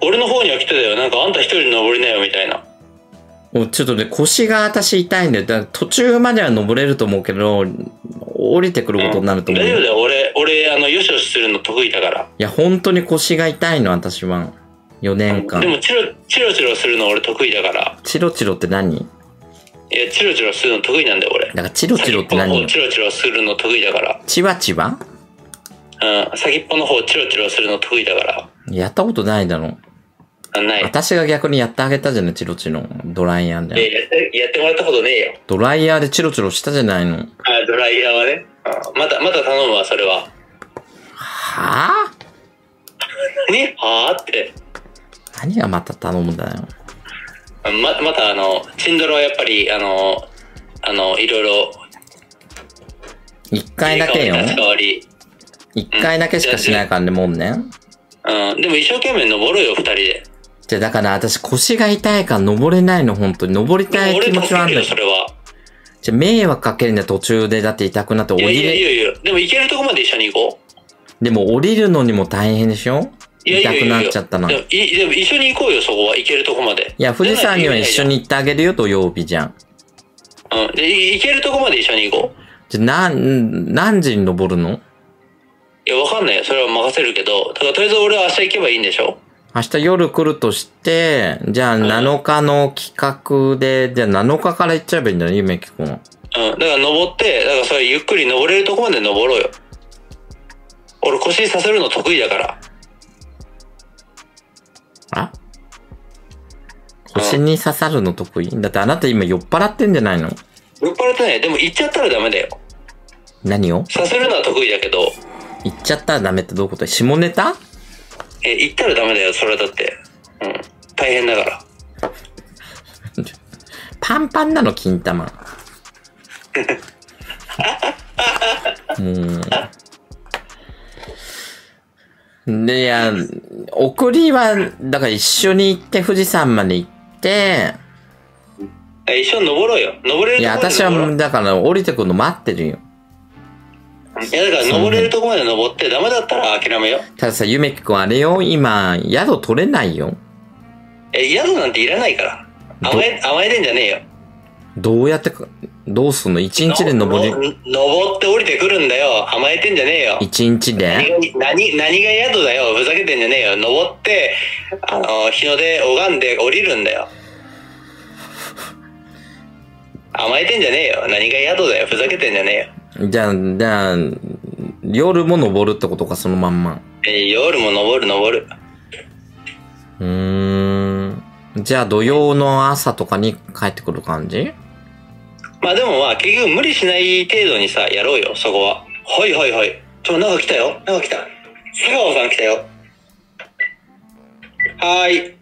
俺の方には来てたよ。なんかあんた一人登りなよみたいな。おちょっとね、腰が私痛いんだよ。だ途中までは登れると思うけど、降りてくることになると思う。い大丈夫だよ。俺、俺、あの、よしよしするの得意だから。や、本当に腰が痛いの、私は。4年間で。も、チロ、チロチロするの俺得意だから。チロチロって何？いや、チロチロするの得意なんだよ、俺。だからチロチロって先っぽの何方チロチロするの得意だから。チワチワ？うん。先っぽの方チロチロするの得意だから。やったことないだろ。あない。私が逆にやってあげたじゃない、チロチロ。ドライヤーで。えやって、やってもらったことねえよ。ドライヤーでチロチロしたじゃないの。あ、ドライヤーはね。うんまた、また頼むわ、それは。はぁ ね？はあ？って。何がまた頼むんだよ。ま、またあの、チンドラはやっぱり、あの、あの、いろいろ、一回だけよ。立ち代わり。一回だけしかしないからね、もんね。うん。でも一生懸命登るよ、二人で。じゃ、だから私腰が痛いから登れないの、本当に。登りたい気持ちはあるんだけど。それは。じゃ、迷惑かけるんだよ、途中で。だって痛くなって降いやいりれ、やいやいや。でも行けるとこまで一緒に行こう。でも降りるのにも大変でしょ？いやいやいやいや痛くなっちゃったの。いでも一緒に行こうよ、そこは。行けるとこまで。や、富士山には一緒に行ってあげるよ、土曜日じゃん。うん。で、い行けるとこまで一緒に行こう。じゃ、なん、何時に登るの？いや、わかんないよ。それは任せるけど。だから、とりあえず俺は明日行けばいいんでしょ？明日夜来るとして、じゃあ7日の企画で、じゃあ7日から行っちゃえばいいんだよ、ゆめきくん。うん。だから登って、だからそれゆっくり登れるとこまで登ろうよ。俺腰させるの得意だから。あ？腰に刺さるの得意？だってあなた今酔っ払ってんじゃないの？酔っ払ってない。でも行っちゃったらダメだよ。何を？させるのは得意だけど、言っちゃったらダメってどういうこと？下ネタ？え、行ったらダメだよ、それだって。うん。大変だから。パンパンなの、金玉。もう。で、いや、送りは、だから一緒に行って富士山まで行って、え一緒に登ろうよ。登れるいや、私はだから降りてくるの待ってるよ。いや、だから登れるとこまで登って、ダメだったら諦めよう。たださ、ゆめきくんあれよ、今、宿取れないよ。え、宿なんていらないから。甘え、甘えてんじゃねえよ。どうやってか、どうすんの？一日で登り、の登って降りてくるんだよ。甘えてんじゃねえよ。一日何でが何、何が宿だよ。ふざけてんじゃねえよ。登って、あの、日の出拝んで降りるんだよ。甘えてんじゃねえよ。何が宿だよ。ふざけてんじゃねえよ。じゃあ、じゃあ、夜も登るってことか、そのまんま。え夜も登る登る。うーん。じゃあ土曜の朝とかに帰ってくる感じ？まあでもまあ結局無理しない程度にさ、やろうよ、そこは。はいはいはい。ちょ、なんか来たよ。なんか来た。佐川さん来たよ。はーい。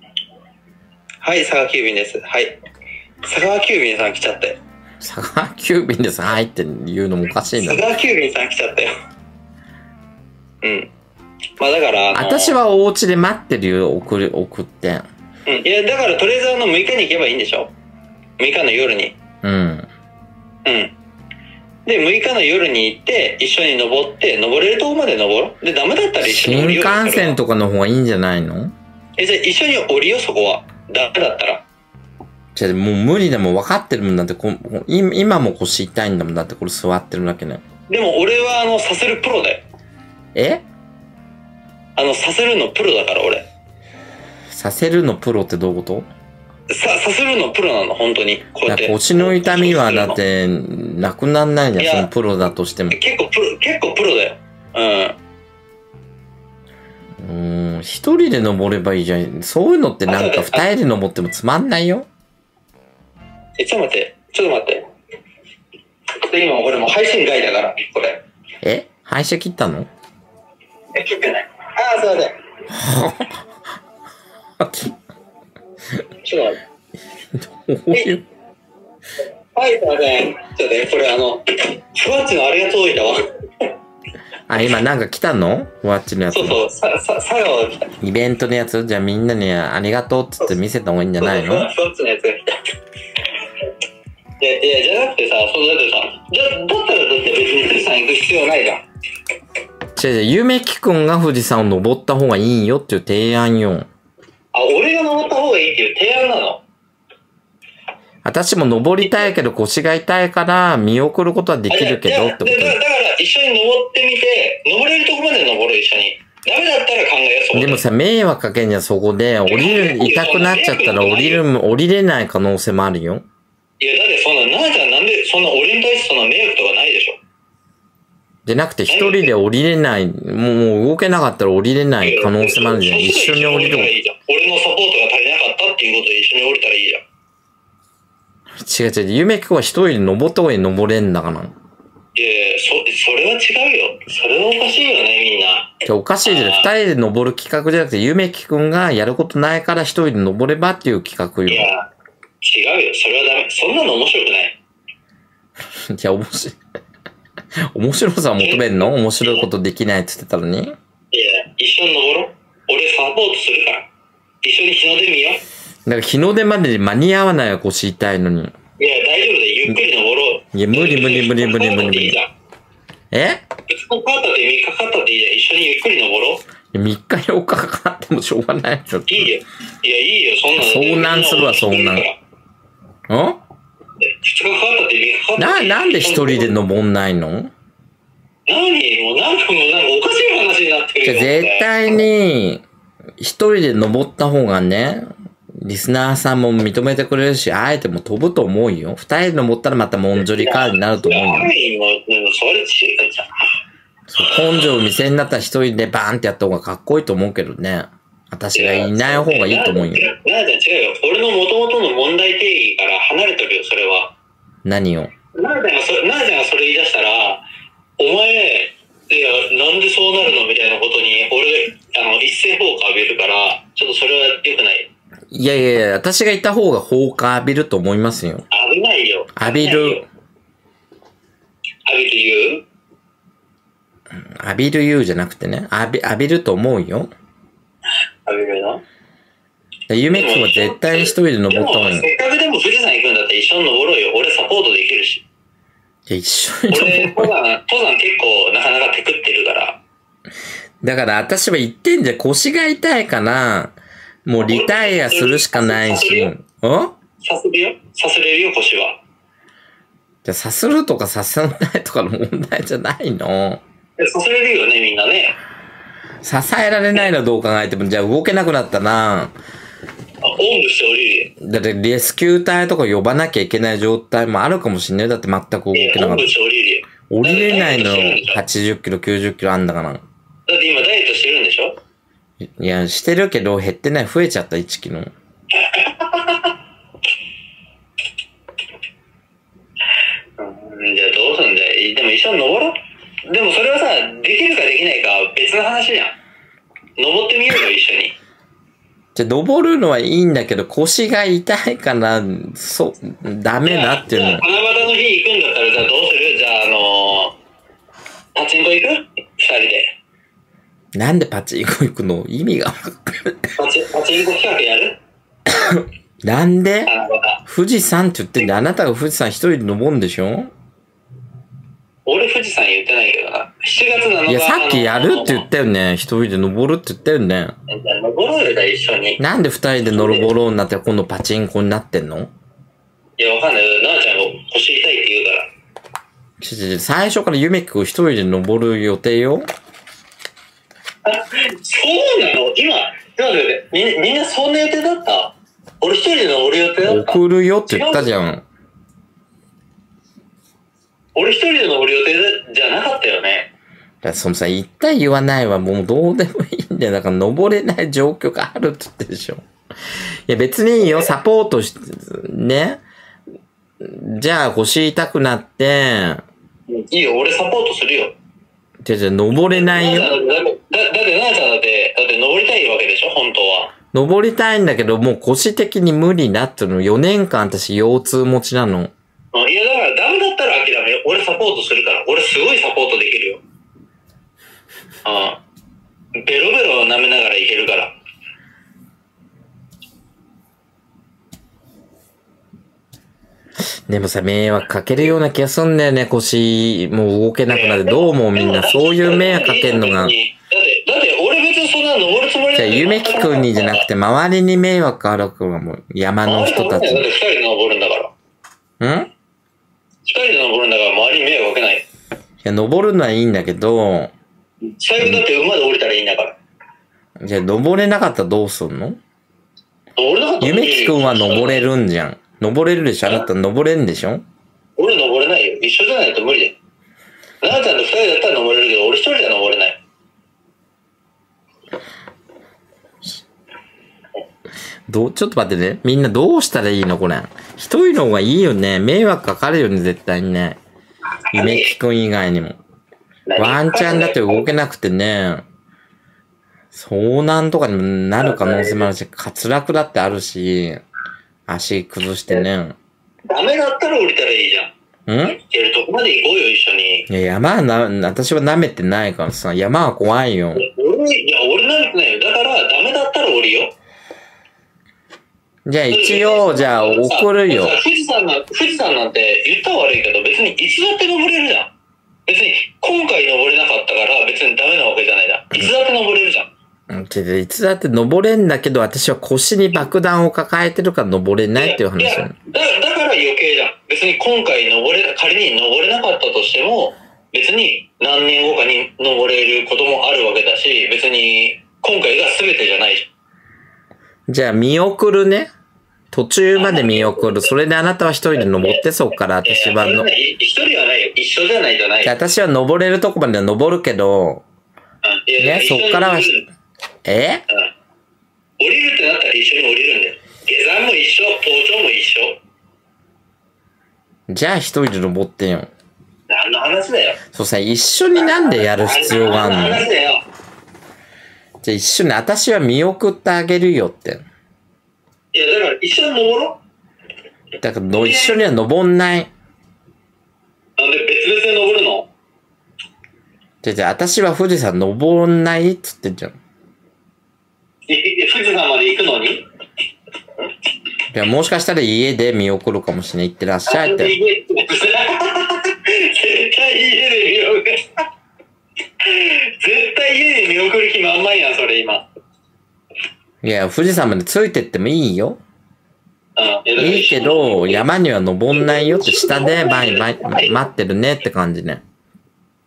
はい、佐川急便です。はい。佐川急便さん来ちゃったよ。佐川急便です。はいって言うのもおかしいな佐。川急便さん来ちゃったよ。うん。まあだから、あの私はお家で待ってるよ、送る、送って。うん。いや、だからとりあえずあの6日に行けばいいんでしょ ?6 日の夜に。うん。うん。で、6日の夜に行って、一緒に登って、登れるとこまで登ろう？で、ダメだったら一緒に降新りようよ幹線とかの方がいいんじゃないの？え、じゃあ一緒に降りよう、そこは。ダメだったら。じゃあもう無理だもん、分かってるもんだってここ今今も腰痛いんだもんだってこれ座ってるだけね。でも俺はあの、させるプロだよ。え？あの、させるのプロだから、俺。させるのプロってどういうこと？さ、させるのプロなの、本当に。こうやって。腰の痛みはだっ。て、なくなんないじゃん、そのプロだとしても。結構プロ、結構プロだよ。うん。うーん、一人で登ればいいじゃん。そういうのってなんか二人で登ってもつまんないよ。え、ちょっと待って。ちょっと待って。で、今俺もう配信外だから、これ。え？廃車切ったの？え、切ってない。ああ、すいません。ちょっと待って。どういう？はい、すいません。ちょっとね、これあの、ふわっちのあれが届いたわ。あ、今なんか来たの？ワッチのやつそう。そう、さ、さ、佐川が来た。イベントのやつ？じゃあみんなにありがとうっつって見せた方がいいんじゃないの？ふわっちのやつが来た。いや、いや、じゃなくてさ、そのだってさ、じゃ、だったらだって別に富士山行く必要ないじゃん。違う違う、ゆめきくんが富士山を登った方がいいよっていう提案よ。あ、俺が登った方がいいっていう提案なの私も登りたいけど腰が痛いから見送ることはできるけどってこあいやだから一緒に登ってみて、登れるとこまで登ろう、一緒に。ダメだったら考えよう、でもさ、迷惑かけんじゃん、そこで。降りる、痛くなっちゃったら降りる、降りれない可能性もあるよ。いや、だってそんな、なあちゃんなんで、そんな俺に対してそんな迷惑とかないでしょ？でなくて一人で降りれない、もう動けなかったら降りれない可能性もあるじゃん。一緒に降りるたらいいじゃん。俺のサポートが足りなかったっていうことで一緒に降りたらいいじゃん。違う違う、ゆめきくんは一人で登った方が登れんだから。いやいや、そ、それは違うよ。それはおかしいよね、みんな。じゃおかしいじゃん。二人で登る企画じゃなくて、ゆめきくんがやることないから一人で登ればっていう企画よ。いや、違うよ。それはダメ。そんなの面白くない。いや、面白い。面白さを求めるの？面白いことできないって言ってたのに？いや、一緒に登ろう。俺サポートするから。一緒に日の出見よう。だから日の出までに間に合わないよ、腰痛いのに。いや、大丈夫だよ。ゆっくり登ろう。いや無理無理無理無理無理無理。え？2日かかったって3日かかったっていいじゃん。一緒にゆっくり登ろう。?3 日4日かかってもしょうがないよ。いいよ。いや、いいよ。そんなの。遭難するわ遭難2ん？日かかったって3日かかったってな、なんで一人で登んないの？何もうなんかもうなんかおかしい話になってるよ。じゃあ絶対に、一人で登った方がね、リスナーさんも認めてくれるし、あえても飛ぶと思うよ。二人で登ったらまたモンジョリカーになると思うよ。根性見せになったら一人でバーンってやった方がかっこいいと思うけどね。私がいない方がいいと思うよ。ななちゃん違うよ。俺の元々の問題定義から離れてるよ、それは。何を？ななちゃんがそれ、ななちゃんがそれ言い出したら、お前、いや、なんでそうなるのみたいなことに、俺、あの、一斉放火浴びるから、ちょっとそれは良くない。いやいやいや、私がいた方が放火浴びると思いますよ。危ないよ。浴びる。浴びる言う浴びる言うじゃなくてね。浴び、浴びると思うよ。浴びるのゆめくんは絶対に一人で登った方がいい。いせっかくでも富士山行くんだったら一緒に登ろうよ。俺サポートできるし。や、一緒に俺、登山、登山結構なかなかテクってるから。だから私は言ってんじゃん。腰が痛いから、もうリタイアするしかないし。ん？さするよさすれるよ、腰は。じゃあ、さするとかさせないとかの問題じゃないの？えさすれるよね、みんなね。支えられないのどう考えても、じゃあ動けなくなったら、あおんぶして降り。だってレスキュー隊とか呼ばなきゃいけない状態もあるかもしんない。だって全く動けなかっ。た。降りれないのだってダイエットしてるんでしょ？80キロ、90キロあんだから。だって今ダイエットしてるんでしょ？いや、してるけど減ってない。増えちゃった、1キロ。うん、じゃあどうすんだよ。でも一緒に登ろう。でもそれはさ、できるかできないかは別の話じゃん。登ってみようよ、一緒に。じゃあ、登るのはいいんだけど、腰が痛いから、そう、ダメだっていうのじゃあ。七夕の日行くんだったら、じゃあどうする？じゃあ、あのー、パチンコ行く？二人で。なんでパチンコ行くの？意味がわかんない。パチパチンコ企画やる？なんで？富士山って言ってんで、あなたが富士山一人で登るんでしょ？俺富士山言ってないけどな。7月7日。いや、さっきやるって言ったよね。一人で登るって言ったよね。登ろうよ、一緒に。いなんで二人で登ろうになって今度パチンコになってんの？や、わかんない。なあちゃんが腰痛いって言うから。ちょちょちょ最初からゆめくん一人で登る予定よ？そうなの？今、ちょっと待ってみんみんなそんな予定だった？俺一人で登る予定だった？送るよって言ったじゃん。俺一人で登る予定だじゃなかったよね。だからそのさ、言った言わないはもうどうでもいいんだよ。だから登れない状況があるって言ってるでしょ。いや別にいいよ、サポートして、ね。じゃあ腰痛くなって、いいよ、俺サポートするよ。じゃじゃ登れないよ。だって、だだって、なあちゃんだって、だって登りたいわけでしょ、本当は。登りたいんだけど、もう腰的に無理だっての。4年間私腰痛持ちなの。うんいや、だからダメだったら諦めよう。俺サポートするから。俺すごいサポートできるよ。ああ。ベロベロ舐めながらいけるから。でもさ、迷惑かけるような気がすんだよね、腰、もう動けなくなって。どう思うみんな。そういう迷惑かけんのが。だって、だって俺別にそんな登るつもりじゃあ、ゆめきくんにじゃなくて、周りに迷惑あるからもう、山の人たちだって二人で登るんだから。ん？い二人で登るんだから周りに迷惑かけない。や、登るのはいいんだけど、最悪だって馬で降りたらいいんだから。じゃあ、登れなかったらどうすんの？登れなかったらゆめきくんは登れるんじゃん。登れるでしょ？あなた登れんでしょ？俺登れないよ。一緒じゃないと無理だよ。なあちゃんと二人だったら登れるけど、俺一人じゃ登れない。どう、ちょっと待ってね。みんなどうしたらいいのこれ。一人の方がいいよね。迷惑かかるよね、絶対にね。ゆめきくん以外にも。ワンチャンだって動けなくてね、遭難とかにもなる可能性もあるし、滑落だってあるし、足崩してね。ダメだったら降りたらいいじゃん。ん？行けるとこまで行こうよ、一緒に。いや、山はな、私は舐めてないからさ、山は怖いよ。俺、いや、俺なんてないよ。だから、ダメだったら降りよ。じゃあ一応、じゃあ送るよさ。富士山な、富士山なんて言ったら悪いけど、別にいつだって登れるじゃん。別に、今回登れなかったから別にダメなわけじゃないじゃん。いつだって登れるじゃん。うんちょいつだって登れんだけど、私は腰に爆弾を抱えてるから登れないっていう話いやよ。だだから余計じゃん。別に今回登れ、仮に登れなかったとしても、別に何年後かに登れることもあるわけだし、別に今回が全てじゃないじじゃあ見送るね。途中まで見送る。それであなたは一人で登って、そっから私はの、い一人はないよ。一緒じゃないじゃないよ。私は登れるとこまでは登るけど、ね、そっからはえうん降りるってなったら一緒に降りるんだよ。下山も一緒、登頂も一緒。じゃあ一人で登ってよ。何の話だよ。そうさ、一緒になんでやる必要があ何の？んの話だよ。じゃあ一緒に私は見送ってあげるよって。いや、だから一緒に登ろだからの一緒には登んない。う。なんで別々で登るの？じゃあじゃあ私は富士山登んないっつってんじゃん。いい富士山まで行くのに？いや、もしかしたら家で見送るかもしれない。行ってらっしゃいって。絶対家で見送る。絶対家で見送る気満々やん、それ今。いや、富士山までついてってもいいよ。うん。やだからいいけど、山には登んないよって下でバイバイ待ってるねって感じね。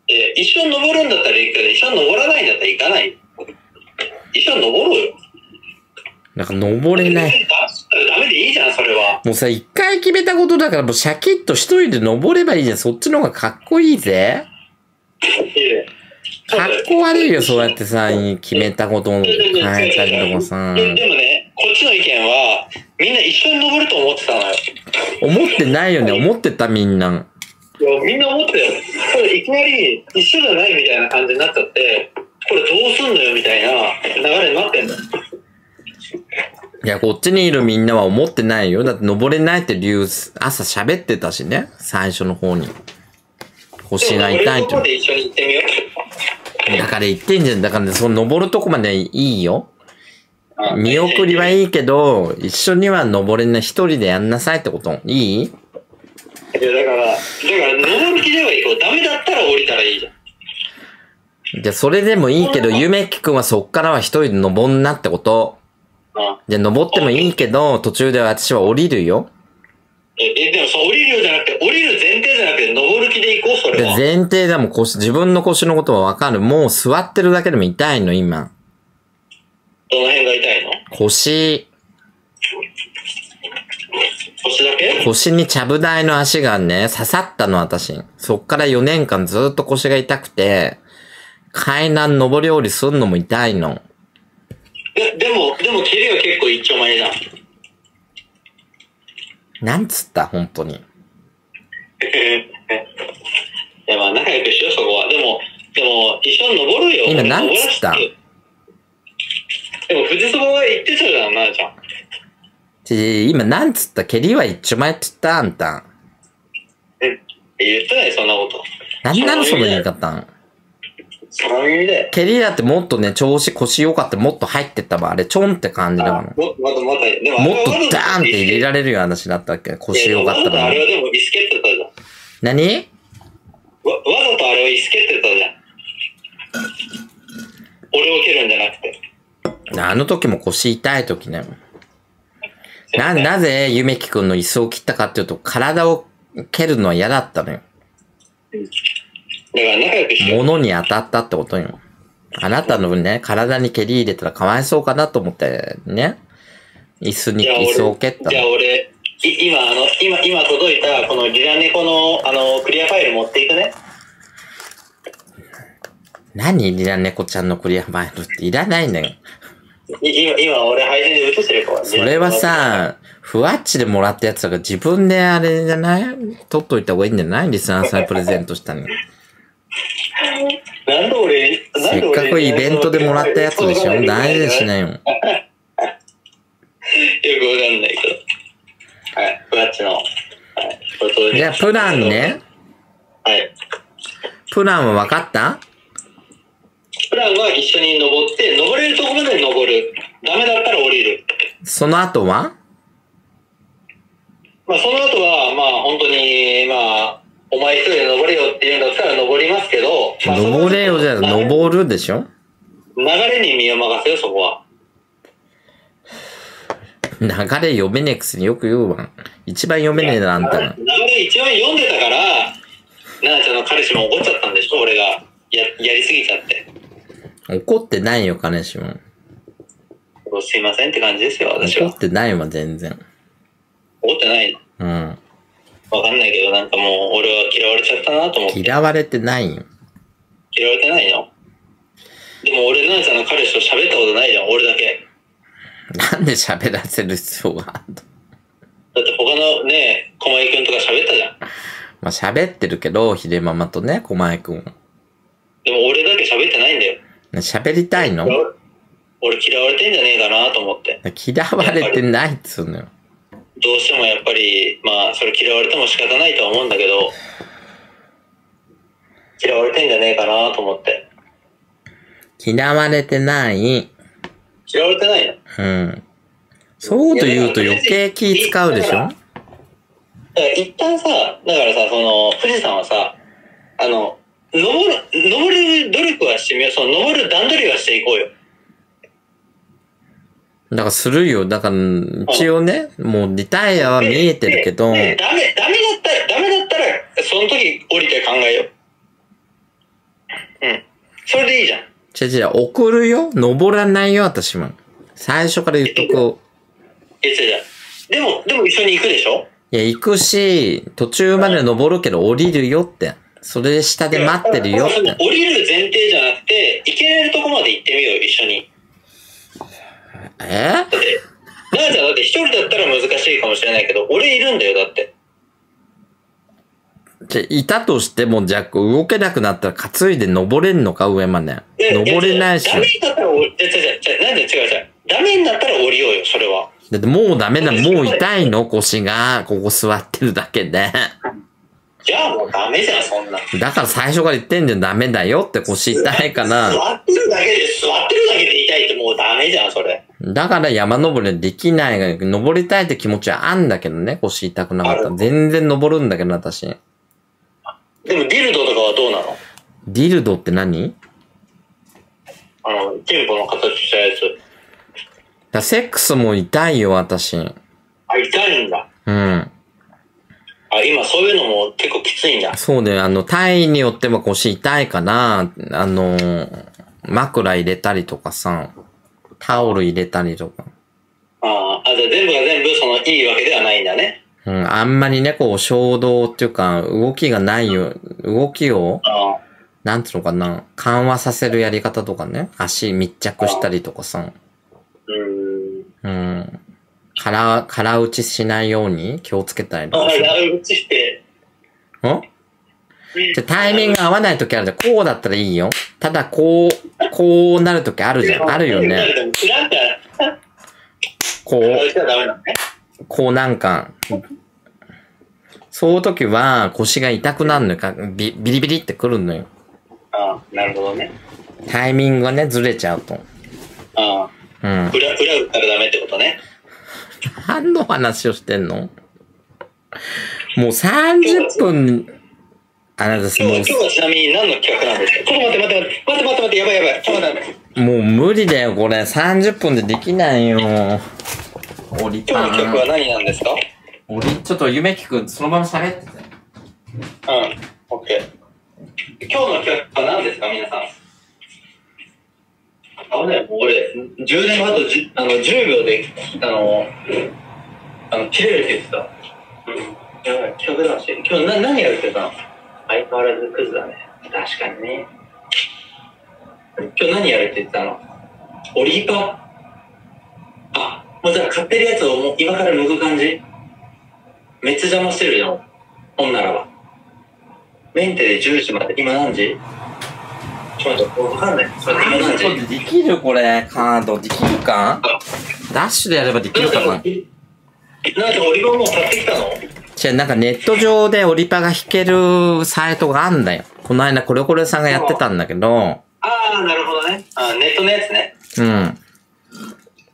え一緒に登るんだったら行くけど、一緒に登らないんだったら行かない。一緒に登ろうよ。なんか登れない。ダメでいいじゃん、それは。もうさ、一回決めたことだからもうシャキッと一人で登ればいいじゃん。そっちの方がかっこいいぜ。いやかっこ悪いよ、そうやってさ、決めたことを変えたりとかさ。ででもね、こっちの意見は、みんな一緒に登ると思ってたのよ。思ってないよね、思ってたみんな。いや、みんな思ってたよ。これいきなり一緒じゃないみたいな感じになっちゃって、これどうすんのよみたいな流れになってんの。いや、こっちにいるみんなは思ってないよ。だって登れないって理由、朝喋ってたしね。最初の方に。腰が痛いってでも俺のとこ。で一緒に行ってみよう。だから言ってんじゃん。だからね、その登るとこまでいいよ。あ見送りはいいけど、一緒には登れない。一人でやんなさいってこといい？いや、だから、だから、登る気ではいいけど、ダメだったら降りたらいいじゃん。じゃあ、それでもいいけど、ゆめきくんはそっからは一人で登んなってこと。あじゃあ、登ってもいいけど、途中で私は降りるよ。え、えでもそう、降りるよじゃなくて、降りる前提じゃなくて、登る気で行こう、それでは。前提でも腰、自分の腰のことはわかる。もう座ってるだけでも痛いの、今。どの辺が痛いの？腰、腰だけ？腰にちゃぶ台の足がね、刺さったの、私。そっから4年間ずっと腰が痛くて、階段上り下りすんのも痛いの。ででも、でも、蹴りは結構一丁前じゃん。なんつった、本当に。いや、まあ、仲良くしよう、そこは。でも、でも、一緒に登るよ。今なんつった？でも、富士そばは行ってたじゃん、なあちゃん。ち今なんつった？蹴りは一丁前って言った？あんた。え、言ってない、そんなこと。なんなの？その言い方。空耳で。蹴りだってもっとね、調子腰良かったもっと入ってったわ。あれ、ちょんって感じだあかもまた、また、でもら。もっとダーンって入れらられるような話だったっけ？腰良かったあられはでも、イスケってたじゃん。何？わ、わざとあれをイスケってたじゃん。俺を蹴るんじゃなくて。あの時も腰痛い時ね。な、なぜゆめきくんの椅子を切ったかっていうと、体を蹴るのは嫌だったのよ。だから仲良くしよう。物に当たったってことよ。あなたのね、体に蹴り入れたらかわいそうかなと思って、ね。椅子に、椅子を蹴ったじゃあの。俺、い今、あの、今、今届いた、このリラネコの、あの、クリアファイル持っていくね。何？リラ猫ちゃんのクリアファイルっていらないのよ。い今、今、俺配信で映してるから。それはさ、ふわっちでもらったやつだから自分であれじゃない？取っといた方がいいんじゃない？リスナーさんにプレゼントしたのに。なんで俺、せっかくイベントでもらったやつでしょ？大事にしい。ないよ。よくわかんないけど。はい、ふわっちの。じゃあ、プランね。はい。プランは分かった？プランは一緒に登って、登れるとこまで登る。ダメだったら降りる。その後は？まあ、その後は、まあ、本当に、まあ、お前一人で登れよって言うんだったら登りますけど、まあ登れよじゃあその登るでしょ？流れに身を任せよ、そこは。流れ読めねえくせによく言うわ。一番読めねえな、あんたが。流れ一番読んでたから、ななちゃんの彼氏も怒っちゃったんでしょ？俺がや、やりすぎちゃって。怒ってないよ、彼氏も。すいませんって感じですよ、私は怒。ってないわ、全然。怒ってないの？うん。わかんないけど、なんかもう俺は嫌われちゃったなと思って。嫌われてないよ。嫌われてないの？でも俺、ななちゃんの彼氏と喋ったことないじゃん、俺だけ。なんで喋らせる必要があるの？だって他のね、駒井くんとか喋ったじゃん。まあ喋ってるけど、ひでママとね、狛江くん。でも俺だけ喋ってないんだよ。喋りたいの？俺嫌われてんじゃねえかなと思って。嫌われてないっつうのよ。どうしてもやっぱり、まあ、それ嫌われても仕方ないとは思うんだけど、嫌われてんじゃねえかなと思って。嫌われてない？嫌われてないの？うん。そうと言うと余計気使うでしょ？だから一旦さ、だからさ、その、富士山はさ、あの、登る、登る努力はしてみよう。その、登る段取りはしていこうよ。だからするよ。だから、一応ね、もうリタイアは見えてるけど、ダメ、ダメだったら、ダメだったら、その時降りて考えよう。うん。それでいいじゃん。違う違う、送るよ。登らないよ、私も。最初から言っとく。え、違う違う。でも、でも一緒に行くでしょいや、行くし、途中まで登るけど降りるよって。それで下で待ってるよって。降りる前提じゃなくて、行けるとこまで行ってみよう、一緒に。えだって、なあちゃんだって一人だったら難しいかもしれないけど、俺いるんだよ、だって。じゃ、いたとしても、じゃあ、動けなくなったら担いで登れんのか、上まで。や登れないし。ダメだったら、お違う違う違う、なんで違う違う。ダメになったら降りようよ、それは。だってもうダメだ、もう痛いの、腰が。ここ座ってるだけで。じゃあもうダメじゃん、そんな。だから最初から言ってんじゃん、ダメだよって腰痛いから。座ってるだけで、座ってるだけで痛いってもうダメじゃん、それ。だから山登りできないが、登りたいって気持ちはあんだけどね、腰痛くなかったら。全然登るんだけど、私。でもディルドとかはどうなの？ディルドって何？あの、チンポの形したやつ。だセックスも痛いよ、私。あ、痛いんだ。うん。あ、今そういうのも結構きついんだ。そうだよ、あの、体によっても腰痛いから、あの、枕入れたりとかさ、タオル入れたりとか。ああ、じゃあ全部が全部そのいいわけではないんだね。うん、あんまりね、こう、衝動っていうか、動きがないよ、動きを、あなんつうのかな、緩和させるやり方とかね、足密着したりとかさ、うーん。うん、空、空打ちしないように気をつけたりとあ、かさ。ラウチして。ん？じゃタイミング合わない時あるじゃん。こうだったらいいよ。ただ、こう、こうなる時あるじゃん。あるよね。。こう。こうなんか、そういう時は腰が痛くなるのよか。ビビリビリってくるのよ。ああ、なるほどね。タイミングがね、ずれちゃうと。ああ、うん。裏、裏打ったらダメってことね。何の話をしてんのもう30分、あなた今日、今日はちなみに何の企画なんですか？ちょっと待って待って待って、待って待って待って、やばいやばい。ちょっと待ってもう無理だよ、これ。30分でできないよ。オリパ今日の企画はン。何なんですか？オリ、ちょっと夢聞く、そのまま喋ってて。うん、オッケー。今日の企画は何ですか皆さん？あね、もう俺、充電があとじあの10秒で、あの、あの、切れるって言ってた。うん。やばい、企画だし。今日な何やるって言ったの？相変わらずクズだね。確かにね。今日何やるって言ってたの？オリーパあ、もうじゃあ買ってるやつをもう今から剥く感じ？めっちゃ邪魔してるじゃん。ほんならば。メンテで10時まで、今何時？ちょっと待って、わかんない。それ今何時できるこれ、カード。できるか？ダッシュでやればできるかななんかオリバもう買ってきたの？違う、なんかネット上でオリパが弾けるサイトがあんだよ。この間、コレコレさんがやってたんだけど、ああ、なるほどね。あネットのやつね。うん。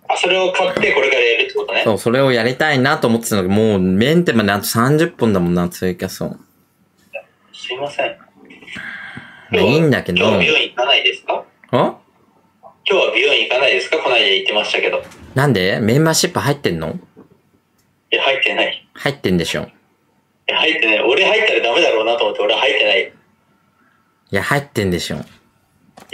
あ、それを買ってこれからやるってことね。そう、それをやりたいなと思ってたんだけど、もうメンテまであと30分だもんな、ツイキャスを。すいません。まあいいんだけど今日は美容院行かないですか？あ？今日は美容院行かないですか？この間言ってましたけど。なんで？メンバーシップ入ってんの？いや、入ってない。入ってんでしょ。いや、入ってない。俺入ったらダメだろうなと思って俺は入ってない。いや、入ってんでしょ。い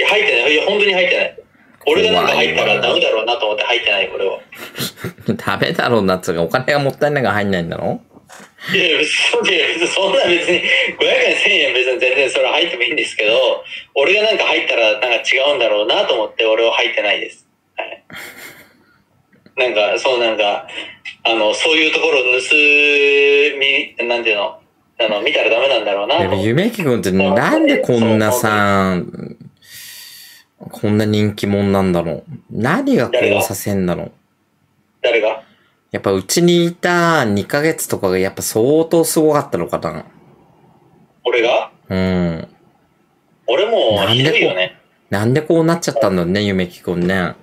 や、入ってない。いや、本当に入ってない。俺がなんか入ったらダメだろうなと思って入ってない、これは。ダメだろうなっつうか、お金がもったいないが入んないんだろいや、別に、いや別にそんな別に、500円、1000円別に全然それ入ってもいいんですけど、俺がなんか入ったらなんか違うんだろうなと思って俺は入ってないです。はい。なんか、そうなんか、あの、そういうところを盗み、なんていうの、あの、見たらダメなんだろうなとでも、夢木くんってなんでこんなさ、こんな人気者なんだろう？何がこうさせんだろう？誰が？やっぱうちにいた2ヶ月とかがやっぱ相当すごかったのかな。俺が？うん。俺もひどいよね。なんでこうなっちゃったんだろうね、夢木くんね。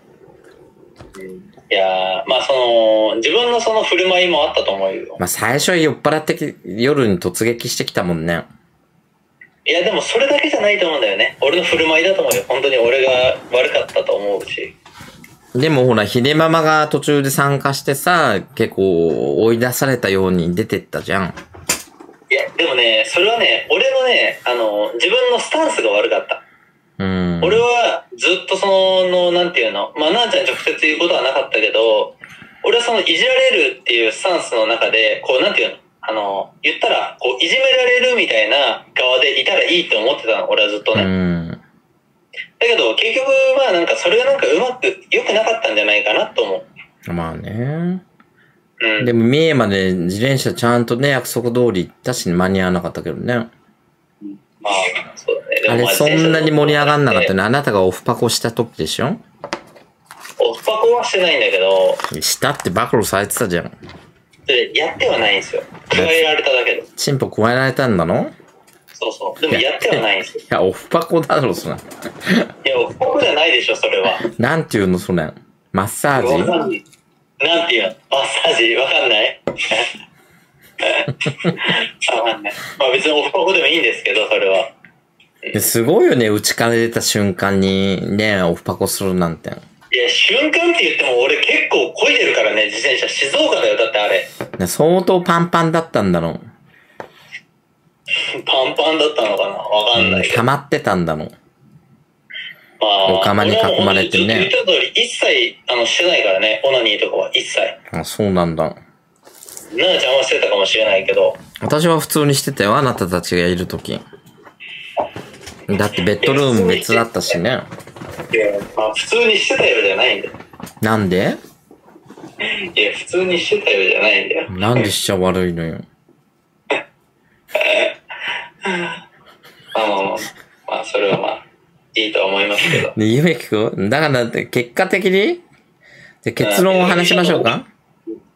いやーまあその、自分のその振る舞いもあったと思うよ。まあ最初は酔っ払ってき夜に突撃してきたもんね。いやでもそれだけじゃないと思うんだよね。俺の振る舞いだと思うよ。本当に俺が悪かったと思うし。でもほら、ひでママが途中で参加してさ、結構追い出されたように出てったじゃん。いや、でもね、それはね、俺のね、あの、自分のスタンスが悪かった。うん。俺はずっとその、なんていうの、まあ、なあちゃんに直接言うことはなかったけど、俺はそのいじられるっていうスタンスの中で、こう、なんていうの、あの、言ったら、こう、いじめられるみたいな側でいたらいいって思ってたの、俺はずっとうね。ん。だけど、結局、まあなんかそれがなんかうまく、良くなかったんじゃないかなと思う。まあね。うん。でも三重まで自転車ちゃんとね、約束通り行ったし、間に合わなかったけどね。まあ、そうだね。あれそんなに盛り上がんなかったね。ね。あなたがオフパコした時でしょ？オフパコはしてないんだけど、したって暴露されてたじゃん。でやってはないんですよ。加えられただけで。チンポ加えられたんだの？そうそう。でもやってはないんですよ。いや、オフパコだろ、それ。いや、オフパコじゃないでしょ、それは。なんていうの、それ。マッサージ？なんていうの？マッサージ？わかんない？まあ別にオフパコでもいいんですけど、それは。すごいよね、家から出た瞬間にね、オフパコするなんて。いや、瞬間って言っても俺結構漕いでるからね、自転車。静岡だよ、だってあれ。ね相当パンパンだったんだろう。パンパンだったのかな？わかんないけど。溜まってたんだろう。まあ、お釜に囲まれてね言った通り、一切、あの、してないからね、オナニーとかは一切。あ、そうなんだ。ななちゃんはしてたかもしれないけど、私は普通にしてたよ、あなたたちがいるとき。だってベッドルーム別だったしね。いや、まあ普通にしてたよじゃないんだよ。なんで？いや、普通にしてたよじゃないんだよ。なんでしちゃ悪いのよ。ま あまあまあ、まあそれはまあ、いいとは思いますけど。で、ゆめきく？んだからって、結果的に？で結論を話しましょうか？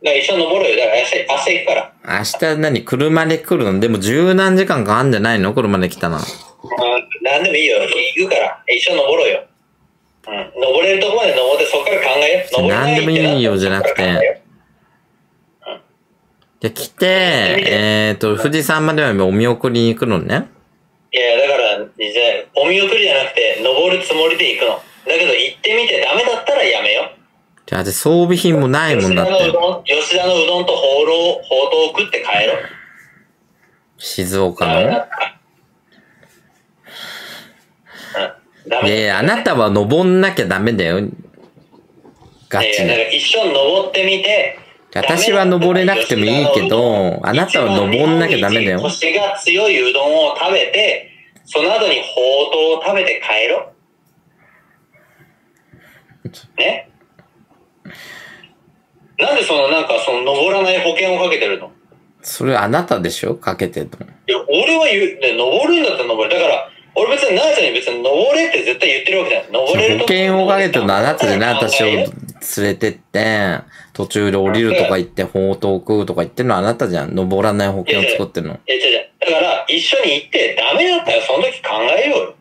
ら一緒に登ろうよ。だから明日、明日行くから。明日何車で来るの？でも十何時間かかんじゃないの？車で来たな。まあ、なんでもいいよ。行くから。一緒に登ろうよ。うん。登れるとこまで登ってそこから考えよう。登れないってなんでもいいよじゃなくてそこから考えよで、来て、えっ、と、富士山まではお見送りに行くのね？ういや、だから、じゃあお見送りじゃなくて、登るつもりで行くの。だけど行ってみてダメだったらやめよう。じゃあ、で装備品もないもんだって。吉田のうどん、吉田のうどんとほうろう、ほうとうを食って帰ろう。静岡の？ダメだったら。うん。ダメだで、あなたは登んなきゃダメだよ。ガチで。ら一緒に登ってみて、私は登れなくてもいいけど、あなたは登んなきゃダメだよ。コシが強いうどんを食べて、その後にほうとうを食べて帰ろう。ね？なんでそのなんかその登らない保険をかけてるの？それあなたでしょ？かけてるの？いや、俺は言う、ね、登るんだったら登る。だから、俺別になあちゃんに別に登れって絶対言ってるわけじゃない。登れる保険をかけてるのあなたじゃない私を連れてって、途中で降りるとか言って、報道食うとか言ってるのはあなたじゃん。登らない保険を作ってるの。いや、違う違う。だから、一緒に行って、ダメだったらその時考えようよ。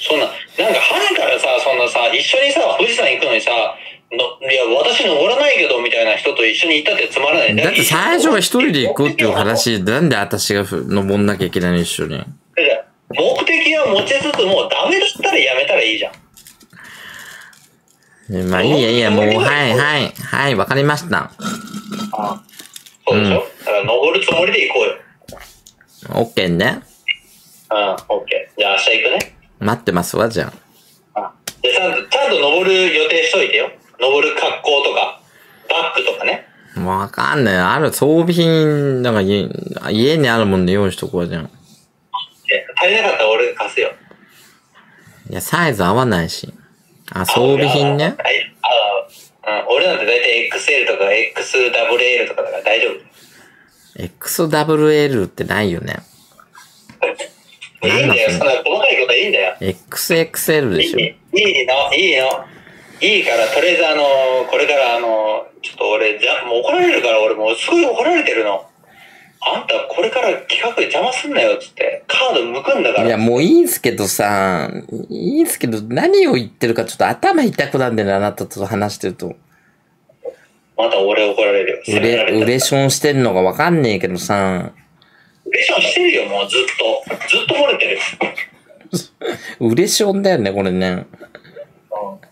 そんな、なんか、花からさ、そんなさ、一緒にさ、富士山行くのにさ、のいや、私登らないけど、みたいな人と一緒に行ったってつまらない。だって最初は一人で行くっていう話、なんで私がふ登んなきゃいけないの一緒に。目的は持ちつつも、ダメだったらやめたらいいじゃん。ねまあいいやいいや、もう、はいはい、はい、わかりました。そうでしょ、だから、登るつもりで行こうよ。オッケーね。うん、オッケー。じゃあ明日行くね。待ってますわ、じゃあ。で、ちゃんと、ちゃんと登る予定しといてよ。登る格好とか、バッグとかね。わかんない。ある装備品、なんか家家にあるもんで用意しとこうじゃん。で足りなかったら俺が貸すよ。いや、サイズ合わないし。あ、装備品ね。ああうん、俺なんて大体 XL とか XWL とかだから大丈夫。XWL ってないよね。いいんだよ、そんな細かいことはいいんだよ。XXL でしょ。いいの、いいの。いいから、とりあえずあの、これからあの、ちょっと俺、じゃ、もう怒られるから、俺もうすごい怒られてるの。あんた、これから企画邪魔すんなよ、つって。カード剥くんだから。いや、もういいんすけどさ、いいんすけど、何を言ってるかちょっと頭痛くなんでるあなたと話してると。また俺怒られるよ。ウレ、ウレシションしてんのがわかんねえけどさ、ウレションしてるよ、もうずっと。ずっと漏れてる。ウレションだよね、これね。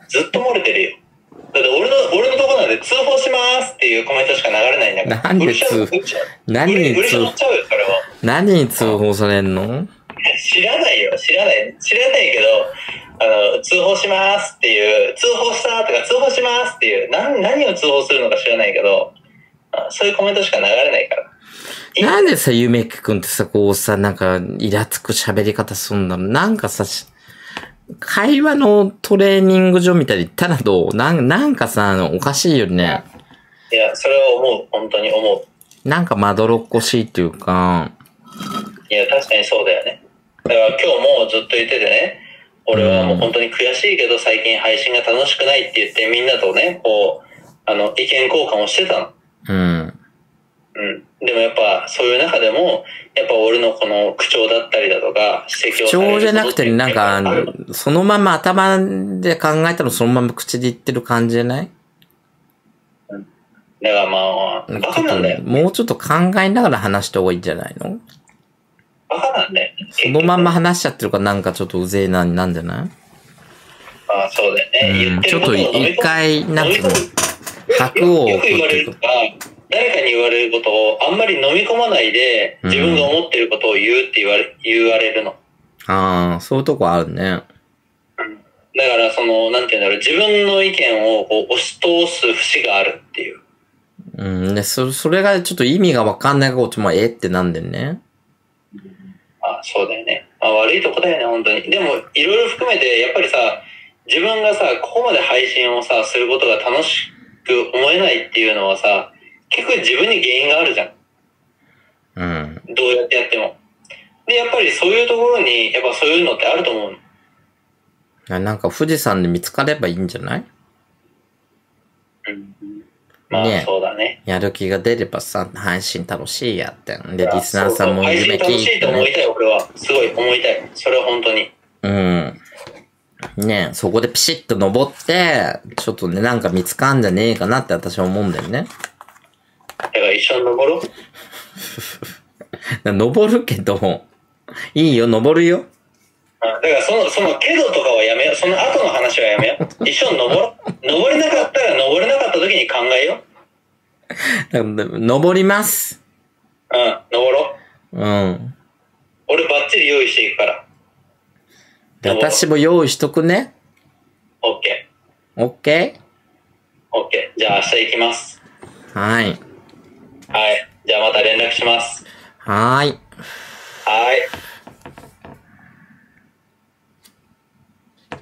うんずっと漏れてるよ。だって俺の、俺のとこなんで通報しますっていうコメントしか流れないんだから。なんで通ウレション何に通しちゃうよ、それは。何に通報されんの？知らないよ、知らない。知らないけど、あの、通報しますっていう、通報したとか通報しますっていう、何、何を通報するのか知らないけど、あそういうコメントしか流れないから。なんでさ、ゆめきくんってさ、こうさ、なんか、イラつく喋り方すんだろう。なんかさ、し会話のトレーニング所みたいに言ったらどうなんなんかさ、おかしいよね。いや、それは思う。本当に思う。なんかまどろっこしいっていうか、いや、確かにそうだよね。だから今日もずっと言っててね、俺はもう本当に悔しいけど最近配信が楽しくないって言ってみんなとね、こう、あの、意見交換をしてたの。うん。うん。でもやっぱそういう中でも、やっぱ俺のこの口調だったりだとか、指摘を口調じゃなくて、なんかそのまま頭で考えたらそのまま口で言ってる感じじゃない？だからまあ、バカなんだよ。もうちょっと考えながら話した方がいいんじゃないの？バカなんだよ。そのまんま結話しちゃってるからなんかちょっとうぜえな、なんじゃない？局まあそうだよね。うん、ちょっと一回、なんか白をよく言われるから、誰かに言われることをあんまり飲み込まないで、自分が思ってることを言うって言われ、言われるの。ああ、そういうとこあるね。だから、その、なんていうんだろう、自分の意見をこう押し通す節があるっていう。うん、で、そ、それがちょっと意味がわかんないこっちもえってなんでね。あ、そうだよね。あ悪いとこだよね、本当に。でも、いろいろ含めて、やっぱりさ、自分がさ、ここまで配信をさ、することが楽しく思えないっていうのはさ、結構自分に原因があるじゃん。うん。どうやってやっても。で、やっぱりそういうところに、やっぱそういうのってあると思うの。あなんか富士山で見つかればいいんじゃない？うん。まあ、ねそうだね。やる気が出ればさ、配信楽しいやって。で、リスナーさんも夢聞い配信楽しいとてね。思いたい、俺は。すごい思いたい。それは本当に。うん。ねそこでピシッと登って、ちょっとね、なんか見つかんじゃねえかなって私は思うんだよね。だから一緒に登ろう。登るけど、いいよ、登るよ。あだからその、その、けどとかはやめよう。その後の話はやめよう。一緒に登ろう。登れなかったら登れなかった時に考えよだから登ります。う。うん、登ろう。うん。俺バッチリ用意していくから。で私も用意しとくね。オッケオッケー。オッケー。じゃあ明日行きます。ーはい。はい。じゃあまた連絡します。はーい。はい。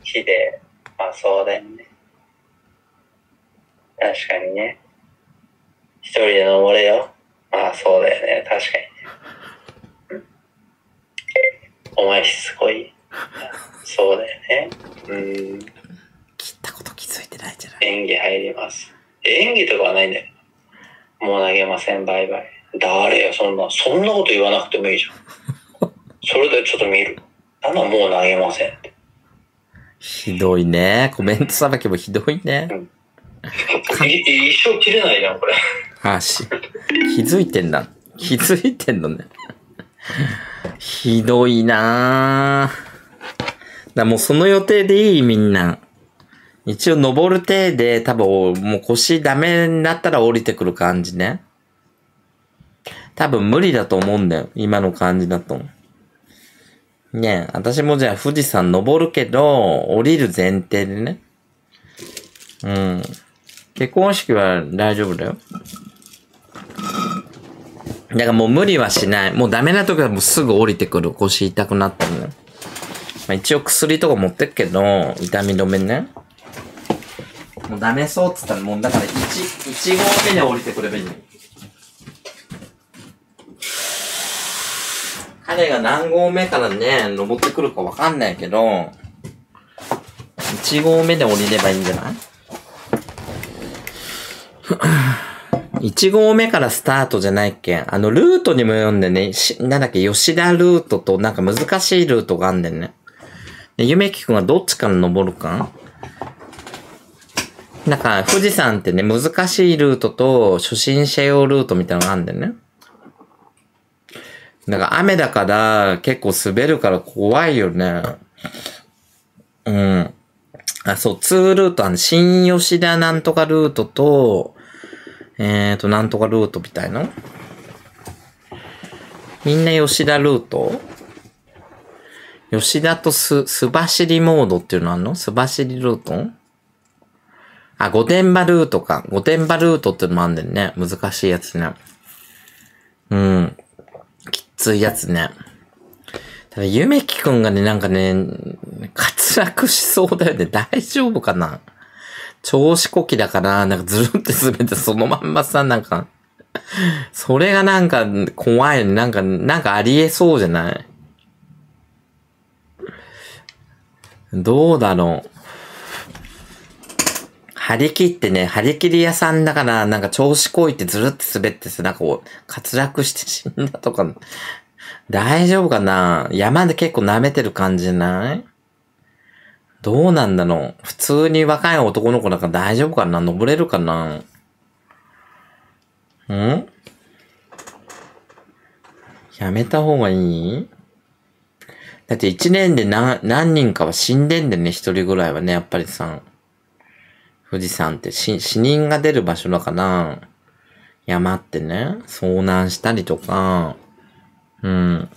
ひで、まあそうだよね。確かにね。一人で登れよ。まあそうだよね。確かにね。うんお前すごい。そうだよね。うん。切ったこと気づいてないじゃない？演技入ります。演技とかはないんだよ。もう投げません、バイバイ。誰よ、そんな、そんなこと言わなくてもいいじゃん。それでちょっと見る。なんだ、もう投げませんって。ひどいね。コメントさばきもひどいね。い一生切れないじゃん、これ。あし、気づいてんだ。気づいてんのね。ひどいなぁ。だもうその予定でいいみんな。一応登る手で多分もう腰ダメになったら降りてくる感じね。多分無理だと思うんだよ。今の感じだと。ねえ、私もじゃあ富士山登るけど、降りる前提でね。うん。結婚式は大丈夫だよ。だからもう無理はしない。もうダメな時はもうすぐ降りてくる。腰痛くなったの。まあ、一応薬とか持ってくけど、痛み止めね。もうダメそうっつったらもうだから1、1号目で降りてくればいいの。彼が何号目からね、登ってくるかわかんないけど、1号目で降りればいいんじゃない？1号目からスタートじゃないっけ？あの、ルートにも読んでね、しなんだっけ、吉田ルートとなんか難しいルートがあんだよね。で、ゆめきくんはどっちから登るか？なんか、富士山ってね、難しいルートと初心者用ルートみたいなのがあるんだよね。だか雨だから結構滑るから怖いよね。うん。あ、そう、2ルート、あの、新吉田なんとかルートと、えーと、なんとかルートみたいのみんな吉田ルート？吉田とす、すばしりモードっていうのあんの？すばしりルート？あ、御殿場ルートか。御殿場ルートってのもあんだよね。難しいやつね。うん。きついやつね。ただ、ゆめきくんがね、なんかね、滑落しそうだよね。大丈夫かな？調子こきだから、なんかずるって滑ってそのまんまさ、なんか、それがなんか怖いね。なんか、なんかありえそうじゃない？どうだろう？張り切ってね、張り切り屋さんだから、なんか調子こいてずるって滑ってさ、なんかこう、滑落して死んだとか、大丈夫かな？山で結構舐めてる感じじゃない？どうなんだろう？普通に若い男の子なんか大丈夫かな？登れるかな？ん？やめた方がいい？だって一年で何、何人かは死んでんでね、一人ぐらいはね、やっぱりさ。富士山って死人が出る場所だから、山ってね、遭難したりとか、うん。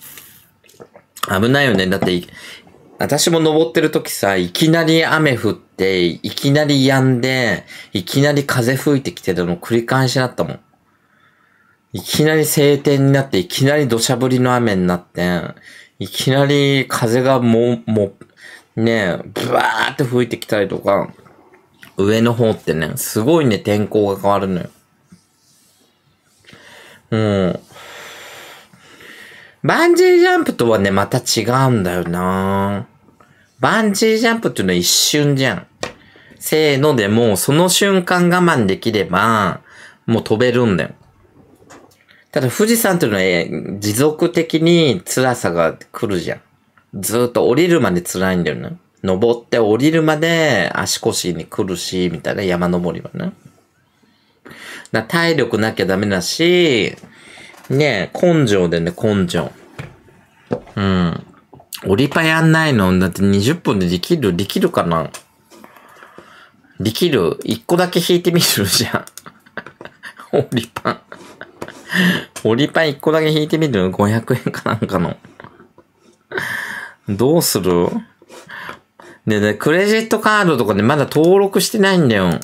危ないよね。だって、私も登ってる時さ、いきなり雨降って、いきなり止んで、いきなり風吹いてきてるの繰り返しだったもん。いきなり晴天になって、いきなり土砂降りの雨になって、いきなり風がもう、も、ねえ、ブワーって吹いてきたりとか、上の方ってね、すごいね、天候が変わるのよ。もう。バンジージャンプとはね、また違うんだよなバンジージャンプっていうのは一瞬じゃん。せーのでもうその瞬間我慢できれば、もう飛べるんだよ。ただ富士山っていうのは持続的に辛さが来るじゃん。ずっと降りるまで辛いんだよね。登って降りるまで足腰に来るし、みたいな山登りはね。だ体力なきゃダメだし、ね根性でね、根性。うん。降りパやんないのだって20分でできるできるかなできる ?1 個だけ引いてみるじゃん。降りパン。降りパン1個だけ引いてみる ?500 円かなんかの。どうする？でね、クレジットカードとかでまだ登録してないんだよ。ちょ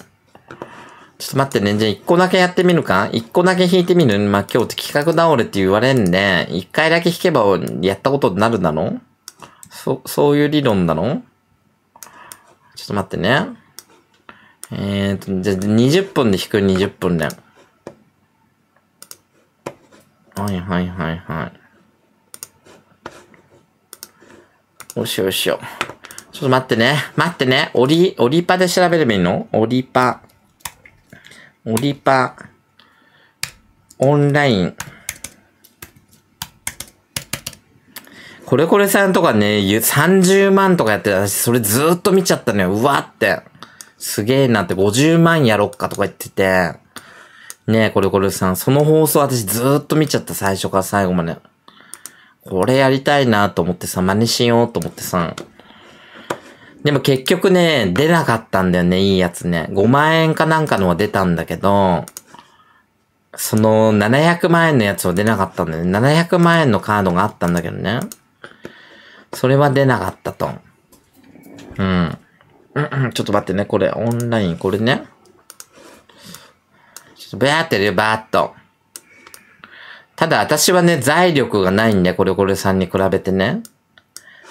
っと待ってね。じゃあ一個だけやってみるか？一個だけ弾いてみる？まあ、今日って企画倒れって言われんで、一回だけ弾けばやったことになるだろ？そ、そういう理論だろ？ちょっと待ってね。えーと、じゃあ20分で弾く？20分で。はいはいはいはい。よしよしよ。ちょっと待ってね。待ってね。オリ、オリパで調べればいいの？オリパ。オリパ。オンライン。これこれさんとかね、30万とかやって私それずーっと見ちゃったのよ。うわって。すげえなって50万やろっかとか言ってて。ねえ、これこれさん。その放送私ずーっと見ちゃった。最初から最後まで。これやりたいなと思ってさ、真似しようと思ってさ。でも結局ね、出なかったんだよね、いいやつね。5万円かなんかのは出たんだけど、その700万円のやつは出なかったんだよね。700万円のカードがあったんだけどね。それは出なかったと。うん。ちょっと待ってね、これ、オンライン、これね。バーってやるよ、バーっと。ただ私はね、財力がないんで、これこれさんに比べてね。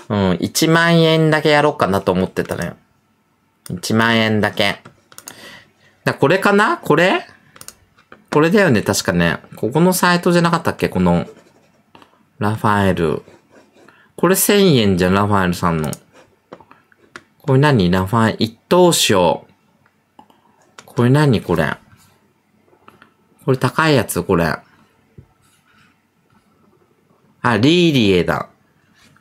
うん、1万円だけやろうかなと思ってたのよ。1万円だけ。だこれかな？これ？これだよね、確かね。ここのサイトじゃなかったっけ？この、ラファエル。これ1000円じゃん、ラファエルさんの。これ何？ラファエル、一等賞。これ何？これ。これ高いやつこれ。あ、リーリエだ。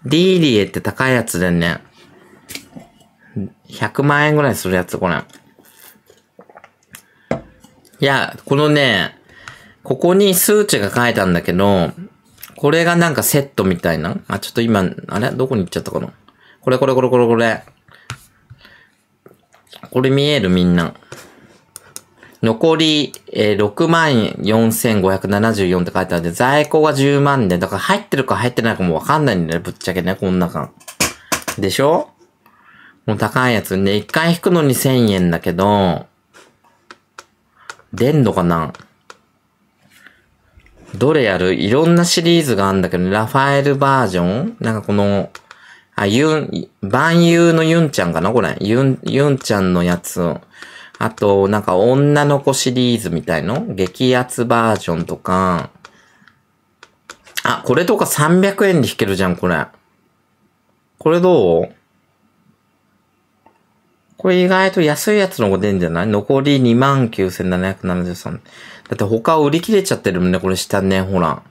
リーリエって高いやつだよね。100万円ぐらいするやつ、これ。いや、このね、ここに数値が書いたんだけど、これがなんかセットみたいな。あ、ちょっと今、あれ？どこに行っちゃったかな？これこれこれこれこれ。これ見える？みんな。残り、えー、64,574って書いてあるんで、在庫が10万で、だから入ってるか入ってないかもわかんないんだよね、ぶっちゃけね、こん中。でしょ？もう高いやつね、一回引くのに1000円だけど、出んのかな？どれやる？いろんなシリーズがあるんだけど、ラファエルバージョン？なんかこの、あ、ユン、万有のユンちゃんかなこれ。ユン、ユンちゃんのやつを。あと、なんか女の子シリーズみたいの？激アツバージョンとか。あ、これとか300円で弾けるじゃん、これ。これどう？これ意外と安いやつの方が出るんじゃない？残り29,773。だって他売り切れちゃってるもんね、これ下ね、ほら。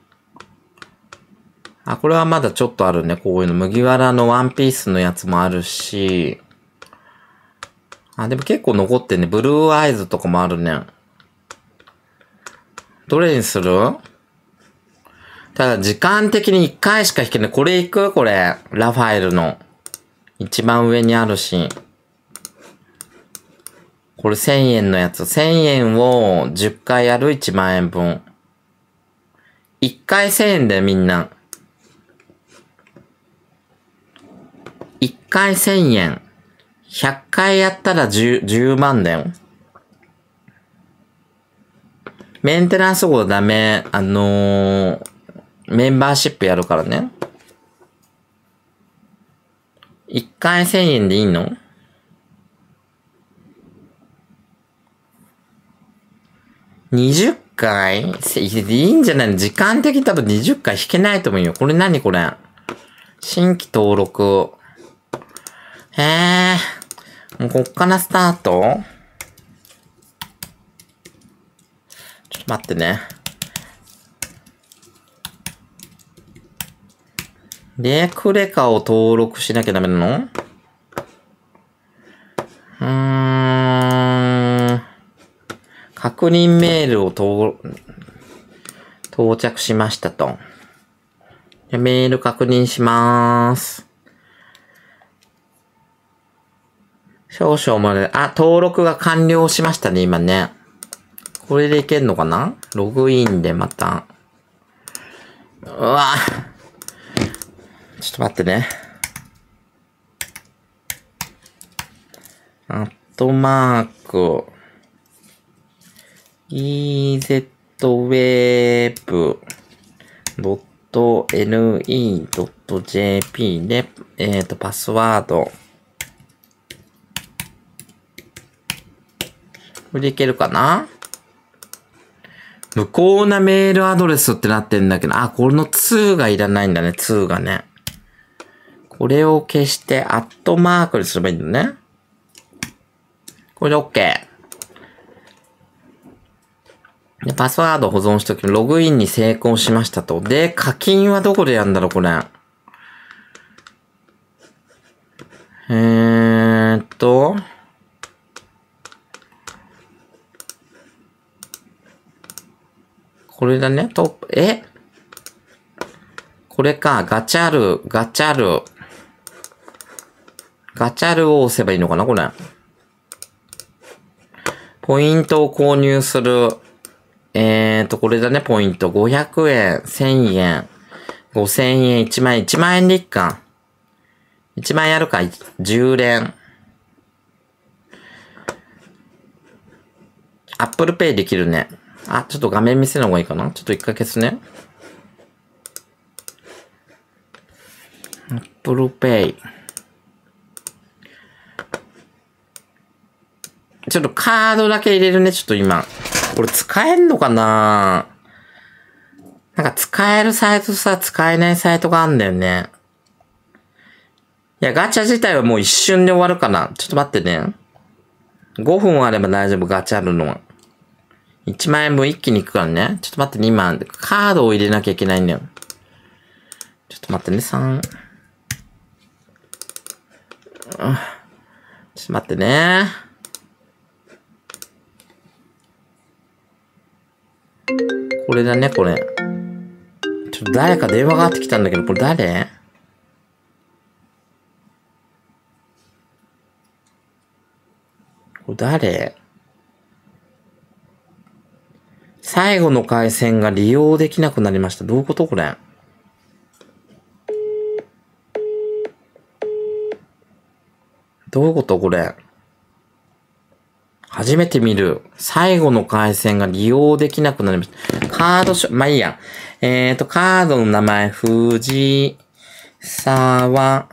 あ、これはまだちょっとあるね、こういうの。麦わらのワンピースのやつもあるし。あ、でも結構残ってんね。ブルーアイズとかもあるね。どれにする？ただ時間的に1回しか弾けない。これいく？これ。ラファエルの。一番上にあるし。これ1000円のやつ。1000円を10回やる1万円分。1回1000円だよみんな。1回1000円。100回やったら 10, 10万だよ。メンテナンス号ダメ。あのー、メンバーシップやるからね。1回1000円でいいの？20回？いいんじゃない？の時間的に多分20回弾けないと思うよ。これ何これ？新規登録。へえ。もうこっからスタート？ちょっと待ってね。で、クレカを登録しなきゃダメなの？うーん。確認メールを到到着しましたと。メール確認しまーす。少々まで、あ、登録が完了しましたね、今ね。これでいけんのかな？ログインでまた。うわちょっと待ってね。アットマーク、ezweb.ne.jp で、えっ、ー、と、パスワード。これでいけるかな？無効なメールアドレスってなってんだけど、あ、この2がいらないんだね、2がね。これを消して、アットマークにすればいいんだね。これで OK。で、パスワード保存しとき、ログインに成功しましたと。で、課金はどこでやるんだろう、これ。えーっと。これだね、トップ、え？これか、ガチャル、ガチャル。ガチャルを押せばいいのかな？これ。ポイントを購入する。えーと、これだね、ポイント。500円、1000円、5000円、1万円、1万円でいっか。1万円やるか、10連。 Apple Pay できるね。あ、ちょっと画面見せない方がいいかな？ちょっと一回消すね。Apple Pay。ちょっとカードだけ入れるね、ちょっと今。これ使えんのかな？なんか使えるサイトさ、使えないサイトがあんだよね。いや、ガチャ自体はもう一瞬で終わるかな。ちょっと待ってね。5分あれば大丈夫、ガチャあるのは。1万円分一気に行くからね。ちょっと待ってね、今、カードを入れなきゃいけないんだよ。ちょっと待ってね、3。ちょっと待ってね。これだね、これ。ちょっと誰か電話がかってきたんだけど、これ誰？これ誰？最後の回線が利用できなくなりました。どういうこと？これ。どういうこと？これ。初めて見る。最後の回線が利用できなくなりました。カードしょ、まあ、いいや。えっ、ー、と、カードの名前、藤沢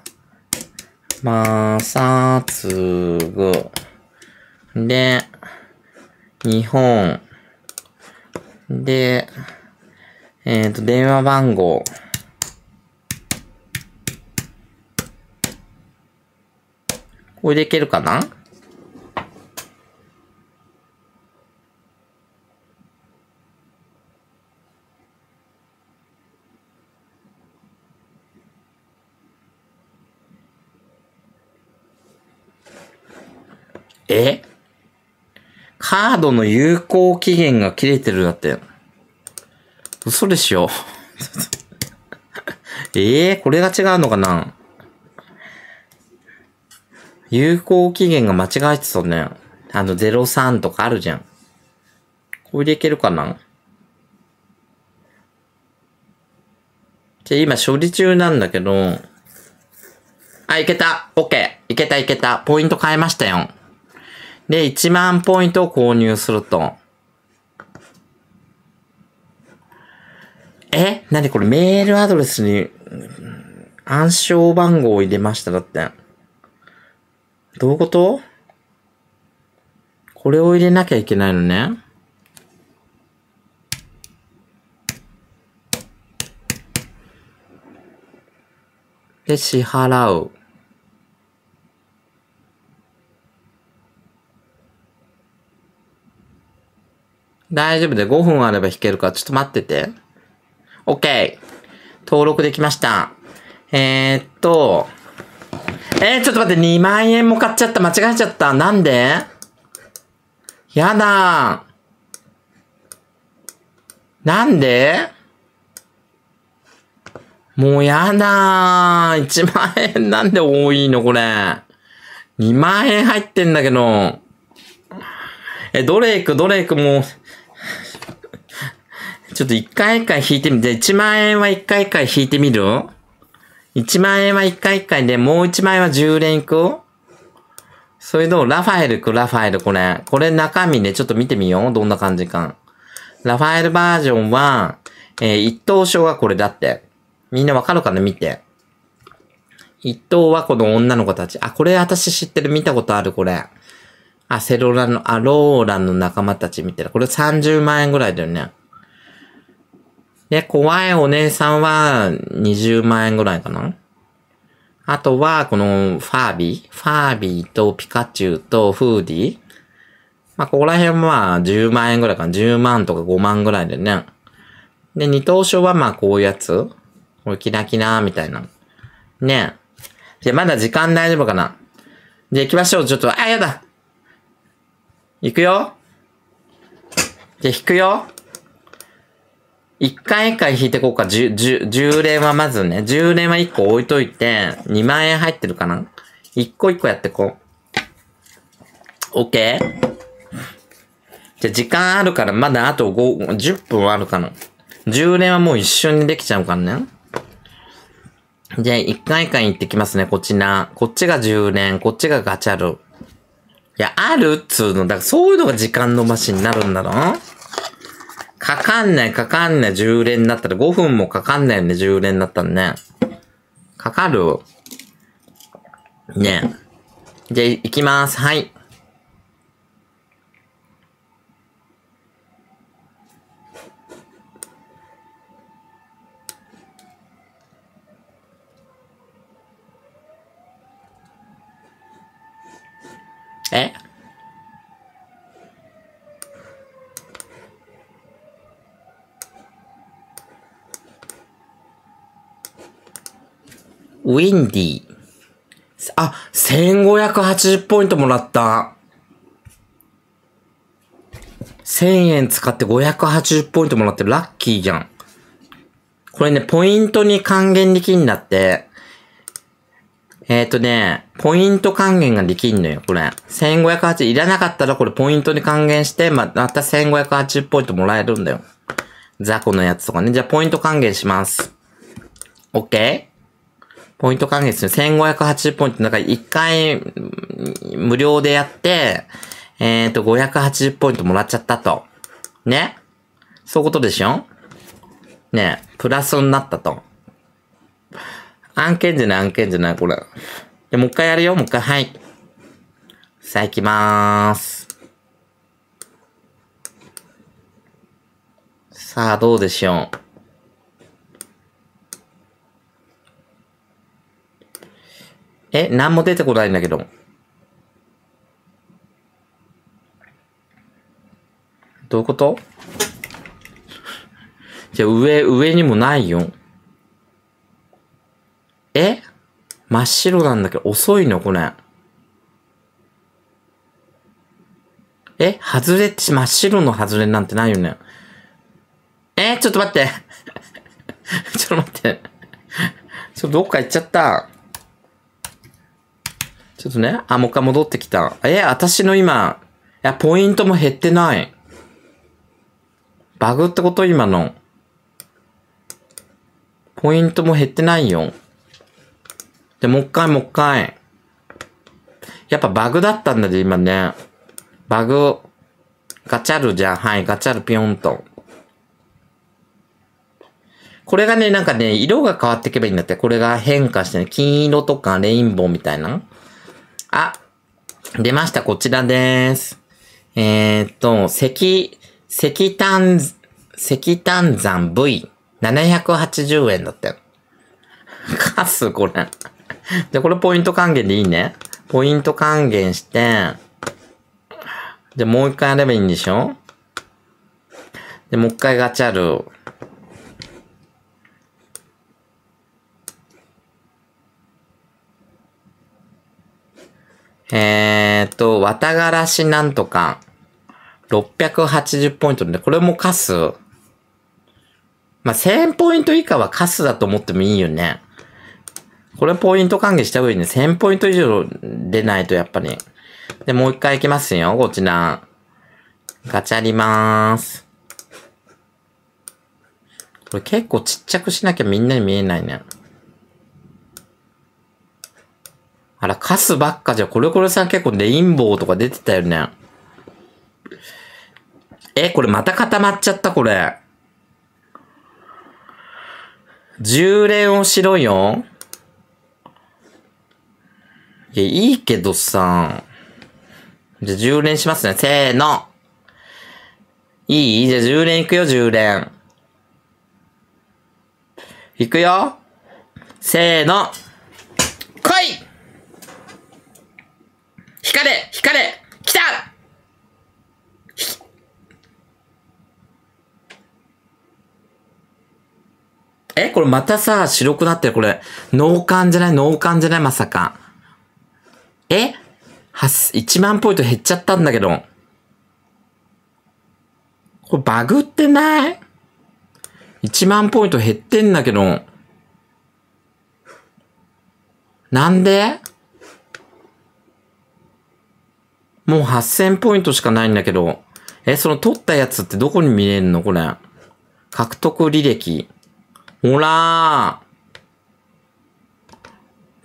正嗣。で、日本。で、えっ、ー、と、電話番号。これでいけるかな？え？カードの有効期限が切れてるだって。嘘でしょえ えー、これが違うのかな有効期限が間違えてたね。あの、03とかあるじゃん。これでいけるかなじゃ、今処理中なんだけど、あ、いけた !OK! いけたいけたポイント変えましたよ。で、1万ポイントを購入すると。え？なにこれメールアドレスに暗証番号を入れましただって。どういうこと？これを入れなきゃいけないのね。で、支払う。大丈夫で5分あれば弾けるから、ちょっと待ってて。OK。登録できました。えー、っと、えー、ちょっと待って、2万円も買っちゃった。間違えちゃった。なんで？やだなんで？もうやだー。1万円なんで多いのこれ？2万円入ってんだけど。え、ドレイク、ドレイクもう、ちょっと一回一回引いてみて、1万円は一回一回引いてみる ?1 万円は一回一回で、もう1万円は10連いく？それと、ラファエルく？ラファエルこれ。これ中身ね、ちょっと見てみよう。どんな感じか。ラファエルバージョンは、えー、一等賞がこれだって。みんなわかるかな？見て。一等はこの女の子たち。あ、これ私知ってる。見たことある、これ。あ、セロラの、あ、ローランの仲間たち見てる。これ30万円ぐらいだよね。で、怖いお姉さんは20万円ぐらいかな？あとは、このファービー？ファービーとピカチュウとフーディー？まあ、ここら辺は10万円ぐらいかな？10万とか5万ぐらいでね。で、二等賞はまあこういうやつ？これキラキラみたいな。ねじゃ、まだ時間大丈夫かな？じゃ、行きましょう。ちょっと、あ、やだ行くよじゃ、引くよ一回一回引いてこうか。十、十、十連はまずね。十連は一個置いといて、二万円入ってるかな一個一個やってこう。OK? じゃ、時間あるから、まだあと5、10分あるかな。10連はもう一瞬にできちゃうからね。じゃあ、一回一回行ってきますね、こっちな。こっちが10連、こっちがガチャル。いや、あるっつうの。だからそういうのが時間のばしになるんだろかかんないかかんない10連だったら5分もかかんないよね、10連だったらね。かかるねえ。じゃあ、行きます。はい。え？ウィンディ。あ、1580ポイントもらった。1000円使って580ポイントもらってラッキーじゃん。これね、ポイントに還元できんだって。えっ、ー、とね、ポイント還元ができんのよ、これ。1580、いらなかったらこれポイントに還元して、ま、また1580ポイントもらえるんだよ。雑魚のやつとかね。じゃあポイント還元します。OK? ポイント還元する。1580ポイント。だから1回無料でやって、えっ、ー、と、580ポイントもらっちゃったと。ね？そういうことでしょ？ね？プラスになったと。案件じゃない案件じゃないこれ。で、もう一回やるよもう一回。はい。さあ行きまーす。さあ、どうでしょう？え、なんも出てこないんだけど。どういうこと？じゃ上、上にもないよ。え？真っ白なんだけど、遅いの？これ。え？外れって、真っ白の外れなんてないよね？え？ちょっと待って。ちょっと待って。ちょっとどっか行っちゃった。ちょっとね。あ、もう一回戻ってきた。え私の今、いや、ポイントも減ってない。バグってこと今の。ポイントも減ってないよ。で、もう一回もう一回。やっぱバグだったんだで、今ね。バグ。ガチャルじゃん。はい、ガチャルピョンと。これがね、なんかね、色が変わっていけばいいんだって。これが変化してね、金色とかレインボーみたいな。あ、出ました。こちらです。えー、っと、石、石炭、石炭山 V780 円だったよ。かす、これ。じゃ、これポイント還元でいいね。ポイント還元して、で、もう一回やればいいんでしょ？で、もう一回ガチャル。えーっと、綿がらしなんとか、680ポイントで、これもカス。まあ、1000ポイント以下はカスだと思ってもいいよね。これポイント還元した方がいいね。1000ポイント以上出ないとやっぱり。で、もう一回いきますよ、こちら。ガチャりまーす。これ結構ちっちゃくしなきゃみんなに見えないね。あら、カスばっかじゃ、これこれさん結構レインボーとか出てたよね。え、これまた固まっちゃった、これ。10連をしろよ。いや、いいけどさ。じゃ10連しますね。せーの。いい？じゃ10連いくよ、10連。いくよ。せーの。来い光れ光れ来たえこれまたさ、白くなってる。これ、脳幹じゃない？脳幹じゃない？まさか。え？はす、1万ポイント減っちゃったんだけど。これバグってない ?1 万ポイント減ってんだけど。なんで？もう8000ポイントしかないんだけど。え、その取ったやつってどこに見れるの？これ。獲得履歴。ほらー。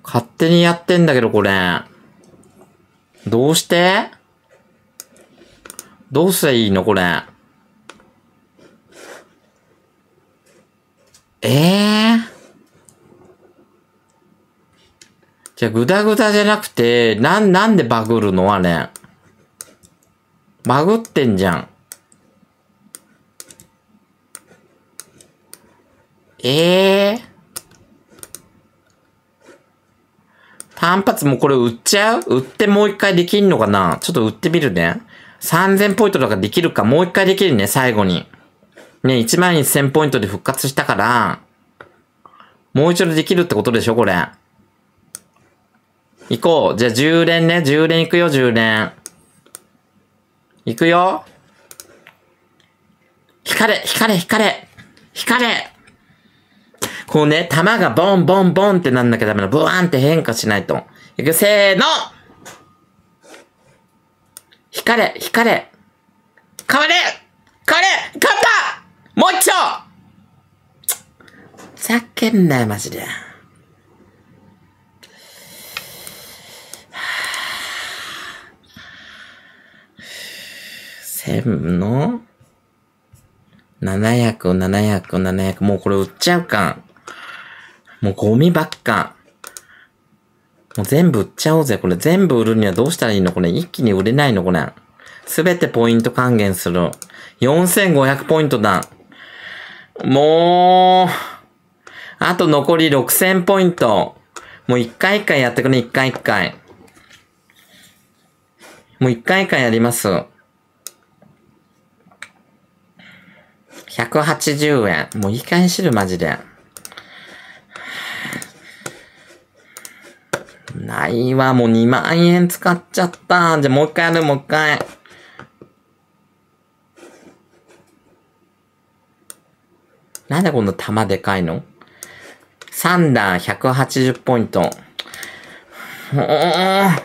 勝手にやってんだけど、これ。どうして？どうしたらいいの？これ。ええじゃあ、ぐだぐだじゃなくて、なん、なんでバグるの？あれ。バグってんじゃん。ええ単発もこれ売っちゃう？売ってもう一回できんのかな？ちょっと売ってみるね。3000ポイントとかできるか？もう一回できるね、最後に。ね、1万1000ポイントで復活したから、もう一度できるってことでしょ、これ。行こう。じゃあ10連ね、10連行くよ、10連。行くよ。光れ、光れ、光れ、光れ。こうね、弾がボンボンボンってなんなきゃダメなの。ブワーンって変化しないと。いく、せーの光れ、光れ。変われ変われ勝ったもう一丁ふざけんなよ、マジで。千の ?700、700、700。もうこれ売っちゃうか。もうゴミばっか。もう全部売っちゃおうぜ。これ全部売るにはどうしたらいいの？これ一気に売れないの？これ。すべてポイント還元する。4500ポイントだ。もう、あと残り6000ポイント。もう一回一回やってくれ、一回一回。もう一回一回やります。180円。もういい加減にしる、マジで。ないわ、もう2万円使っちゃった。じゃもう一回やる、もう一回。なんでこんな玉でかいの ?3 段180ポイント。おー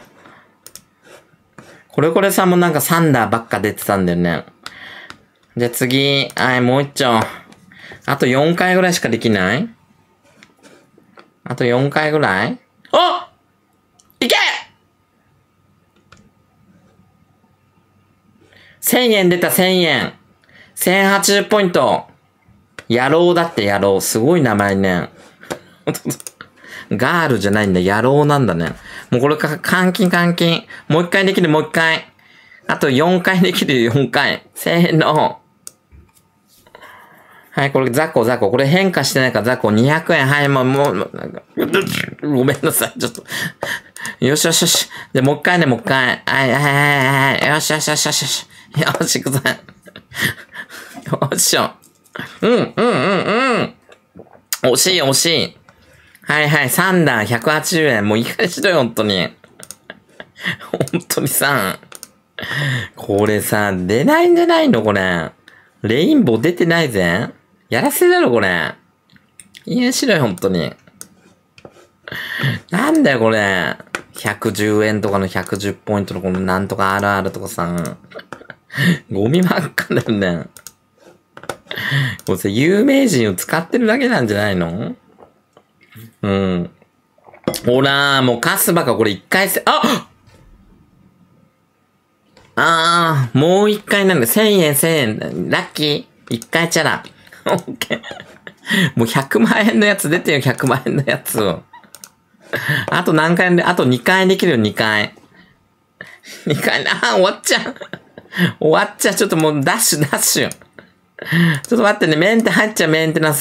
これこれさんもなんかサンダーばっか出てたんだよね。じゃあ次、はい、もう一丁。あと4回ぐらいしかできない？あと4回ぐらい？あいけ !1000 円出た1000円。1080ポイント。野郎だって野郎。すごい名前ね。ガールじゃないんだ。野郎なんだね。もうこれか、換金換金。もう一回できる、もう一回。あと4回できるよ、4回。せーの。はい、これザコザコ。これ変化してないからザコ200円。はい、もう、もう、なんかごめんなさい、ちょっと。よしよしよし。じゃあもう一回ね、もう一回。はい、はい、はい、はい。よしよしよしよしよし。よし、行くぜ。よっしょ。うん、うん、うん、うん。惜しい、惜しい。はいはい、3段180円。もういい加減にしろよ、本当に。本当にさ。これさ、出ないんじゃないの？これ。レインボー出てないぜ。やらせだろ、これ。いいにしろよ、本当に。なんだよ、これ。110円とかの110ポイントのこのなんとか RR とかさ。ゴミばっかだよね。これさ、有名人を使ってるだけなんじゃないの？うん。ほら、もうカスバかこれ一回せ、あああ、もう一回なんだ。千円千円。ラッキー一回チャラ。オッケー。もう100万円のやつ出てよ、100万円のやつを。あと何回で、あと2回できるよ、2回。2回、ああ、終わっちゃう。終わっちゃう。ちょっともうダッシュ、ダッシュ。ちょっと待ってね、メンテ入っちゃう、メンテナンス。